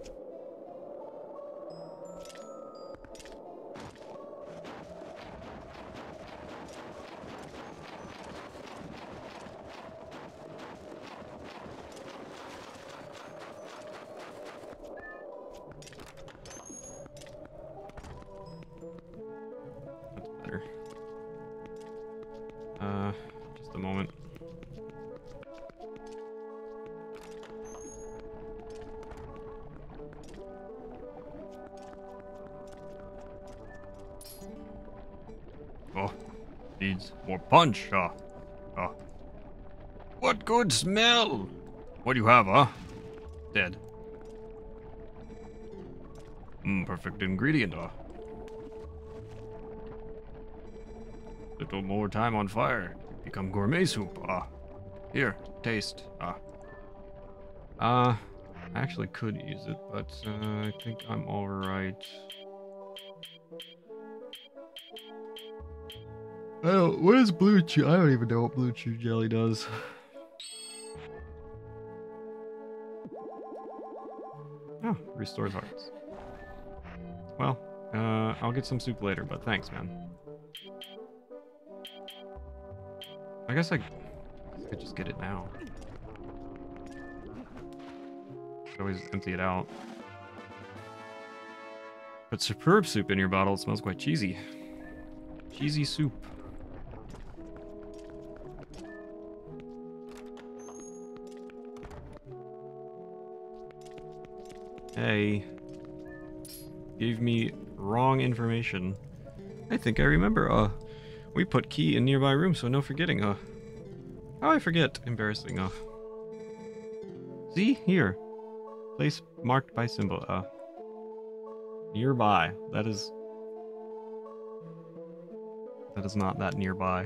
Speaker 1: Punch, huh? Uh. What good smell? What do you have, huh? Dead. Mm, perfect ingredient, huh? Little more time on fire. Become gourmet soup. Ah. Here, taste. Ah. Uh, I actually could use it, but uh, I think I'm alright. Oh, what is Blue Chu? I don't even know what Blue Chu jelly does. Oh, restores hearts. Well, uh, I'll get some soup later, but thanks, man. I guess I, I could just get it now. Could always empty it out. Put superb soup in your bottle. It smells quite cheesy. Cheesy soup. Hey. Gave me wrong information. I think I remember, uh, we put key in nearby room, so no forgetting, uh. How I forget? Embarrassing, uh. See? Here. Place marked by symbol, uh. Nearby. That is... That is not that nearby.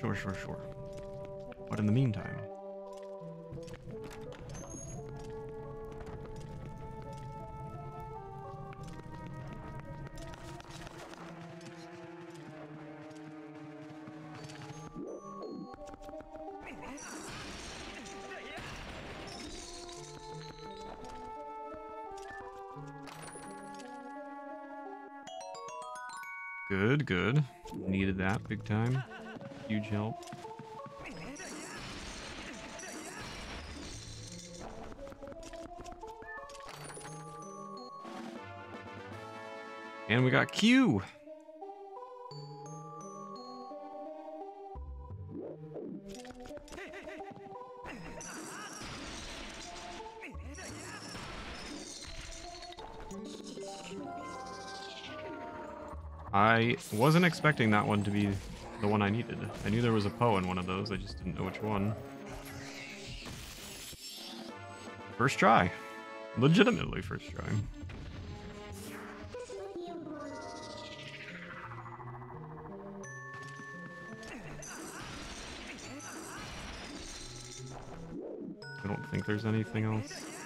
Speaker 1: Sure. Sure, sure. But in the meantime... Good, good. Needed that big time. Huge help. And we got Q. I wasn't expecting that one to be the one I needed. I knew there was a Poe in one of those, I just didn't know which one. First try. Legitimately first try. I don't think there's anything else.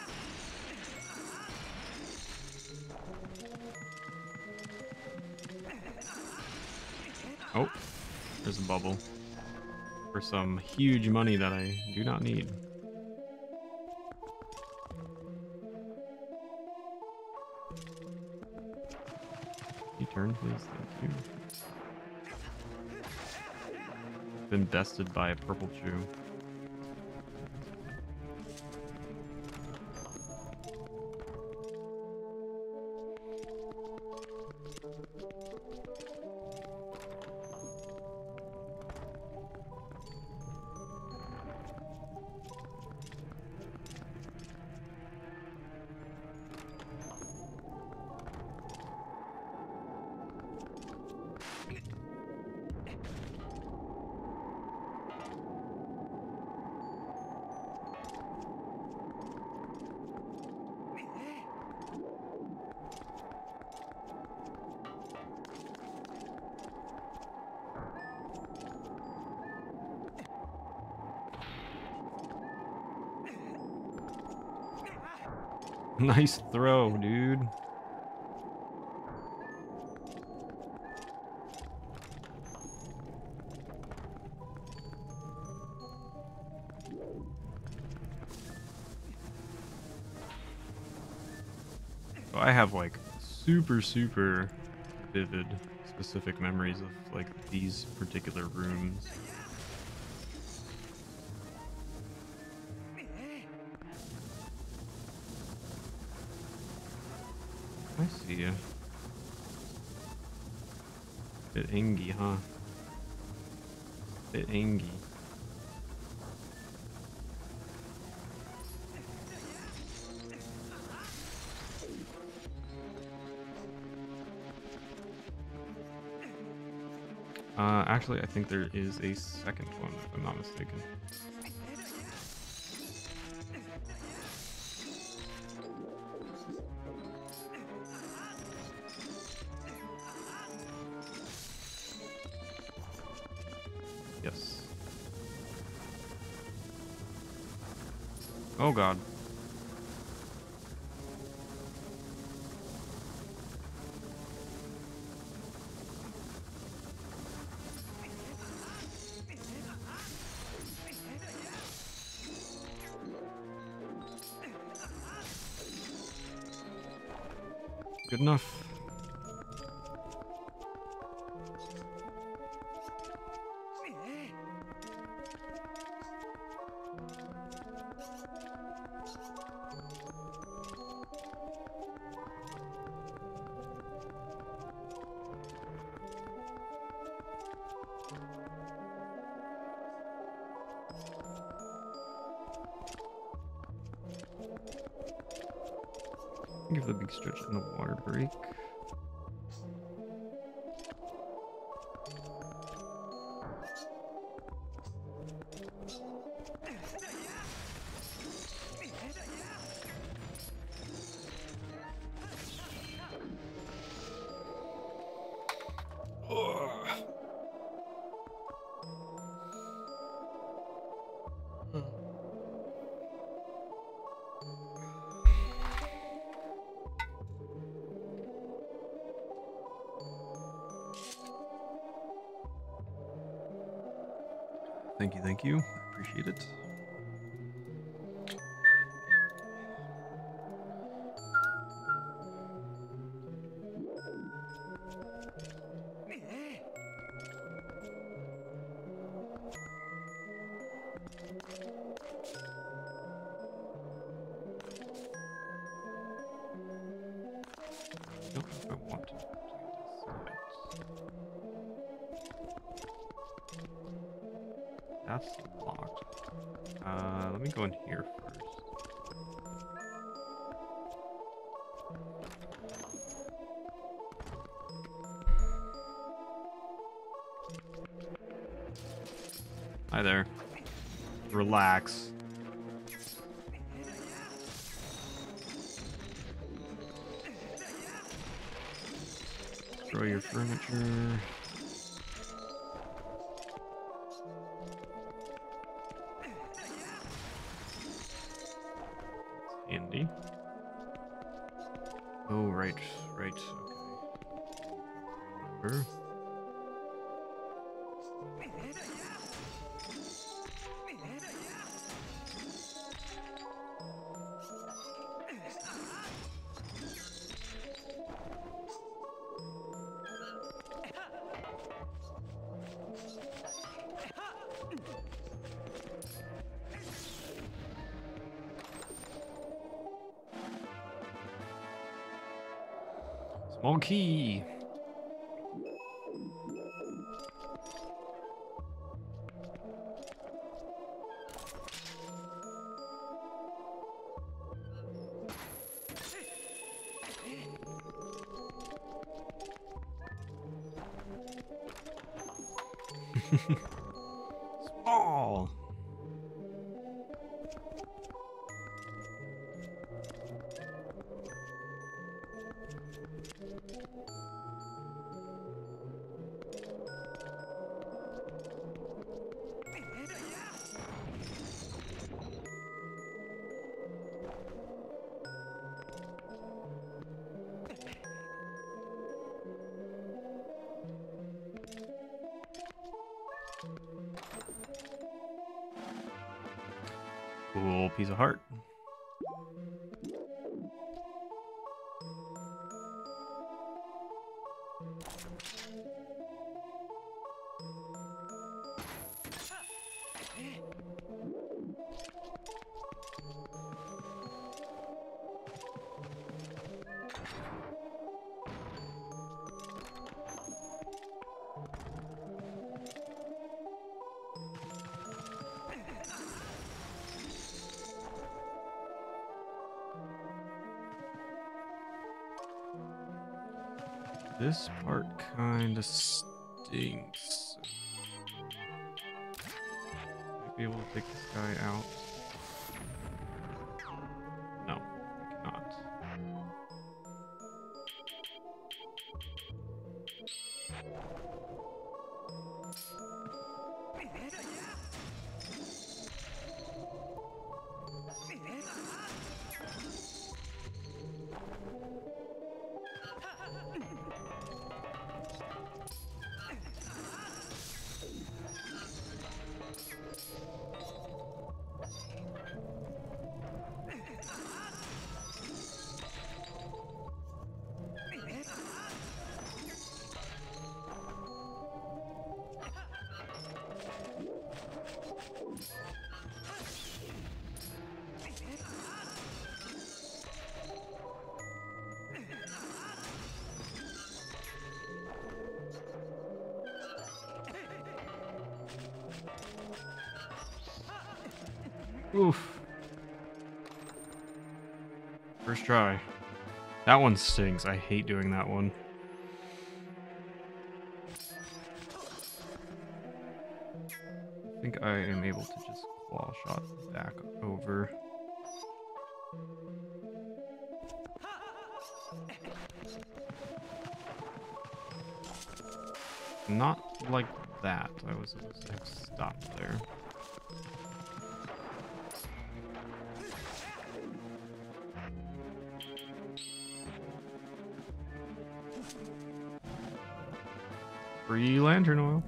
Speaker 1: Some huge money that I do not need. You turn, please. Thank you. Been bested by a Purple Chu. Nice throw, dude. So I have like super, super vivid, specific memories of like these particular rooms. I see you. Bit angy, huh? Bit angy. Uh, actually, I think there is a second one, if I'm not mistaken. Thank you, thank you. I appreciate it. Monkey! piece of heart. kinda stinks. Might be able to take this guy out. That one stings. I hate doing that one. I think I am able to just claw shot back over. Not like that. I was like, stopped there. Free lantern oil.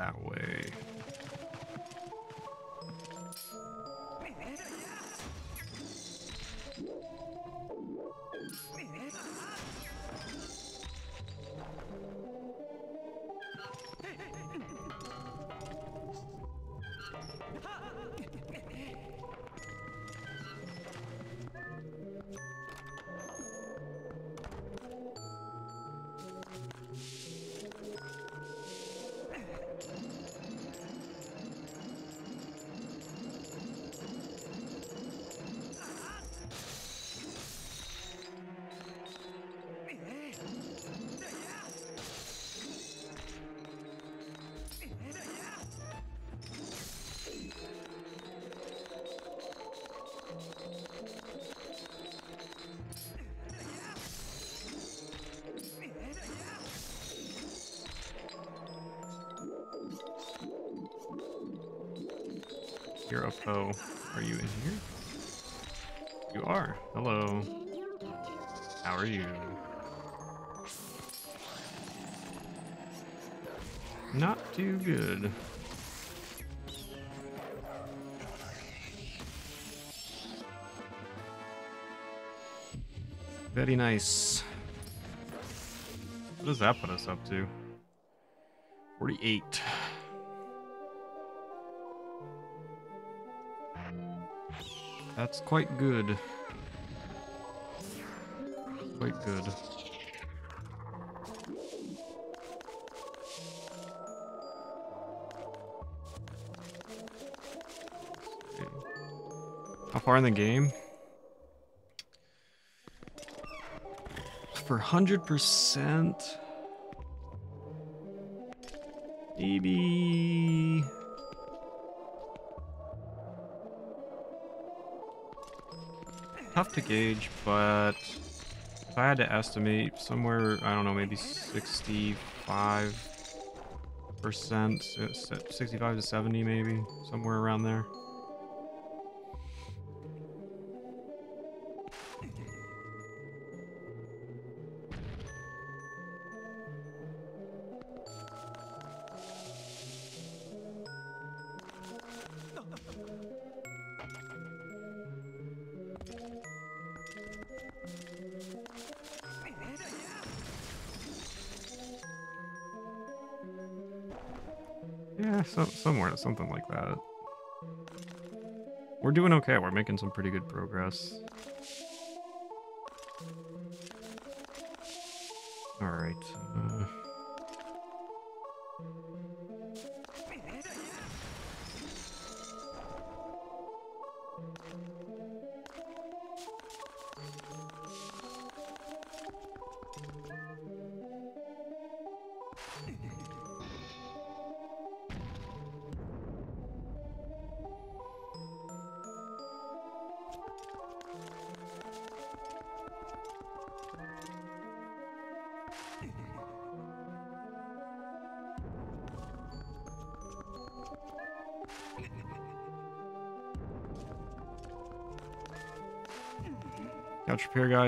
Speaker 1: That way. Hero Poe, are you in here? You are. Hello. How are you? Not too good. Very nice. What does that put us up to? 48. That's quite good. Quite good. How far in the game? For 100%? Maybe... tough to gauge, but if I had to estimate somewhere, I don't know, maybe 65 percent, uh, 65 to 70 maybe, somewhere around there. Something like that. We're doing okay. We're making some pretty good progress.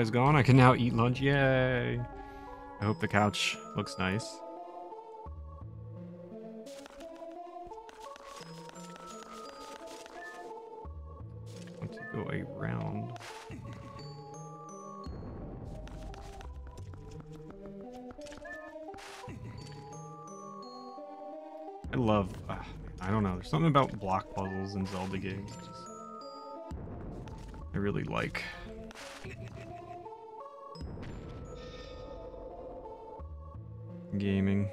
Speaker 1: Is gone. I can now eat lunch. Yay! I hope the couch looks nice. To go around. I love. Uh, I don't know. There's something about block puzzles in Zelda games. I really like. Gaming.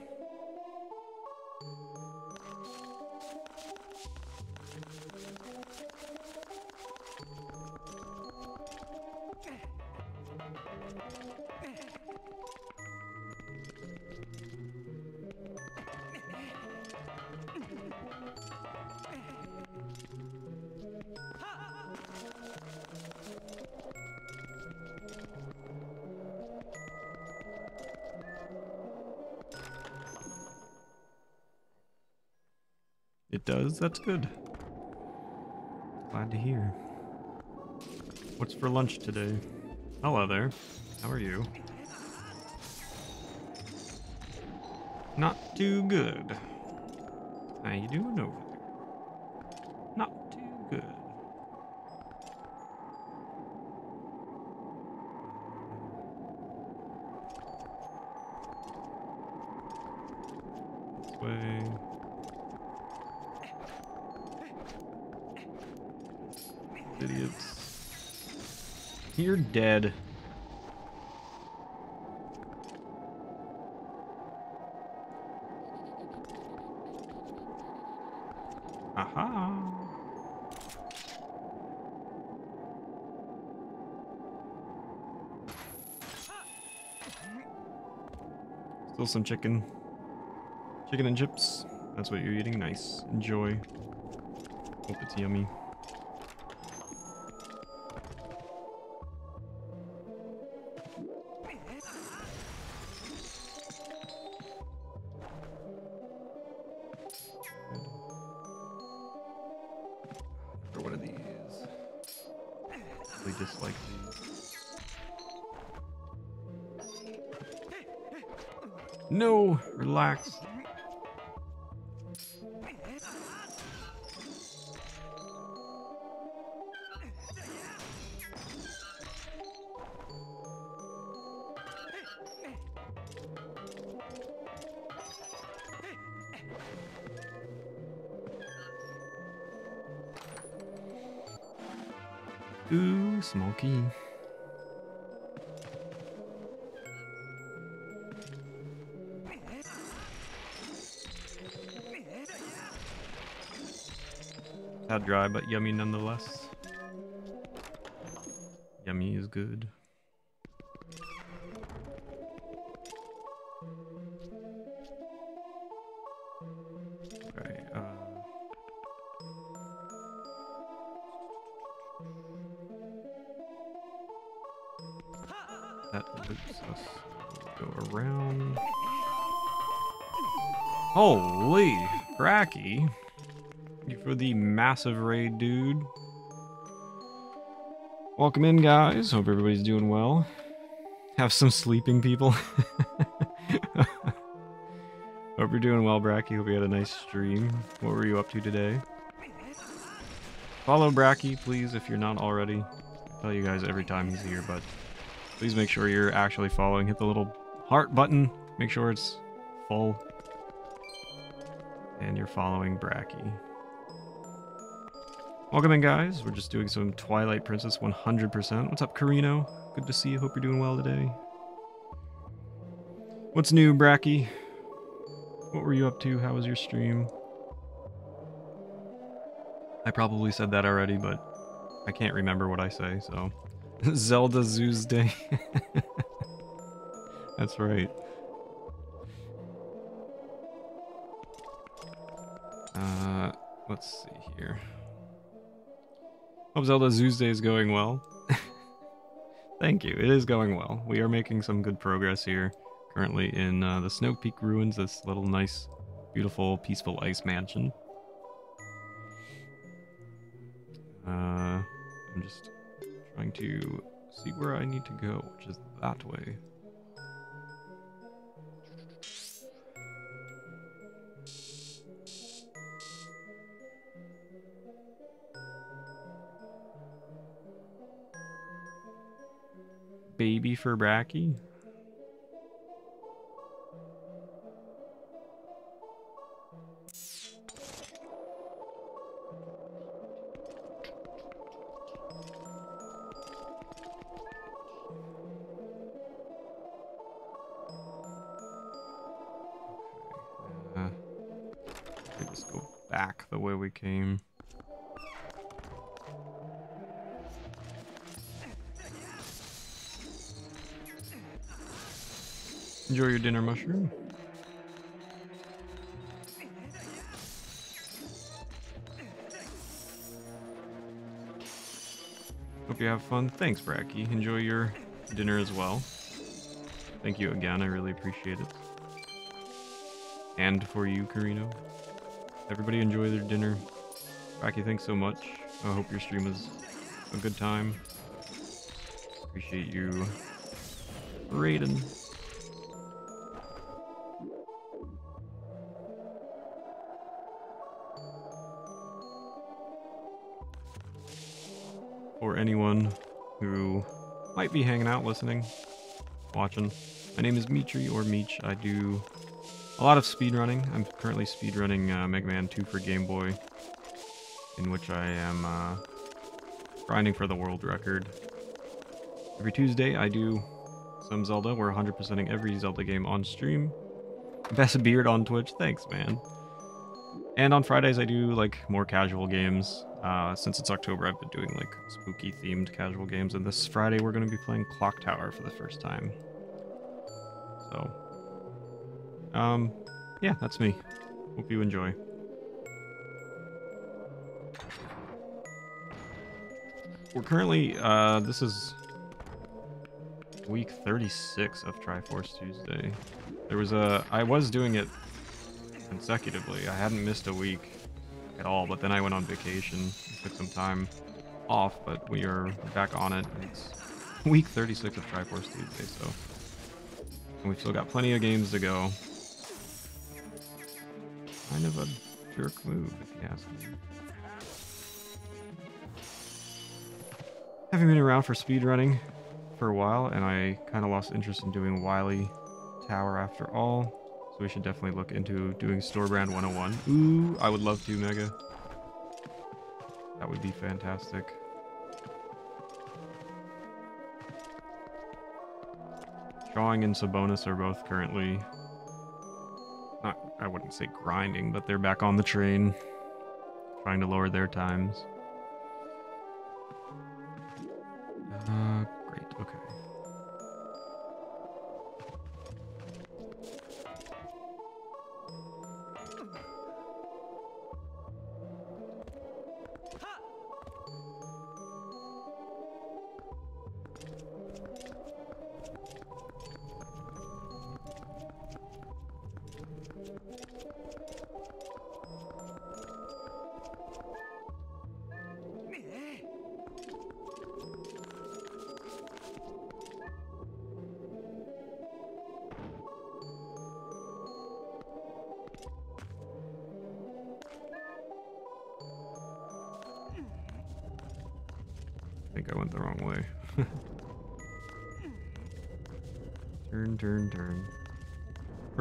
Speaker 1: That's good. Glad to hear. What's for lunch today? Hello there. How are you? Not too good. How you doing over there? Not too good. This way. Idiots. You're dead. Aha. Still some chicken. Chicken and chips. That's what you're eating. Nice. Enjoy. Hope it's yummy. But yummy nonetheless. Yummy is good. The massive raid, dude. Welcome in, guys. Hope everybody's doing well. Have some sleeping people. Hope you're doing well, Bracky. Hope you had a nice stream. What were you up to today? Follow Bracky, please, if you're not already. I tell you guys every time he's here, but please make sure you're actually following. Hit the little heart button. Make sure it's full. And you're following Bracky. Welcome in, guys. We're just doing some Twilight Princess 100%. What's up, Carino? Good to see you. Hope you're doing well today. What's new, Bracky? What were you up to? How was your stream? I probably said that already, but I can't remember what I say, so. Zelda Zoos Day. That's right. Uh, let's see here. Hope Zelda Zoos Day is going well. Thank you. It is going well. We are making some good progress here. Currently in uh, the Snow Peak Ruins, this little nice, beautiful, peaceful ice mansion. Uh, I'm just trying to see where I need to go, which is that way. Baby for Bracky. Enjoy your dinner, mushroom. Hope you have fun. Thanks, Bracky. Enjoy your dinner as well. Thank you again. I really appreciate it. And for you, Carino. Everybody enjoy their dinner. Bracky, thanks so much. I hope your stream was a good time. Appreciate you raiding. Anyone who might be hanging out, listening, watching, my name is Meechree or Meech. I do a lot of speedrunning. I'm currently speedrunning uh, Mega Man 2 for Game Boy, in which I am uh, grinding for the world record. Every Tuesday, I do some Zelda. We're 100%ing every Zelda game on stream. Best beard on Twitch. Thanks, man. And on Fridays, I do like more casual games. Uh, since it's October, I've been doing like spooky themed casual games. And this Friday, we're going to be playing Clock Tower for the first time. So, um, yeah, that's me. Hope you enjoy. We're currently, uh, this is week 36 of Triforce Tuesday. There was a, I was doing it consecutively. I hadn't missed a week at all, but then I went on vacation, took some time off, but we are back on it. It's week 36 of Triforce Tuesday, so and we've still got plenty of games to go. Kind of a jerk move, if you ask me. Haven't been around for speedrunning for a while, and I kind of lost interest in doing Wily Tower after all. So we should definitely look into doing Store Brand 101. Ooh, I would love to, Mega. That would be fantastic. Drawing and Sabonis are both currently not I wouldn't say grinding, but they're back on the train trying to lower their times. Uh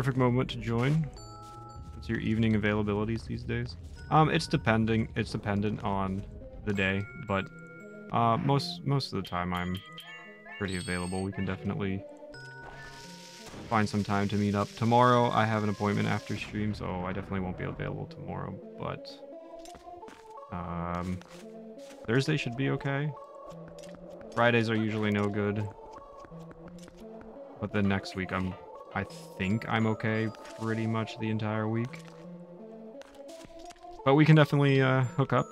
Speaker 1: Perfect moment to join. What's your evening availabilities these days? Um, it's depending. It's dependent on the day, but uh, most most of the time I'm pretty available. We can definitely find some time to meet up. Tomorrow I have an appointment after stream, so I definitely won't be available tomorrow. But um, Thursday should be okay. Fridays are usually no good. But then next week I'm I think I'm okay pretty much the entire week. But we can definitely uh, hook up.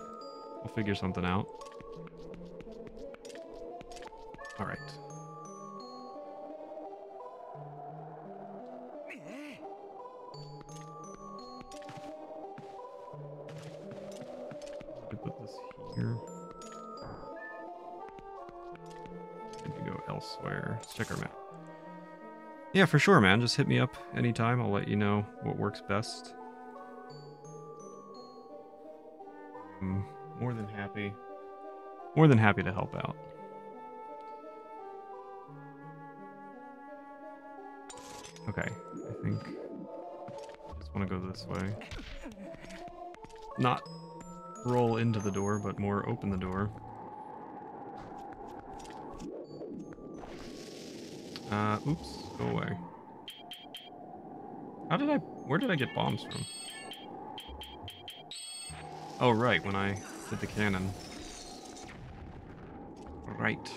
Speaker 1: We'll figure something out. Alright. Put Yeah, for sure, man. Just hit me up anytime. I'll let you know what works best. I'm more than happy. More than happy to help out. Okay, I think I just want to go this way. Not roll into the door, but more open the door. Uh, oops, go away. How did I, where did I get bombs from? Oh, right, when I did the cannon. Right.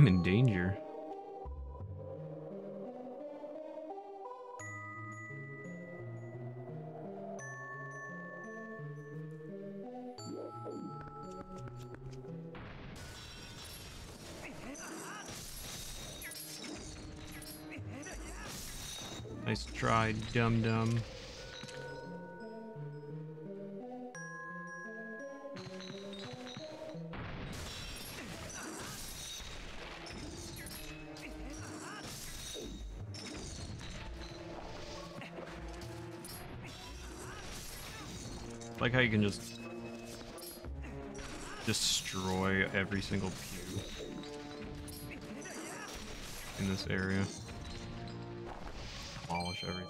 Speaker 1: I'm in danger. Nice try, dum-dum. How you can just destroy every single pew in this area. Demolish everything.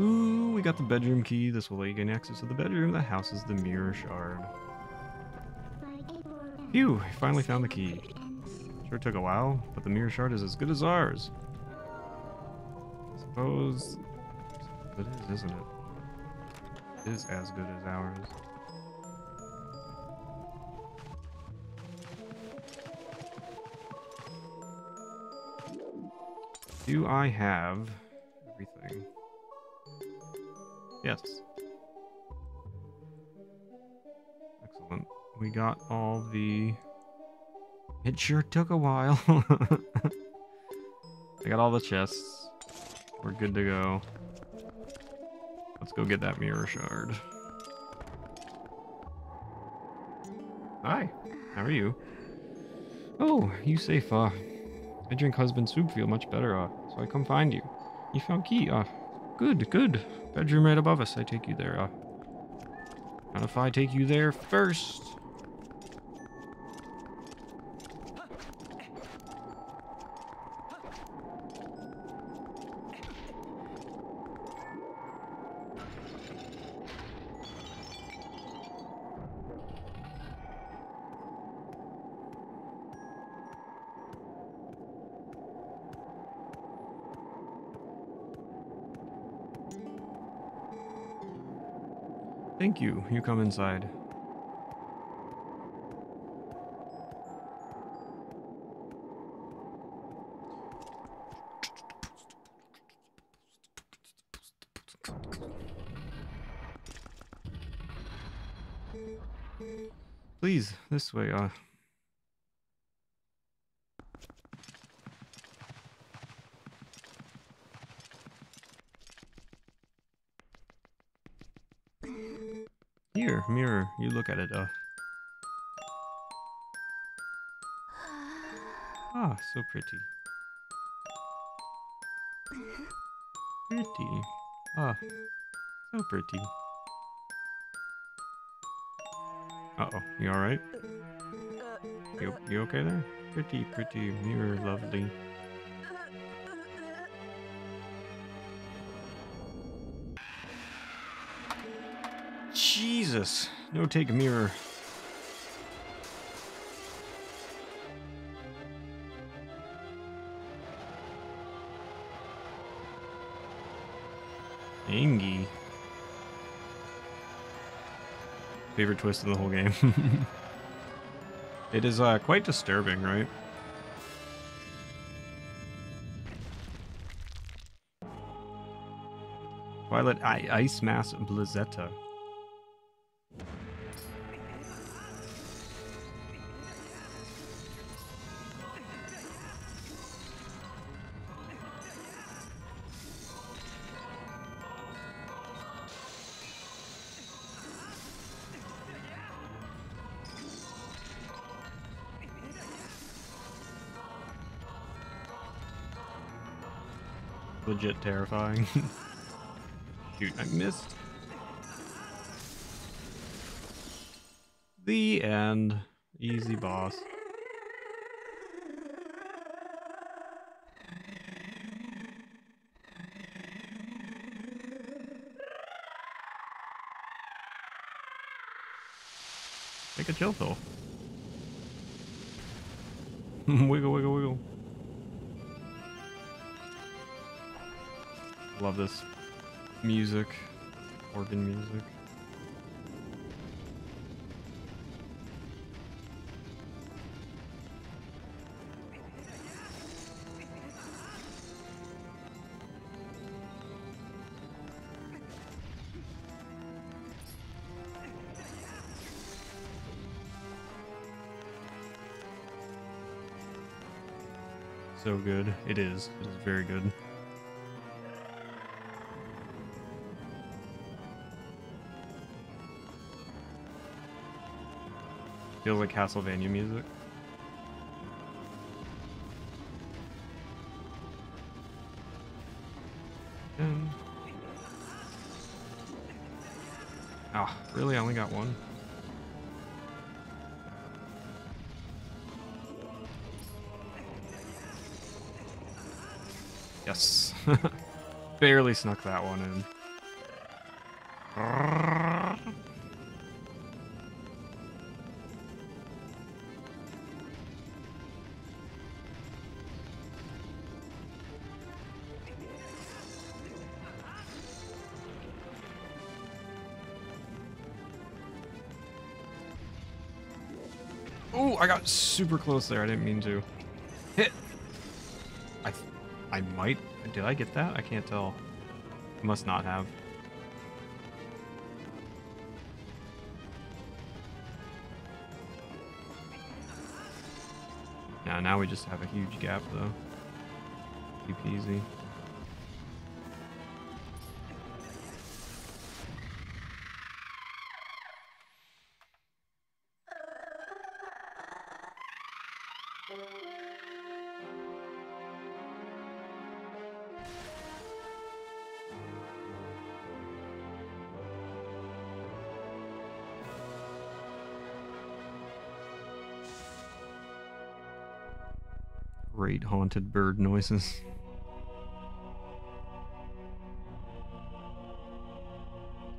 Speaker 1: Ooh, we got the bedroom key. This will let you gain access to the bedroom. The house is the mirror shard. Phew, finally found the key. Sure took a while, but the mirror shard is as good as ours. Suppose it is, isn't it? It is as good as ours. Do I have everything? Yes. We got all the... It sure took a while. I got all the chests. We're good to go. Let's go get that mirror shard. Hi. How are you? Oh, you safe, uh, I drink husband soup, feel much better, uh, so I come find you. You found key, uh, good, good. Bedroom right above us, I take you there, uh. And if I take you there first? Thank you. You come inside. Please, this way, uh. Pretty. Uh-oh, you alright? You, you okay there? Pretty, pretty, mirror, lovely. Jesus! No take mirror. Angie. Favorite twist in the whole game. it is uh, quite disturbing, right? Twilight I Ice Mass Blizzeta. Legit terrifying. Dude, I missed. The end. Easy boss. Take a chill pill. Music. So good. It is. It is very good. Feels like Castlevania music. Ah, really? I only got one? Yes. Barely snuck that one in. Got super close there. I didn't mean to. Hit. I, I might. Did I get that? I can't tell. Must not have. Now, now we just have a huge gap though. Keep easy. Haunted bird noises.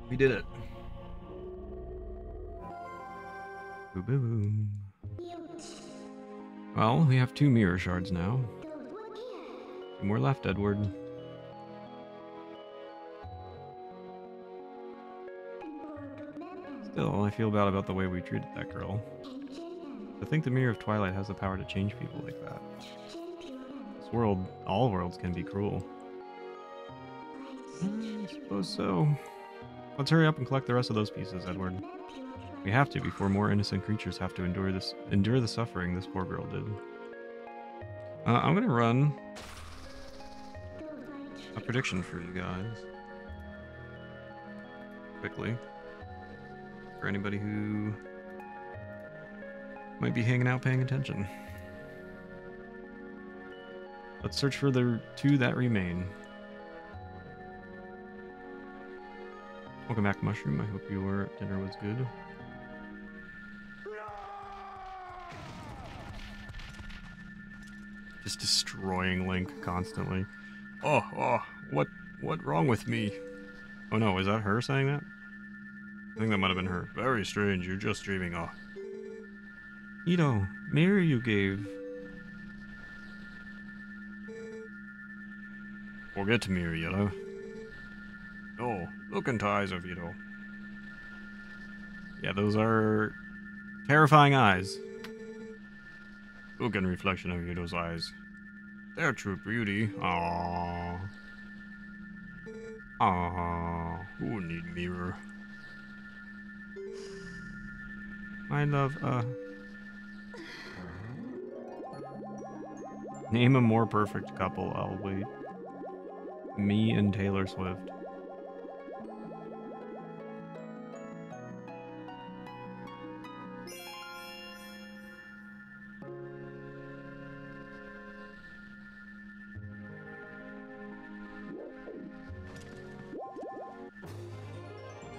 Speaker 1: We did it. Boom, boom. Well, we have two mirror shards now. Two more left, Edward. Still, I feel bad about the way we treated that girl. I think the Mirror of Twilight has the power to change people like that. World, all worlds can be cruel. I suppose so. Let's hurry up and collect the rest of those pieces, Edward. We have to before more innocent creatures have to endure this endure the suffering this poor girl did. Uh, I'm gonna run a prediction for you guys. Quickly. For anybody who might be hanging out paying attention. Search for the two that remain. Welcome back, Mushroom. I hope your dinner was good. Just destroying Link constantly. Oh, oh, what, what wrong with me? Oh no, is that her saying that? I think that might have been her. Very strange, you're just dreaming. Oh. Yeto, mirror you gave. Forget to mirror, Yellow. Oh, look into eyes of Yeto. Yeah, those are terrifying eyes. Look in reflection of Yeto's eyes. They're true beauty. Aww. Aww. Who need mirror? My love, uh. Name a more perfect couple, I'll wait. Me and Taylor Swift.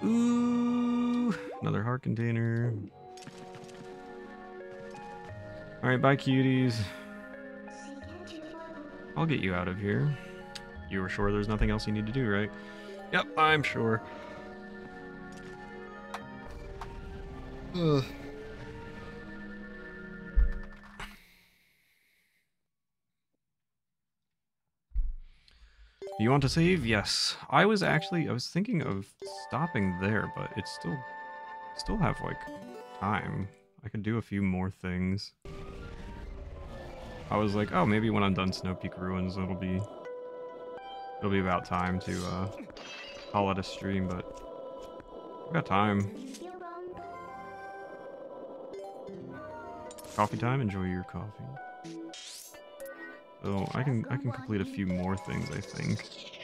Speaker 1: Ooh, another heart container. Alright, bye cuties. I'll get you out of here. You were sure there's nothing else you need to do, right? Yep, I'm sure. Ugh. You want to save? Yes. I was actually I was thinking of stopping there, but it's still still have like time. I could do a few more things. I was like, oh, maybe when I'm done Snow Peak Ruins, it'll be it'll be about time to uh, call it a stream, but I've got time. Coffee time. Enjoy your coffee. So I can I can complete a few more things. I think.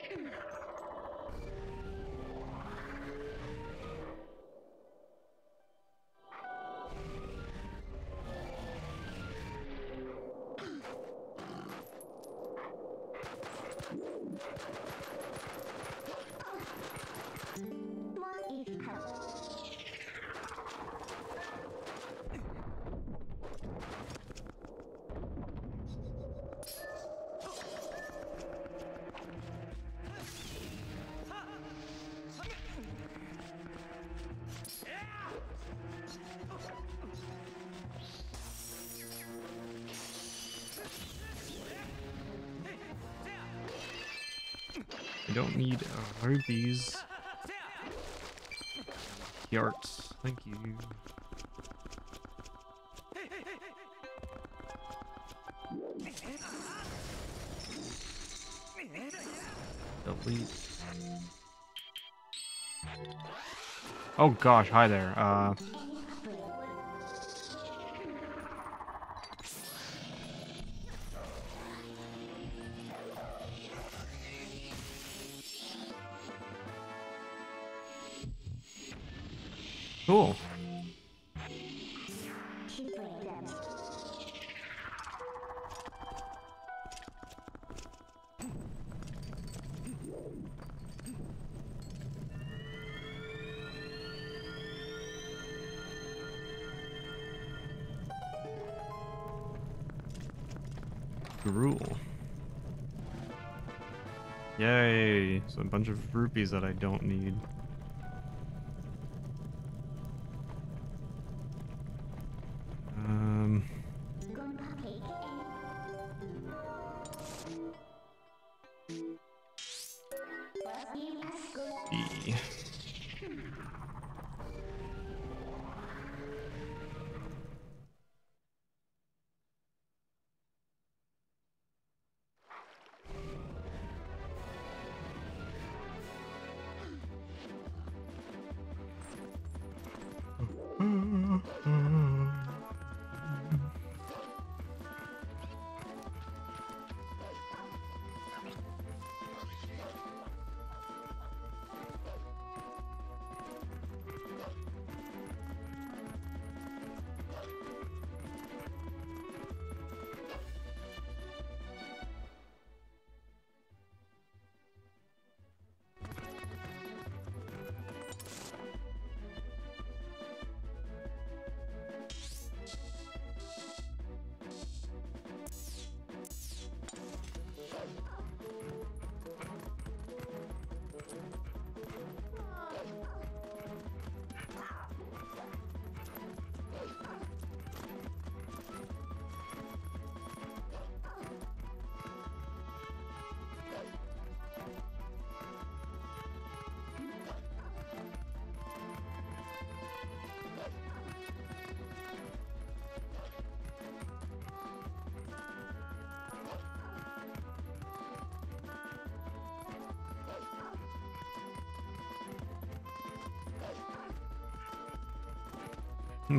Speaker 1: Rupees. Yarts. Thank you. Delete. Oh gosh, hi there. Uh Of rupees that I don't need.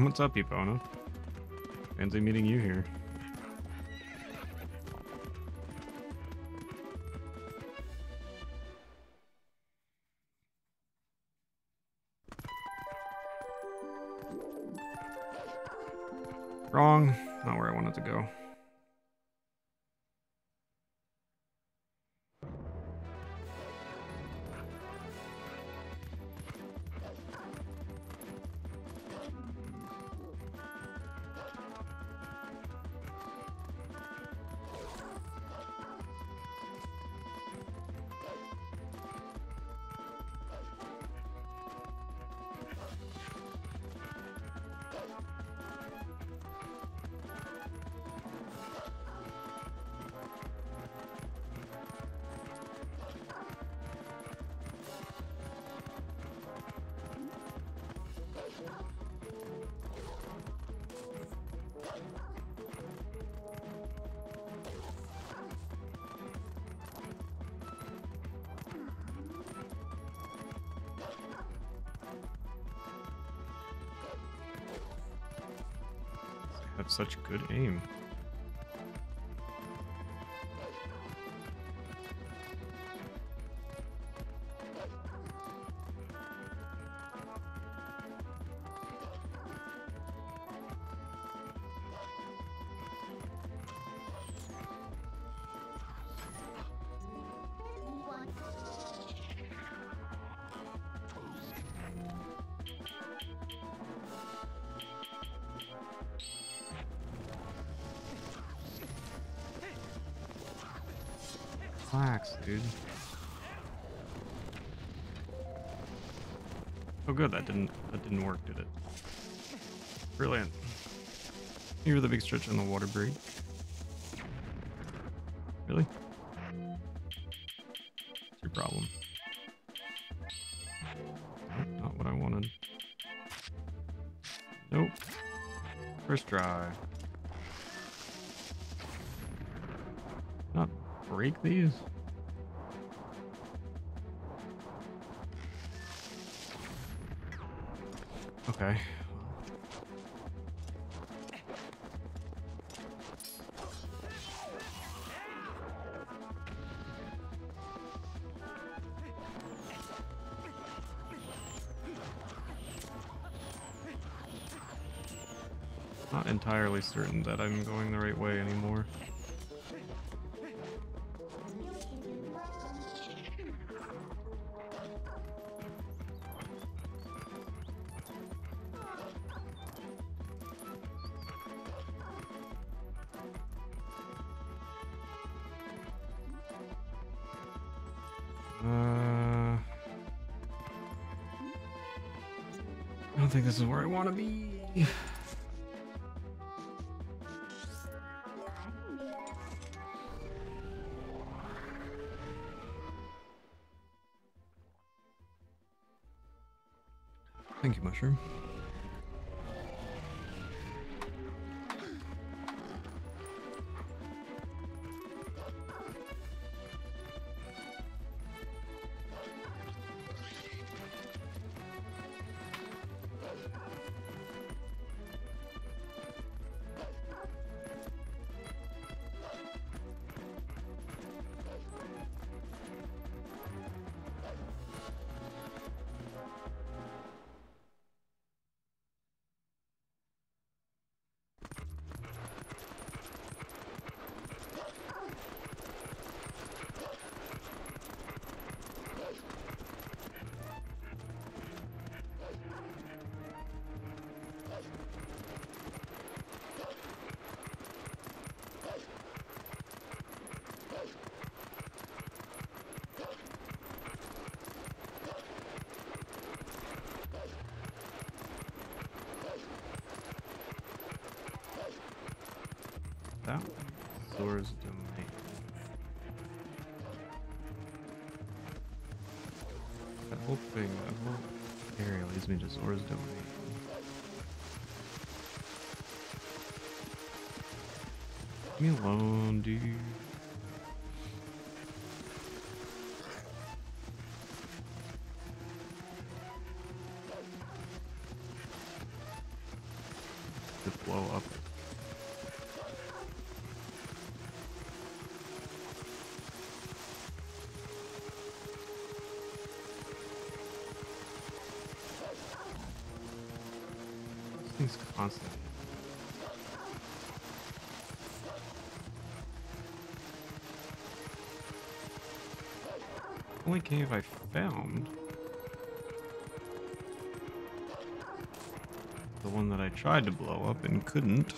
Speaker 1: What's up, Epona? Fancy meeting you here. Such good aim. Relax, dude. Oh good, that didn't that didn't work, did it? Brilliant. You're the big stretch on the water break. Really? What's your problem? Nope, not what I wanted. Nope. First try. Not break these? certain that I'm going the right way anymore. Uh, I don't think this is where I want to be. Whole thing, that area leads me to Zora's domain. Leave me alone, dude. Tried to blow up and couldn't.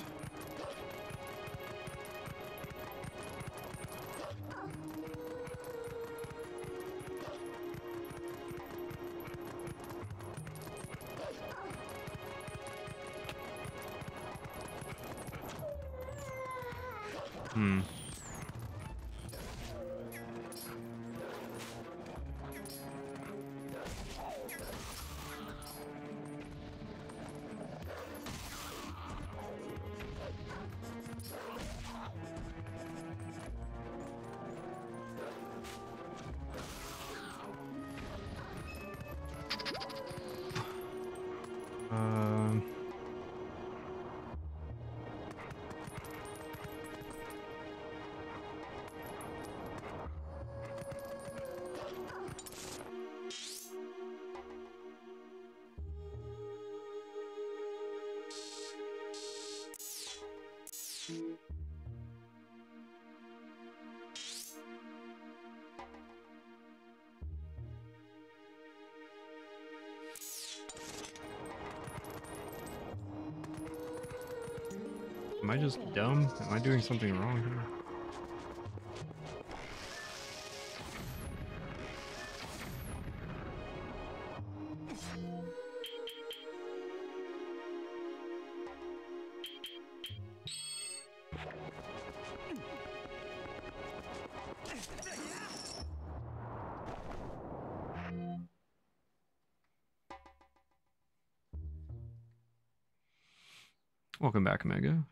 Speaker 1: Dumb? Am I doing something wrong here? Welcome back, Mega.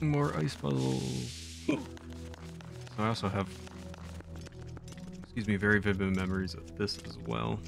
Speaker 1: More ice puzzles. so I also have, excuse me, very vivid memories of this as well.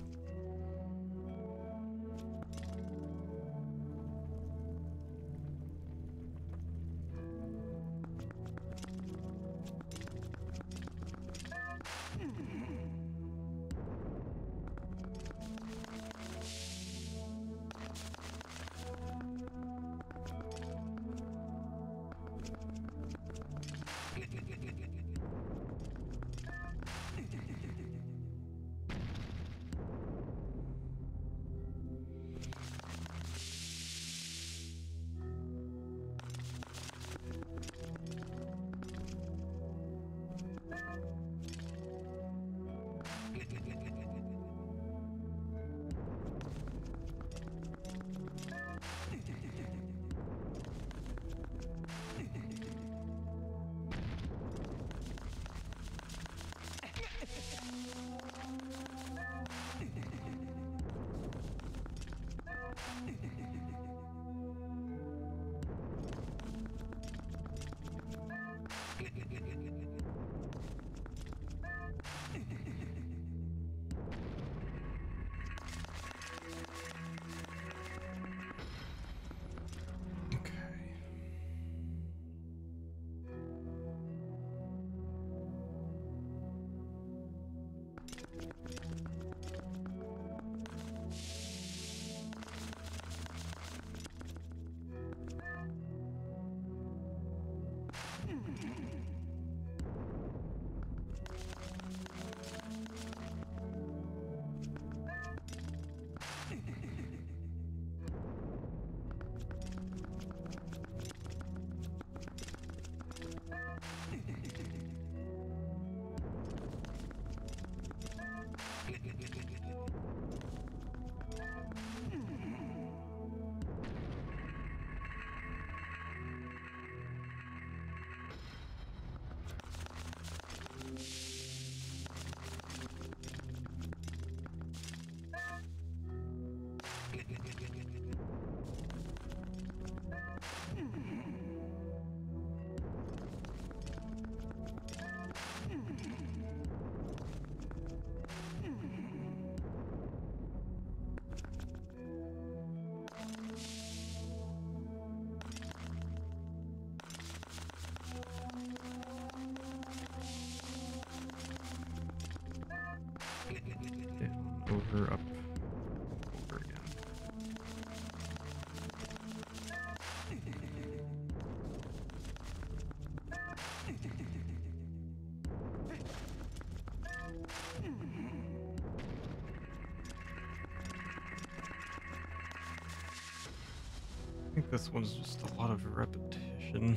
Speaker 1: One's just a lot of repetition.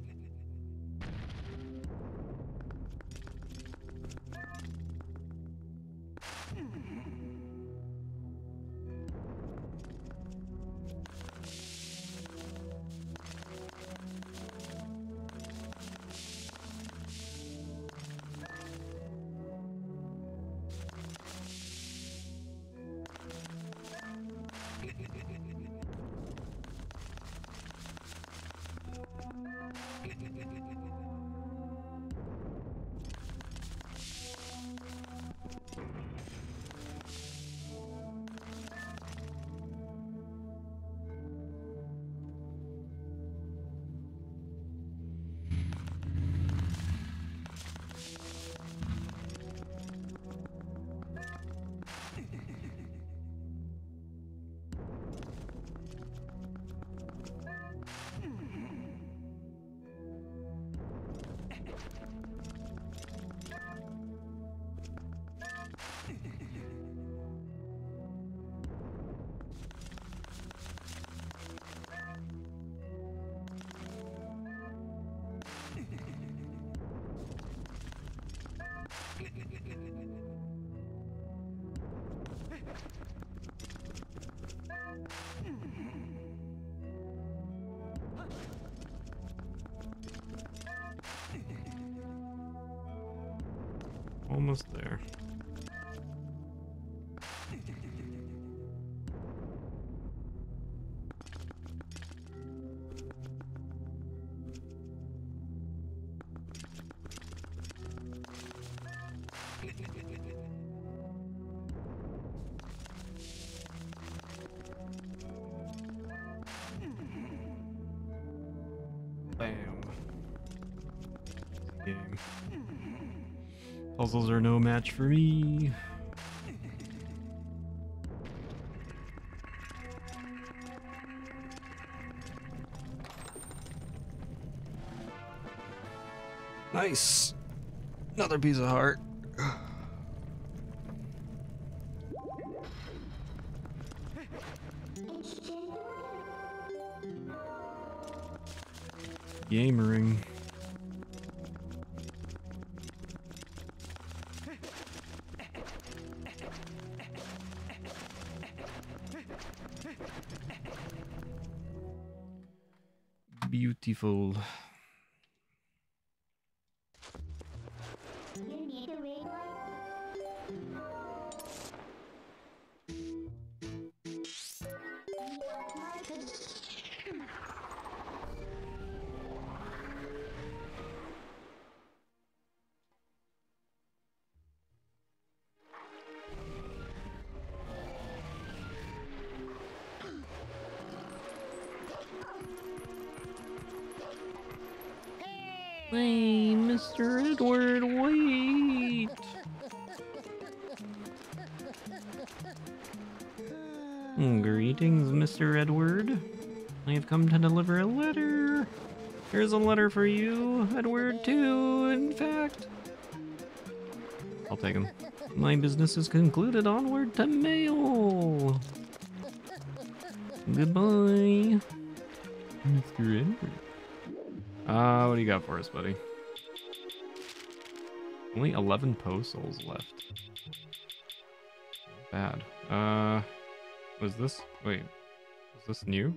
Speaker 1: Almost there. Puzzles are no match for me. Nice. Another piece of heart. Here's a letter for you, Edward, too, in fact. I'll take him. My business is concluded. Onward to mail. Goodbye. Mr. Edward. Uh, what do you got for us, buddy? Only 11 postals left. Bad. Uh, was this? Wait, is this new?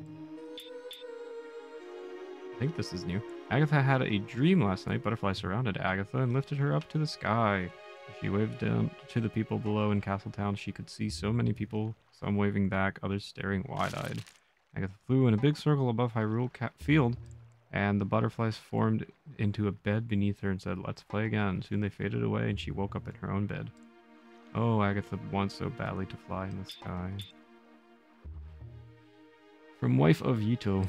Speaker 1: I think this is new. Agitha had a dream last night. Butterfly surrounded Agitha and lifted her up to the sky. She waved down to the people below in Castletown, she could see so many people, some waving back, others staring wide-eyed. Agitha flew in a big circle above Hyrule Ca- Field, and the butterflies formed into a bed beneath her and said, Let's play again. Soon they faded away, and she woke up in her own bed. Oh, Agitha wants so badly to fly in the sky. From wife of Yeto.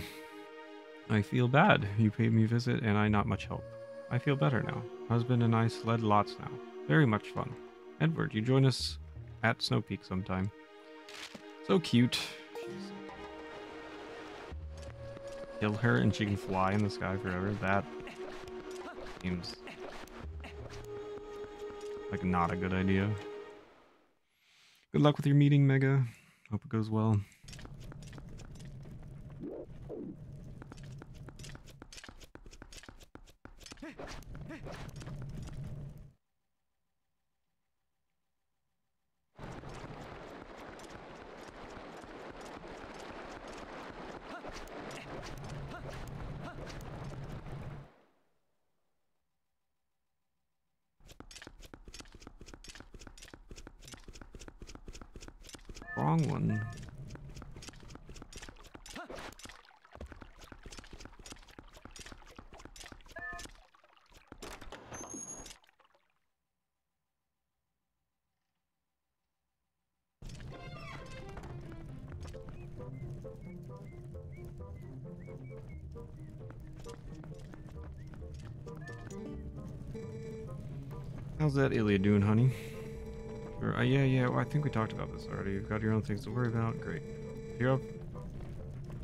Speaker 1: I feel bad. You paid me a visit and I not much help. I feel better now. Husband and I sled lots now. Very much fun. Edward, you join us at Snow Peak sometime. So cute. She's... Kill her and she can fly in the sky forever. That seems like not a good idea. Good luck with your meeting, Mega. Hope it goes well. How's that Ilia doing, honey? Sure. Uh, yeah, yeah. Well, I think we talked about this already. You've got your own things to worry about. Great. You're up.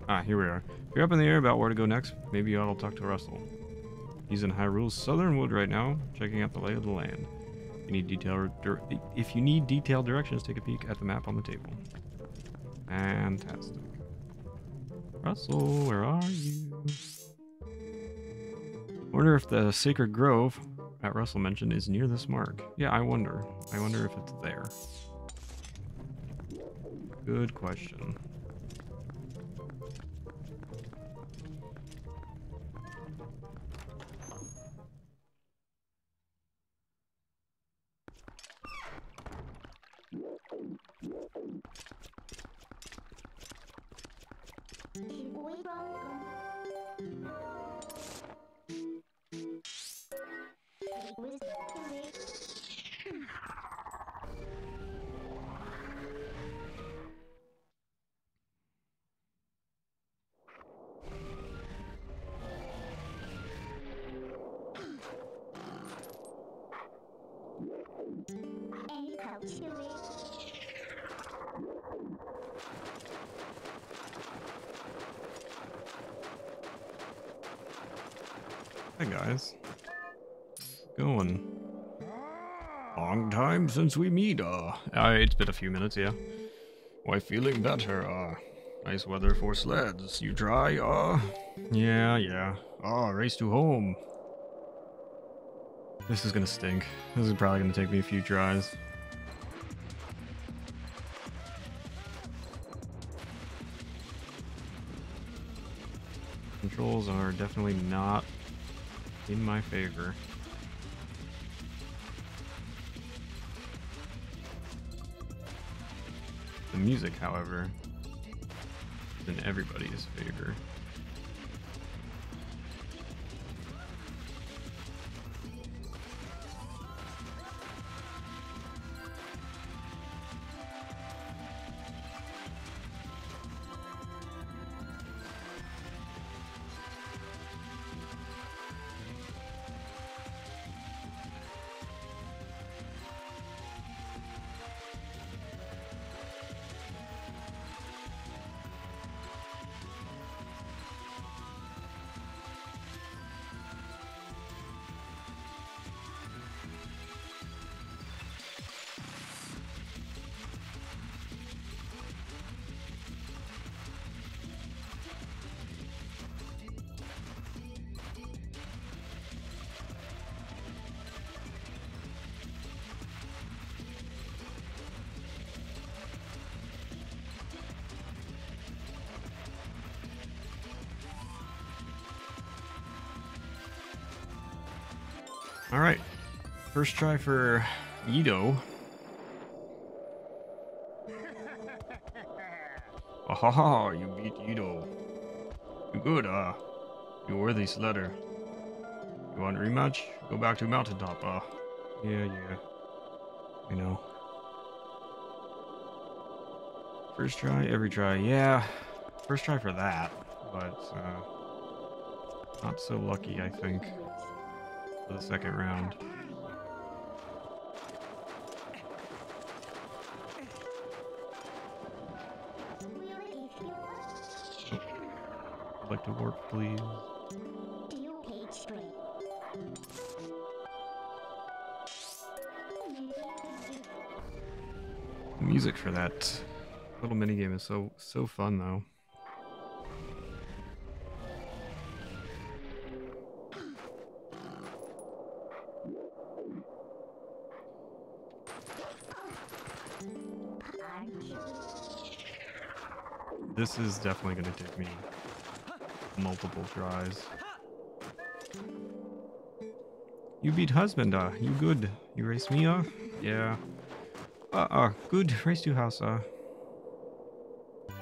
Speaker 1: Ah, here we are. If you're up in the air about where to go next, maybe you ought to talk to Rusl. He's in Hyrule's southern wood right now, checking out the lay of the land. If you need detail, dir- if you need detailed directions, take a peek at the map on the table. Fantastic. Rusl, where are you? Wonder if the Sacred Grove that Rusl mentioned is near this mark. Yeah, I wonder. I wonder if it's there. Good question. A few minutes, yeah. Why feeling better, uh. Nice weather for sleds. You dry, uh? Yeah, yeah. Ah, race to home. This is gonna stink. This is probably gonna take me a few tries. Controls are definitely not in my favor. Music, however, is in everybody's favor. Alright. First try for Ito. Ah ha ha, you beat Ito. You good, uh. You worthy sledder. You want a rematch? Go back to mountaintop, uh. Yeah, yeah. You know. First try, every try, yeah. First try for that, but, uh. Not so lucky, I think for the second round. I'd like to warp, please. The music for that little mini game is so so fun though. This is definitely going to take me multiple tries. You beat husband, uh. You good. You race me, uh? Yeah. Uh, uh, good. Race to house, uh. I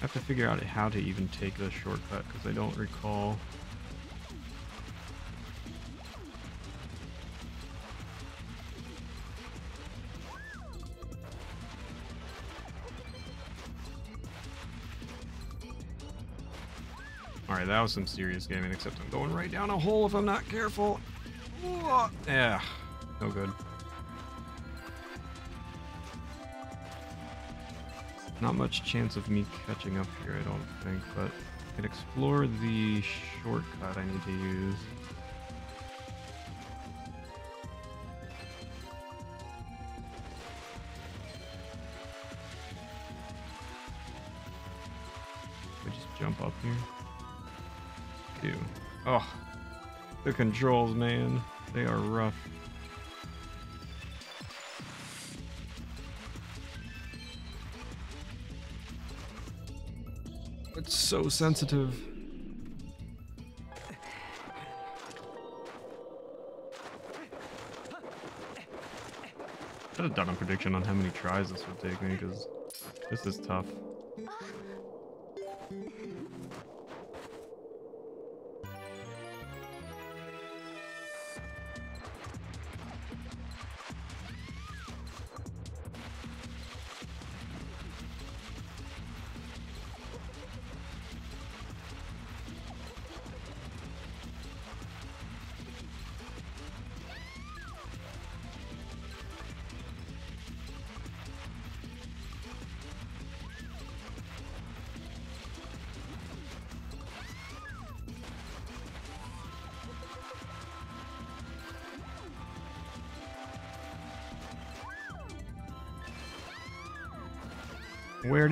Speaker 1: have to figure out how to even take the shortcut because I don't recall. That was some serious gaming, except I'm going right down a hole if I'm not careful. Yeah, no good. Not much chance of me catching up here, I don't think, but I can explore the shortcut I need to use. Controls, man. They are rough. It's so sensitive. Should have done a prediction on how many tries this would take me, because this is tough.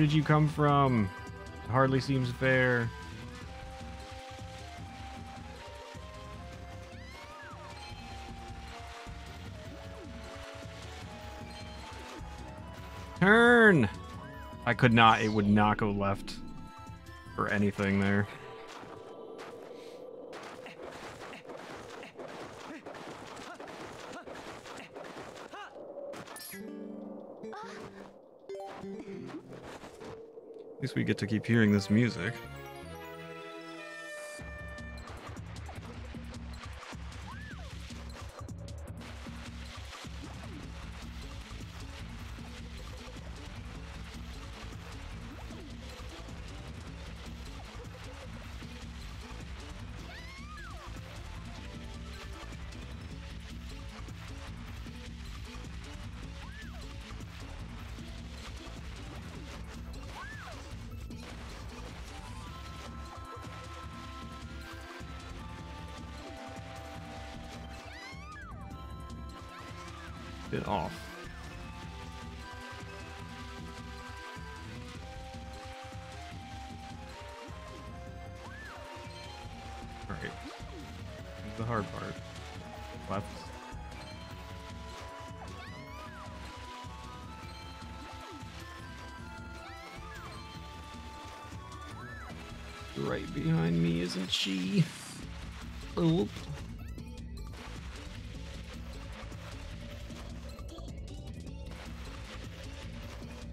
Speaker 1: Did you come from? Hardly seems fair. Turn! I could not, it would not go left for anything there. We get to keep hearing this music. She? Oop.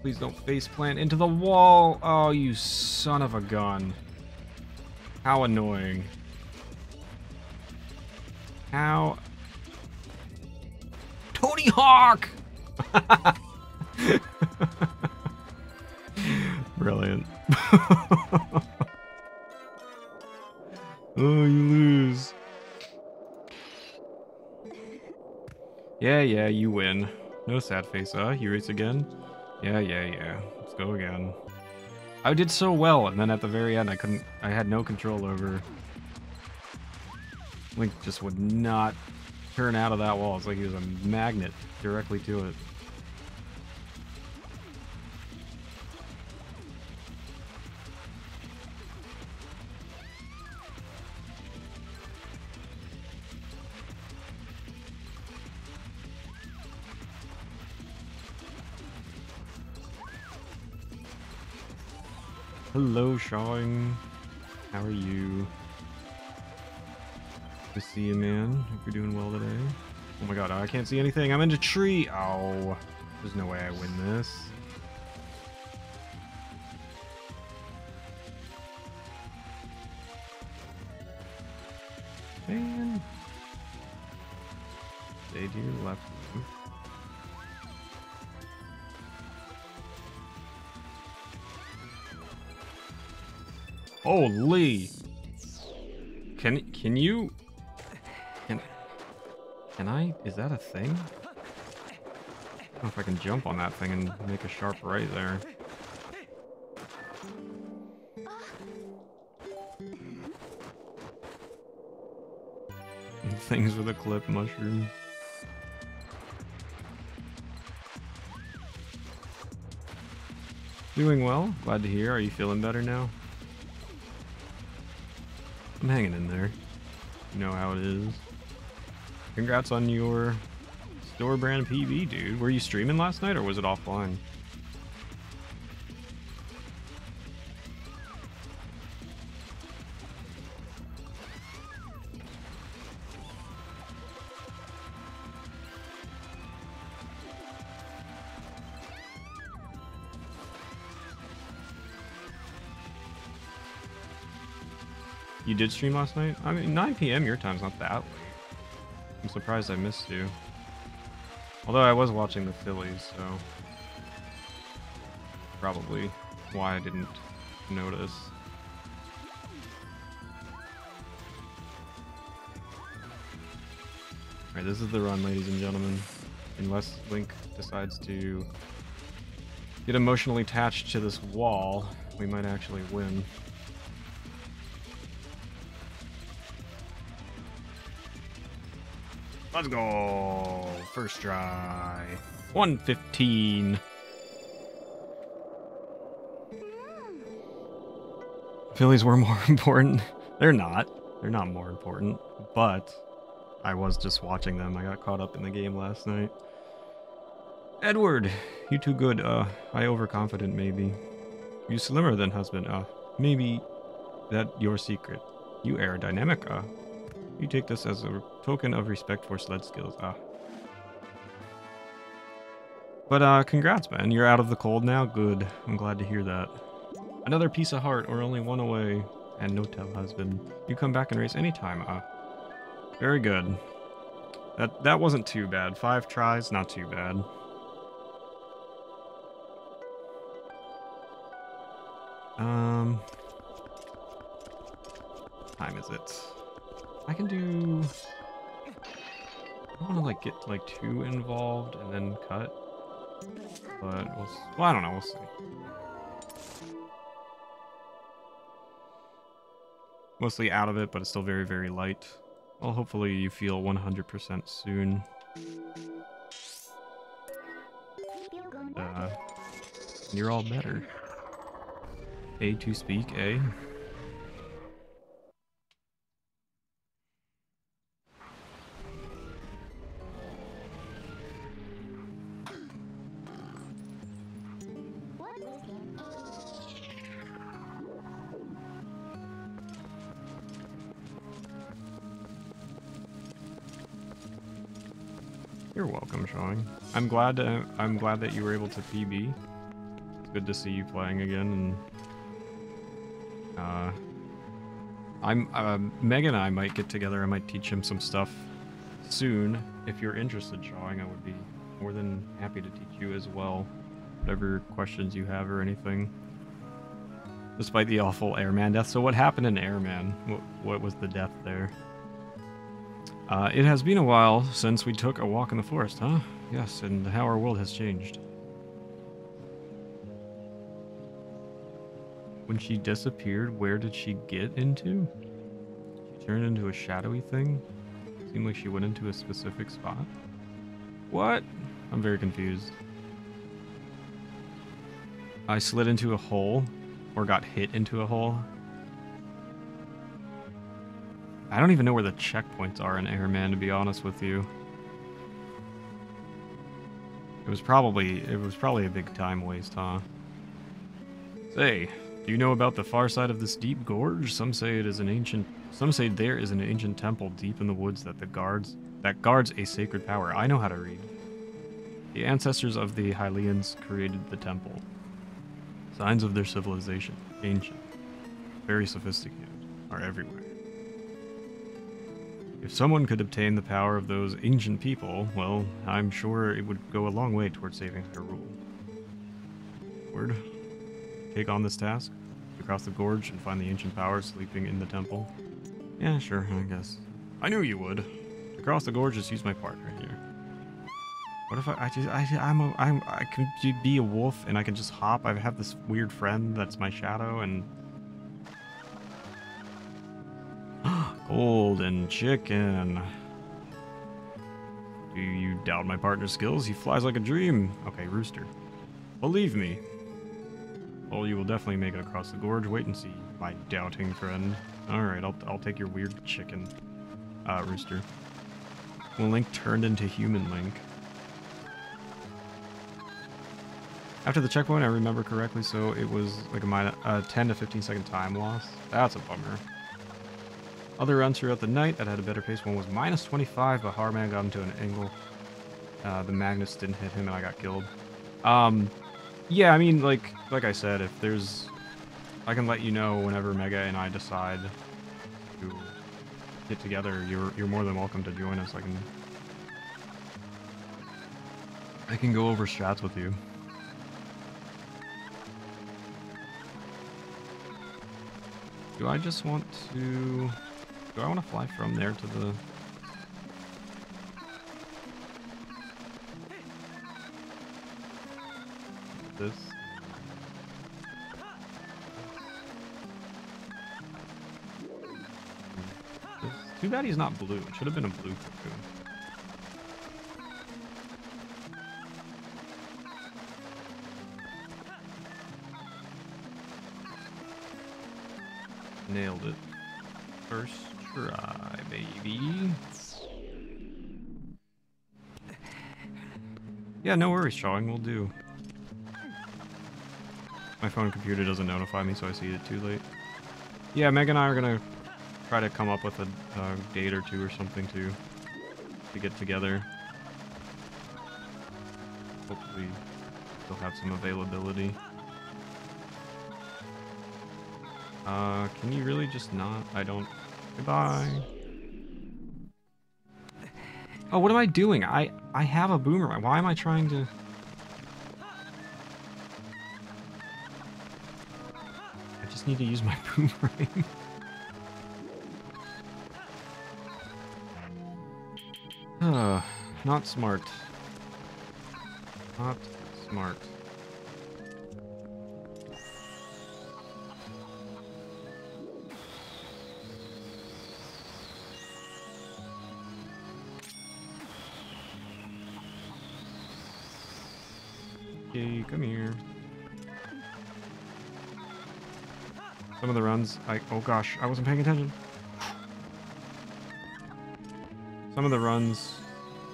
Speaker 1: Please don't face plant into the wall. Oh, you son of a gun. How annoying. How... Tony Hawk! No sad face, huh? You race again? Yeah, yeah, yeah. Let's go again. I did so well, and then at the very end, I couldn't. I had no control over. Link just would not turn out of that wall. It's like he was a magnet directly to it. Shawing. How are you? Good to see you, man. Hope you're doing well today. Oh my god, I can't see anything. I'm in a tree. Oh, there's no way I win this. Jump on that thing and make a sharp right there. Things with a clip mushroom. Doing well. Glad to hear. Are you feeling better now? I'm hanging in there. You know how it is. Congrats on your Door Brand PB, dude. Were you streaming last night or was it offline? You did stream last night? I mean, 9 p.m. your time's not that late. I'm surprised I missed you. Although I was watching the Phillies, so probably why I didn't notice. Alright, this is the run, ladies and gentlemen. Unless Link decides to get emotionally attached to this wall, we might actually win. Let's go! First try. 115. Phillies were more important. They're not. They're not more important. But I was just watching them. I got caught up in the game last night. Edward, you too good. Uh, I overconfident maybe. You slimmer than husband. Uh, maybe that your secret. You aerodynamic. Uh, you take this as a token of respect for sled skills. Ah. But uh, congrats, man. You're out of the cold now. Good. I'm glad to hear that. Another piece of heart, or only one away. And no tell, husband. You come back and race anytime. Ah. Very good. That that wasn't too bad. Five tries, not too bad. Um, time is it? I can do. I don't want to like get like too involved and then cut, but we'll. Well, I don't know. We'll see. Mostly out of it, but it's still very, very light. Well, hopefully you feel 100% soon. Uh, you're all better. A to speak, A. You're Sean. I'm glad to, I'm glad that you were able to PB. It's good to see you playing again and uh I'm uh, Meg and I might get together. I might teach him some stuff soon. If you're interested, Shawing, I would be more than happy to teach you as well. Whatever questions you have or anything. Despite the awful Air Man death. So what happened in Air Man? What, what was the death there? Uh, it has been a while since we took a walk in the forest, huh? Yes, and how our world has changed. When she disappeared, where did she get into? She turned into a shadowy thing? Seemed like she went into a specific spot. What? I'm very confused. I slid into a hole, or got hit into a hole. I don't even know where the checkpoints are in Air Man, to be honest with you. It was probably it was probably a big time waste, huh? Say, do you know about the far side of this deep gorge? Some say it is an ancient some say there is an ancient temple deep in the woods that the guards that guards a sacred power. I know how to read. The ancestors of the Hylians created the temple. Signs of their civilization, ancient, very sophisticated, are everywhere. If someone could obtain the power of those ancient people, well, I'm sure it would go a long way towards saving Hyrule. Word? Take on this task? Across the gorge and find the ancient power sleeping in the temple? Yeah, sure, I guess. I knew you would. To cross the gorge, just use my partner here. What if I, I just, I, I'm a, I'm, I can be a wolf and I can just hop? I have this weird friend that's my shadow and... Golden chicken. Do you doubt my partner's skills? He flies like a dream. Okay, rooster. Believe me. Well, you will definitely make it across the gorge. Wait and see, my doubting friend. Alright, I'll, I'll take your weird chicken, uh, rooster. When Link turned into human Link. After the checkpoint, I remember correctly, so it was like a uh, 10 to 15 second time loss. That's a bummer. Other runs throughout the night that had a better pace. One was minus 25, but Hard Man got into an angle. Uh, the Magnus didn't hit him, and I got killed. Um, yeah, I mean, like, like I said, if there's, I can let you know whenever Mega and I decide to get together, you're you're more than welcome to join us. I can I can go over strats with you. Do I just want to... Do I want to fly from there to the... This? This- Too bad he's not blue. It should have been a blue cocoon. Nailed it. First try, baby. Yeah, no worries, Shawing, we'll do. My phone computer doesn't notify me, so I see it too late. Yeah, Meg and I are gonna try to come up with a, a date or two or something to to get together. Hopefully, they'll have some availability. Uh, can you really just not? I don't. Goodbye. Oh, what am I doing? I I have a boomerang. Why am I trying to? I just need to use my boomerang. Uh, not smart. Not smart. Come here. Some of the runs, I oh gosh, I wasn't paying attention. Some of the runs,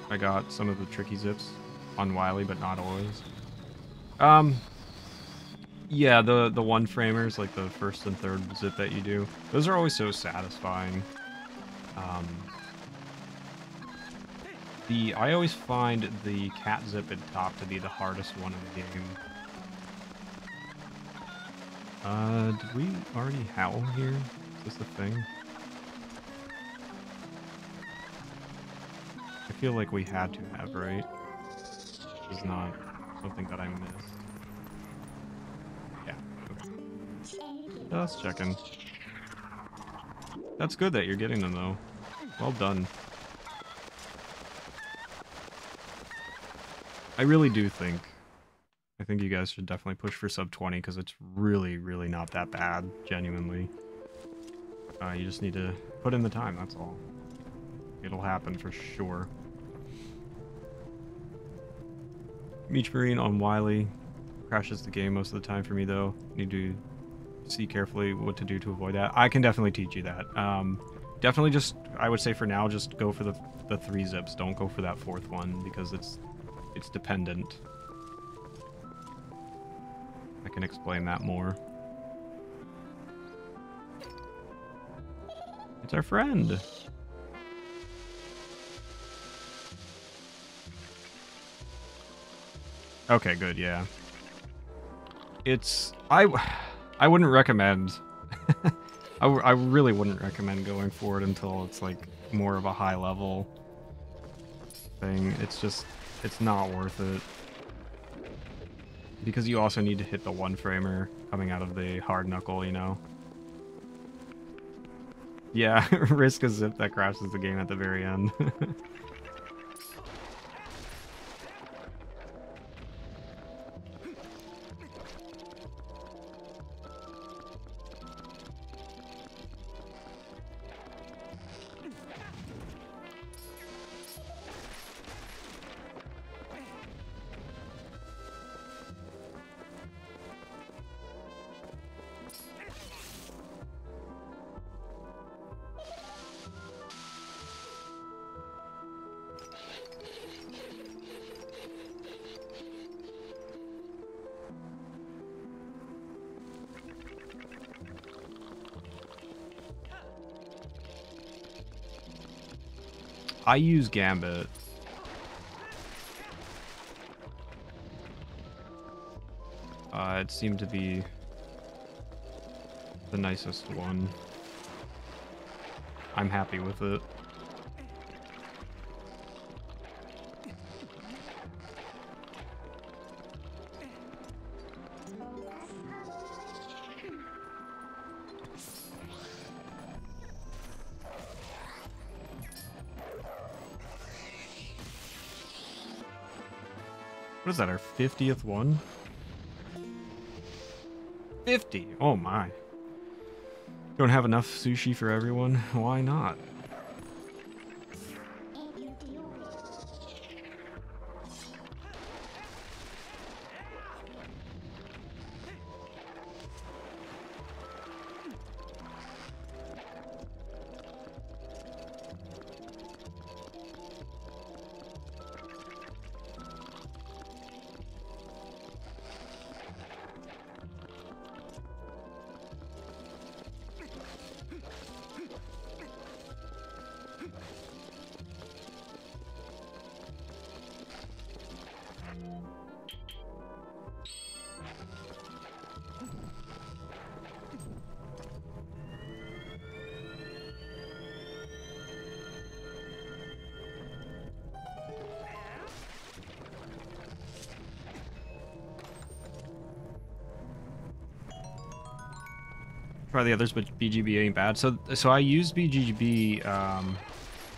Speaker 1: I got some of the tricky zips on Wily, but not always. Um, yeah, the the one framers, like the first and third zip that you do, those are always so satisfying. Um, the I always find the cat zip at top to be the hardest one in the game. Uh, did we already howl here? Is this a thing? I feel like we had to have, right? This is not something that I missed. Yeah. Okay. Just checking. That's good that you're getting them, though. Well done. I really do think. I think you guys should definitely push for sub 20 because it's really, really not that bad, genuinely. Uh, you just need to put in the time, that's all. It'll happen for sure. Meech Marine on Wily crashes the game most of the time for me, though. Need to see carefully what to do to avoid that. I can definitely teach you that. Um, definitely just, I would say for now, just go for the, the three zips. Don't go for that fourth one because it's it's dependent. I can explain that more. It's our friend. Okay, good, yeah. It's I I wouldn't recommend I really wouldn't recommend going for it until it's like more of a high level thing. It's just it's not worth it. Because you also need to hit the one framer coming out of the hard knuckle, you know? Yeah, risk a zip that crashes the game at the very end. I use Gambatte. Uh, it seemed to be the nicest one. I'm happy with it. 50th one? 50! Oh my. Don't have enough sushi for everyone? Why not? The others, but BGB ain't bad. So, so I used BGB um,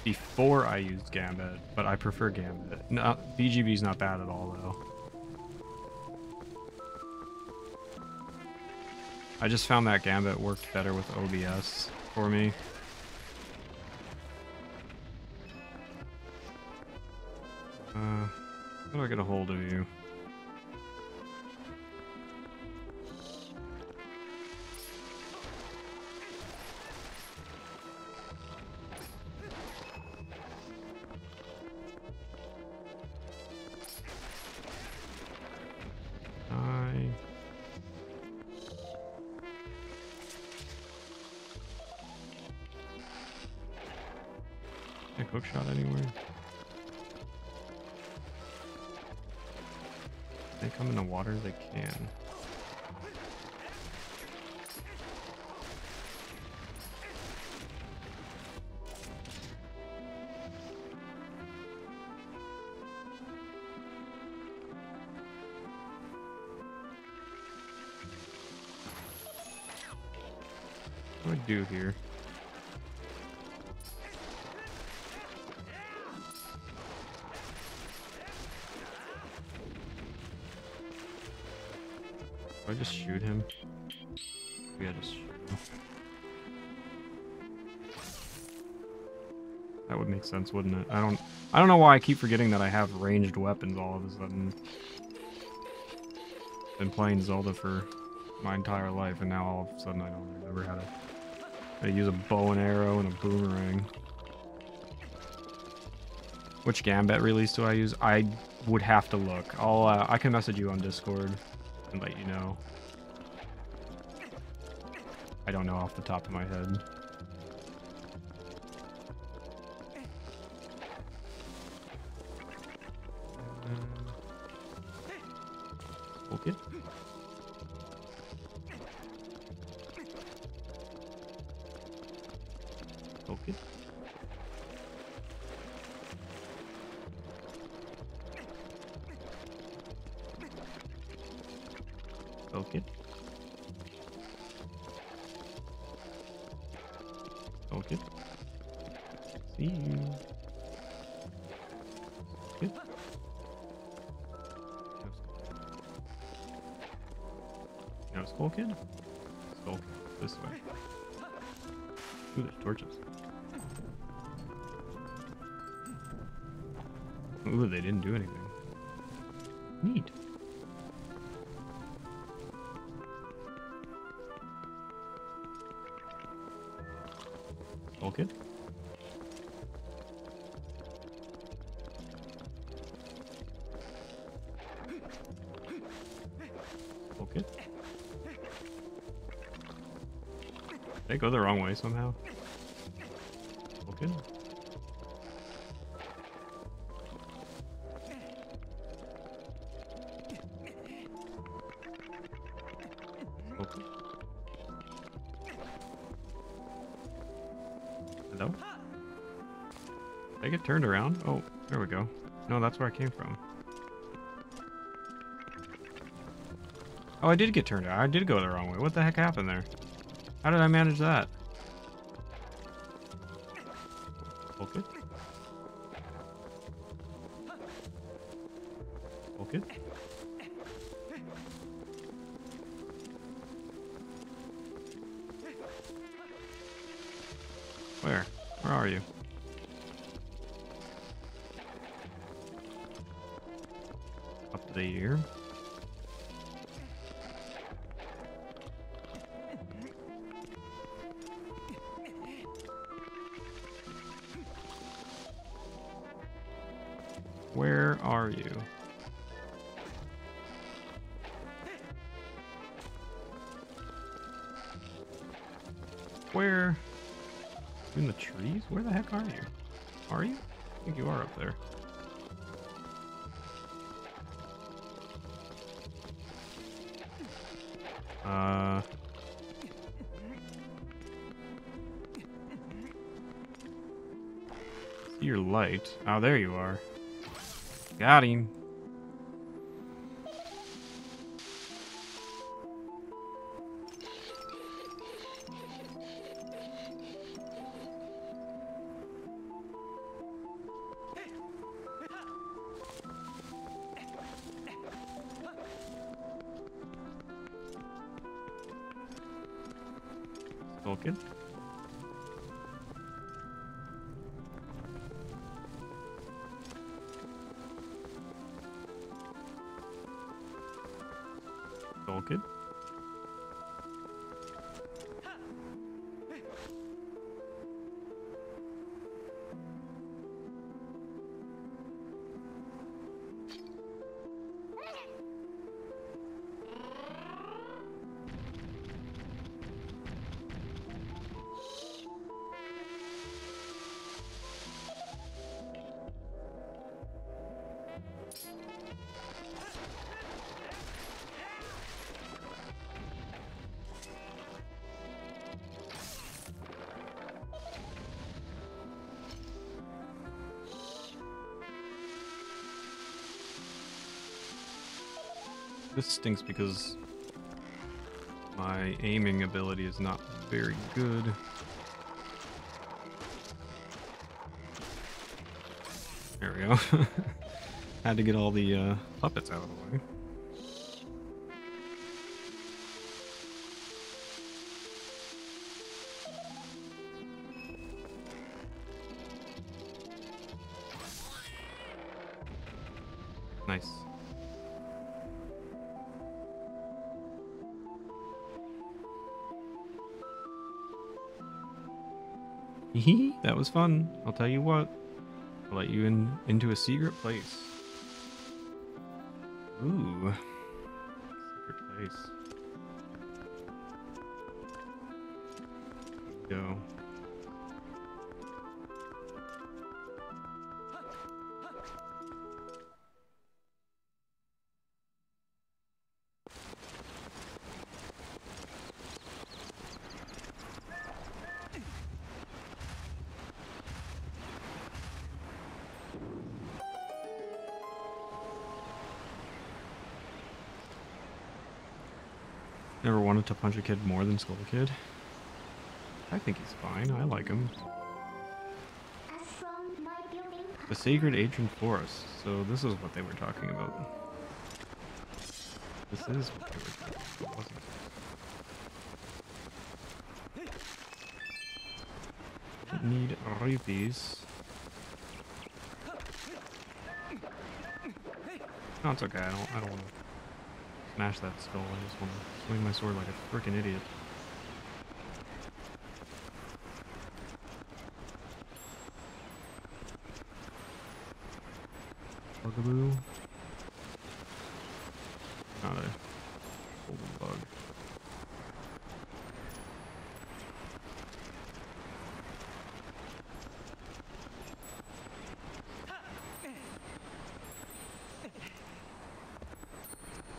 Speaker 1: before I used Gambatte, but I prefer Gambatte. No, BGB's not bad at all, though. I just found that Gambatte worked better with OBS for me. Here? Do I just shoot him? Yeah, just shoot him. That would make sense, wouldn't it? I don't I don't know why I keep forgetting that I have ranged weapons all of a sudden. Been playing Zelda for my entire life and now all of a sudden I don't remember how to to use a bow and arrow and a boomerang. Which Gambatte release do I use? I would have to look. I'll uh, I can message you on Discord and let you know. I don't know off the top of my head. The wrong way somehow. Okay. Okay. Hello? I get turned around? Oh, there we go. No, that's where I came from. Oh, I did get turned around. I did go the wrong way. What the heck happened there? How did I manage that? Oh, there you are. Got him. Stinks because my aiming ability is not very good. There we go. Had to get all the uh, puppets out of the way. Nice. that was fun. I'll tell you what. I'll let you in into a secret place. To punch a kid more than Skull Kid. I think he's fine. I like him. The Sacred Ancient Forest. So this is what they were talking about. This is what they were talking about, wasn't it? Need rupees. No, it's okay. I don't. I don't want to smash that skull. I just want to swing my sword like a freaking idiot. Bugaboo. Not a golden bug.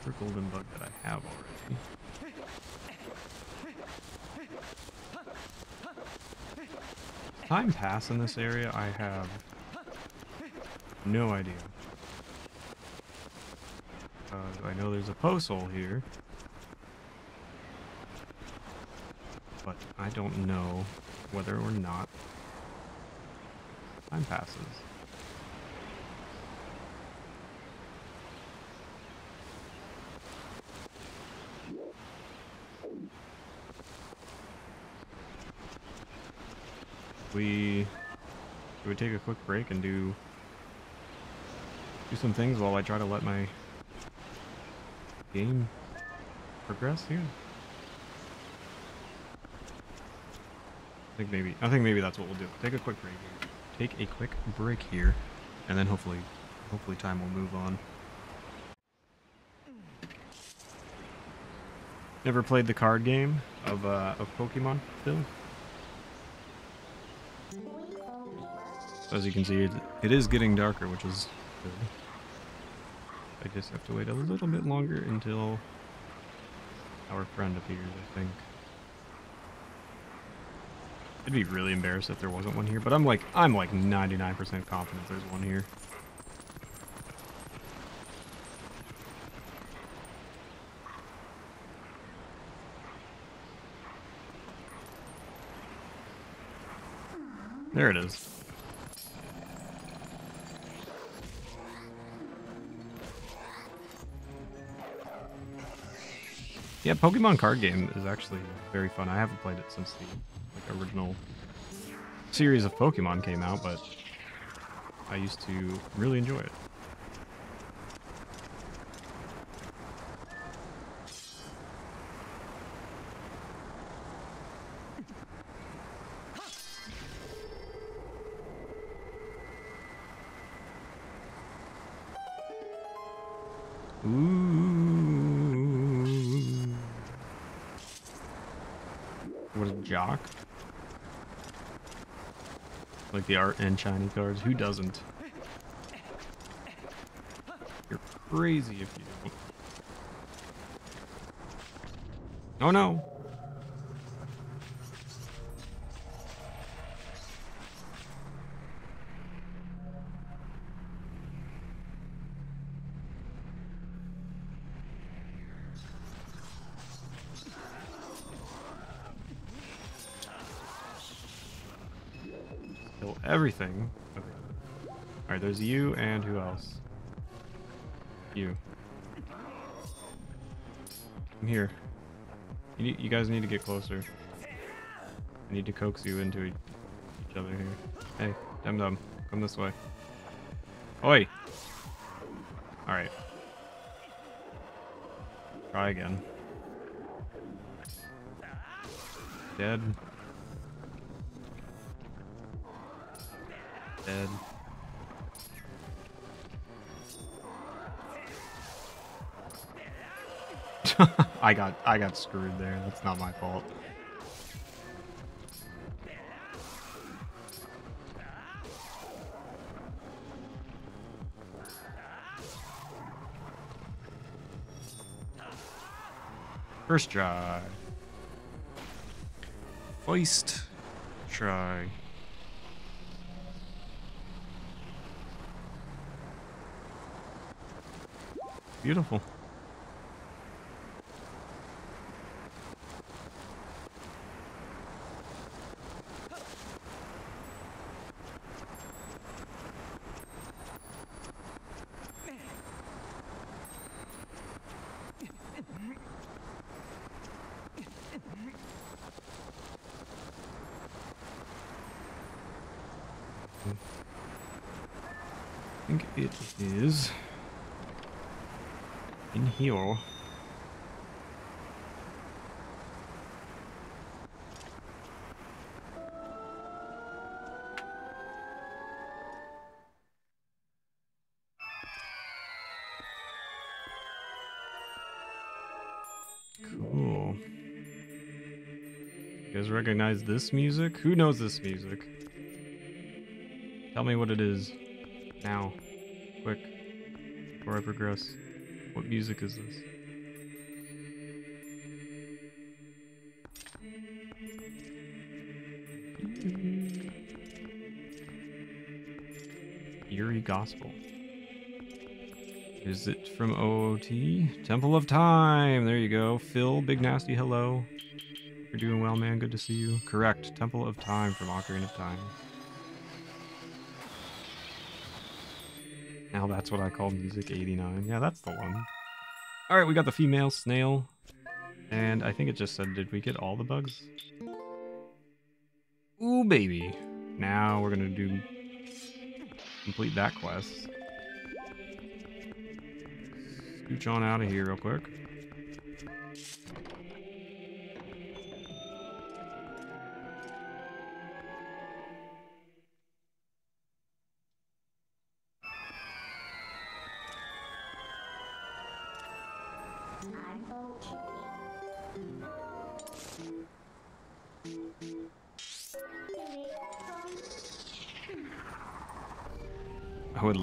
Speaker 1: Or golden bug that I have already. Time pass in this area. I have No idea. Uh, I know there's a Poe soul here. But I don't know whether or not time passes. We should we take a quick break and do do some things while I try to let my game progress here? I think maybe I think maybe that's what we'll do. Take a quick break here. Take a quick break here, and then hopefully hopefully time will move on. Never played the card game of uh, of Pokemon, Phil? As you can see, it, it is getting darker, which is good. I just have to wait a little bit longer until our friend appears, I think. I'd be really embarrassed if there wasn't one here, but I'm like, I'm like 99% confident there's one here. There it is. Yeah, Pokemon card game is actually very fun. I haven't played it since the like original series of Pokemon came out, but I used to really enjoy it. Art and shiny cards. Who doesn't? You're crazy if you don't. Oh no! Everything. Okay. Alright, there's you and who else? You. I'm here. You, you guys need to get closer. I need to coax you into each other here. Hey, Dum Dum, come this way. Oi! Alright. Try again. Dead. I got I got screwed there. That's not my fault. First try. First try. Beautiful. Recognize this music? Who knows this music? Tell me what it is. Now. Quick. Before I progress. What music is this? Eerie Gospel. Is it from OOT? Temple of Time. There you go. Phil, Big Nasty, hello. You're doing well, man. Good to see you. Correct. Temple of Time from Ocarina of Time. Now that's what I call Music 89. Yeah, that's the one. Alright, we got the female snail. And I think it just said, did we get all the bugs? Ooh, baby. Now we're gonna do... Complete that quest. Scooch on out of here real quick.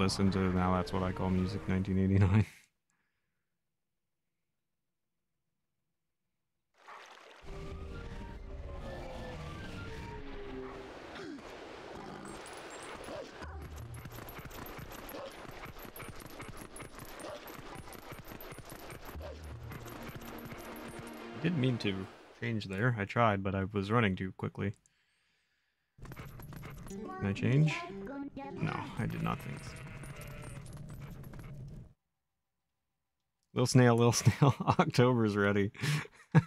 Speaker 1: Listen to now that's what I call music 1989. I didn't mean to change there. I tried, but I was running too quickly. Can I change? No, I did not think so. Little snail, little snail, October's ready.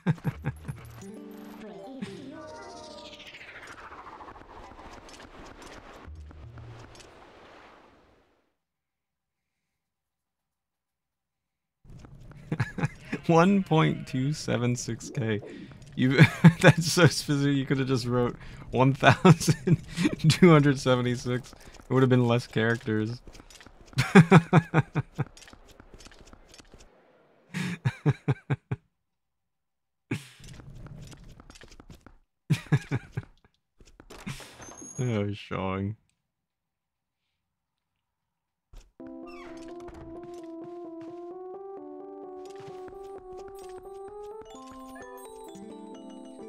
Speaker 1: One point two seven six K. You that's so specific you could have just wrote one thousand two hundred seventy six. It would have been less characters. oh, showing.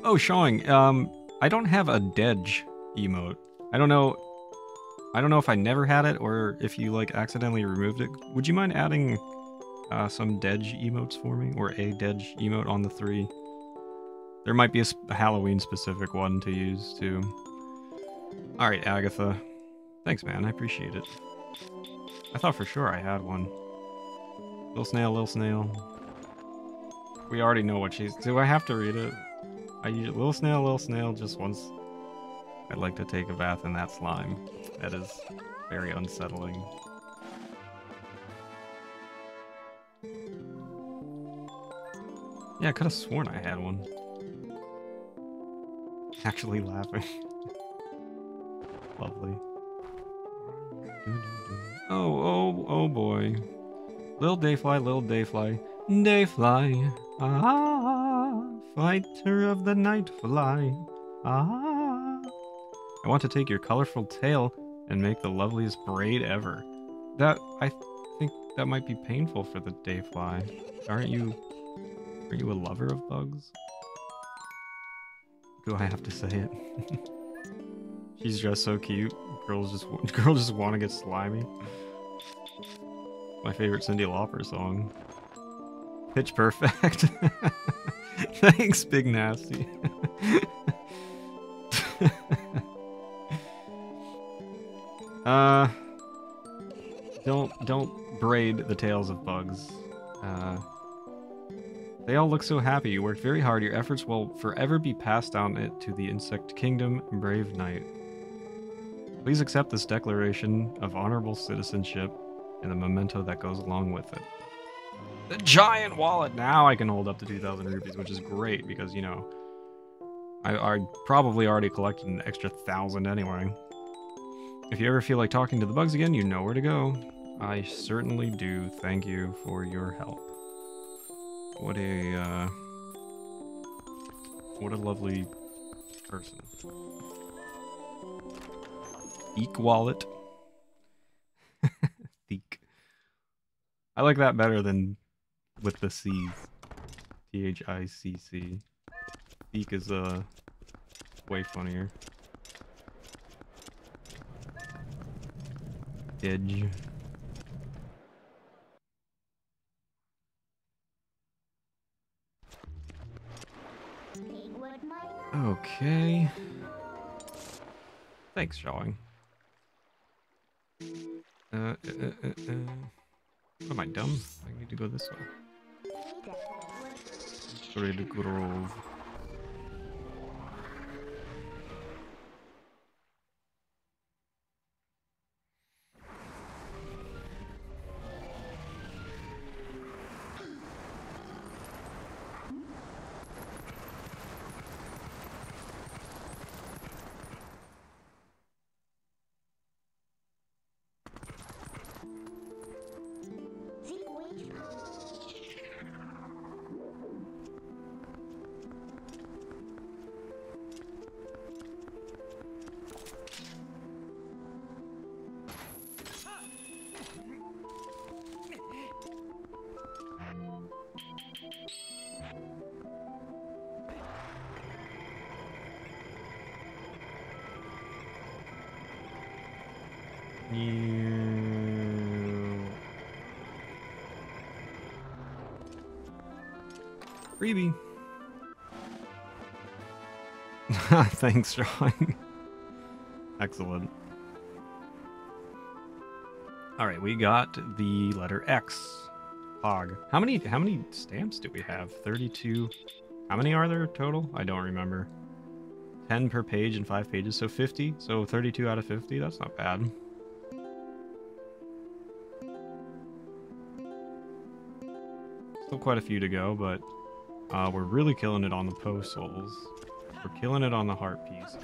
Speaker 1: Oh, showing. Um, I don't have a Dedge emote. I don't know. I don't know if I never had it or if you like accidentally removed it. Would you mind adding uh, some Dedge emotes for me or a Dedge emote on the three? There might be a, a Halloween specific one to use too. All right, Agitha. Thanks, man. I appreciate it. I thought for sure I had one. Little snail, little snail. We already know what she's. Do I have to read it? I use little snail, little snail. Just once. I'd like to take a bath in that slime. That is very unsettling. Yeah, I could have sworn I had one. Actually laughing. Lovely. Oh, oh, oh boy. Little Dayfly, little Dayfly. Dayfly. Ah, fighter of the night fly. Ah. I want to take your colorful tail and make the loveliest braid ever. That, I think that might be painful for the Dayfly. Aren't you, are you a lover of bugs? Do I have to say it? She's just so cute. Girls just girls just want to get slimy. My favorite Cyndi Lauper song. Pitch Perfect. Thanks, Big Nasty. uh, don't don't braid the tails of bugs. Uh, they all look so happy. You worked very hard. Your efforts will forever be passed down it to the insect kingdom, brave knight. Please accept this declaration of honorable citizenship and the memento that goes along with it. The giant wallet! Now I can hold up to 2,000 rupees, which is great because, you know, I, I probably already collected an extra thousand anyway. If you ever feel like talking to the bugs again, you know where to go. I certainly do. Thank you for your help. What a, uh, what a lovely person. Eek wallet. Theek. I like that better than with the C's. T H I C C. Theek is uh way funnier. Edge. Okay. Thanks, showing. Uh, uh, uh, uh, uh. What am I dumb? I need to go this way. Grove. Freebie. Thanks, Sean. Excellent. All right, we got the letter X. Hog. How many how many stamps do we have? 32. How many are there total? I don't remember. 10 per page and 5 pages, so 50. So 32 out of 50. That's not bad. Still quite a few to go, but uh, we're really killing it on the postals. We're killing it on the heart pieces.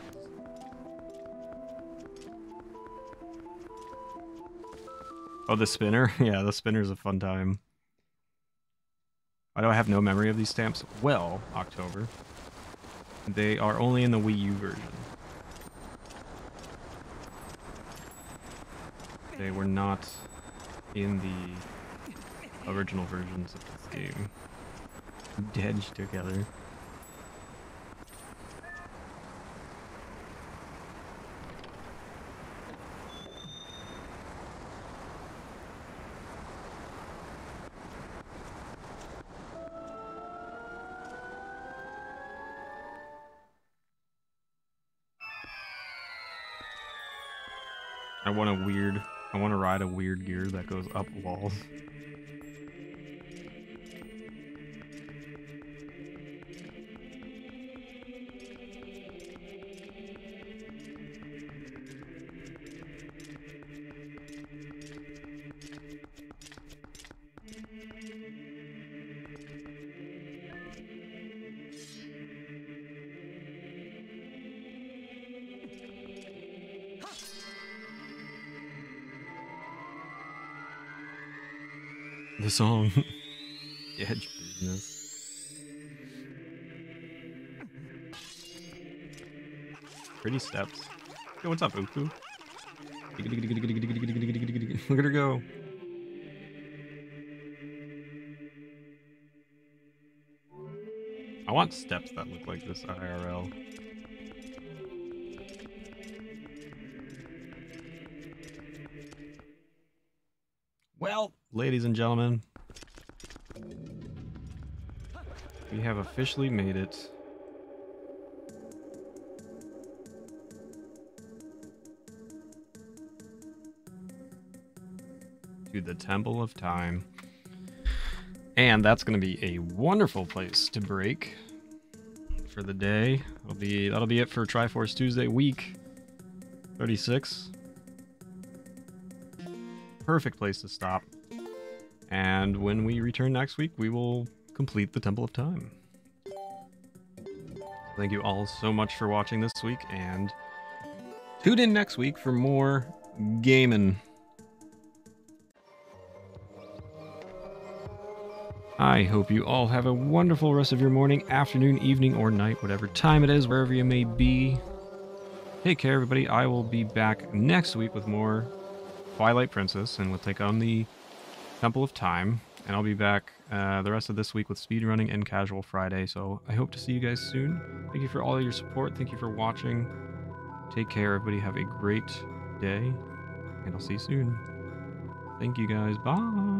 Speaker 1: Oh, the spinner? yeah, the spinner's a fun time. Why do I have no memory of these stamps? Well, October. They are only in the Wii U version. They were not in the original versions of this game. Dead together. I want a weird, I want to ride a weird gear that goes up walls. Song. Edge business. Pretty steps. Yo, what's up, Uku? Look at her go. I want steps that look like this IRL. Ladies and gentlemen, we have officially made it. To the Temple of Time. And that's going to be a wonderful place to break for the day. That'll be that'll be it for Triforce Tuesday week 36 perfect place to stop. And when we return next week, we will complete the Temple of Time. Thank you all so much for watching this week, and tune in next week for more gaming. I hope you all have a wonderful rest of your morning, afternoon, evening, or night, whatever time it is, wherever you may be. Take care, everybody. I will be back next week with more Twilight Princess, and we'll take on the Temple of Time. And I'll be back uh, the rest of this week with speedrunning and Casual Friday. So I hope to see you guys soon. Thank you for all your support. Thank you for watching. Take care, everybody. Have a great day, and I'll see you soon. Thank you guys. Bye.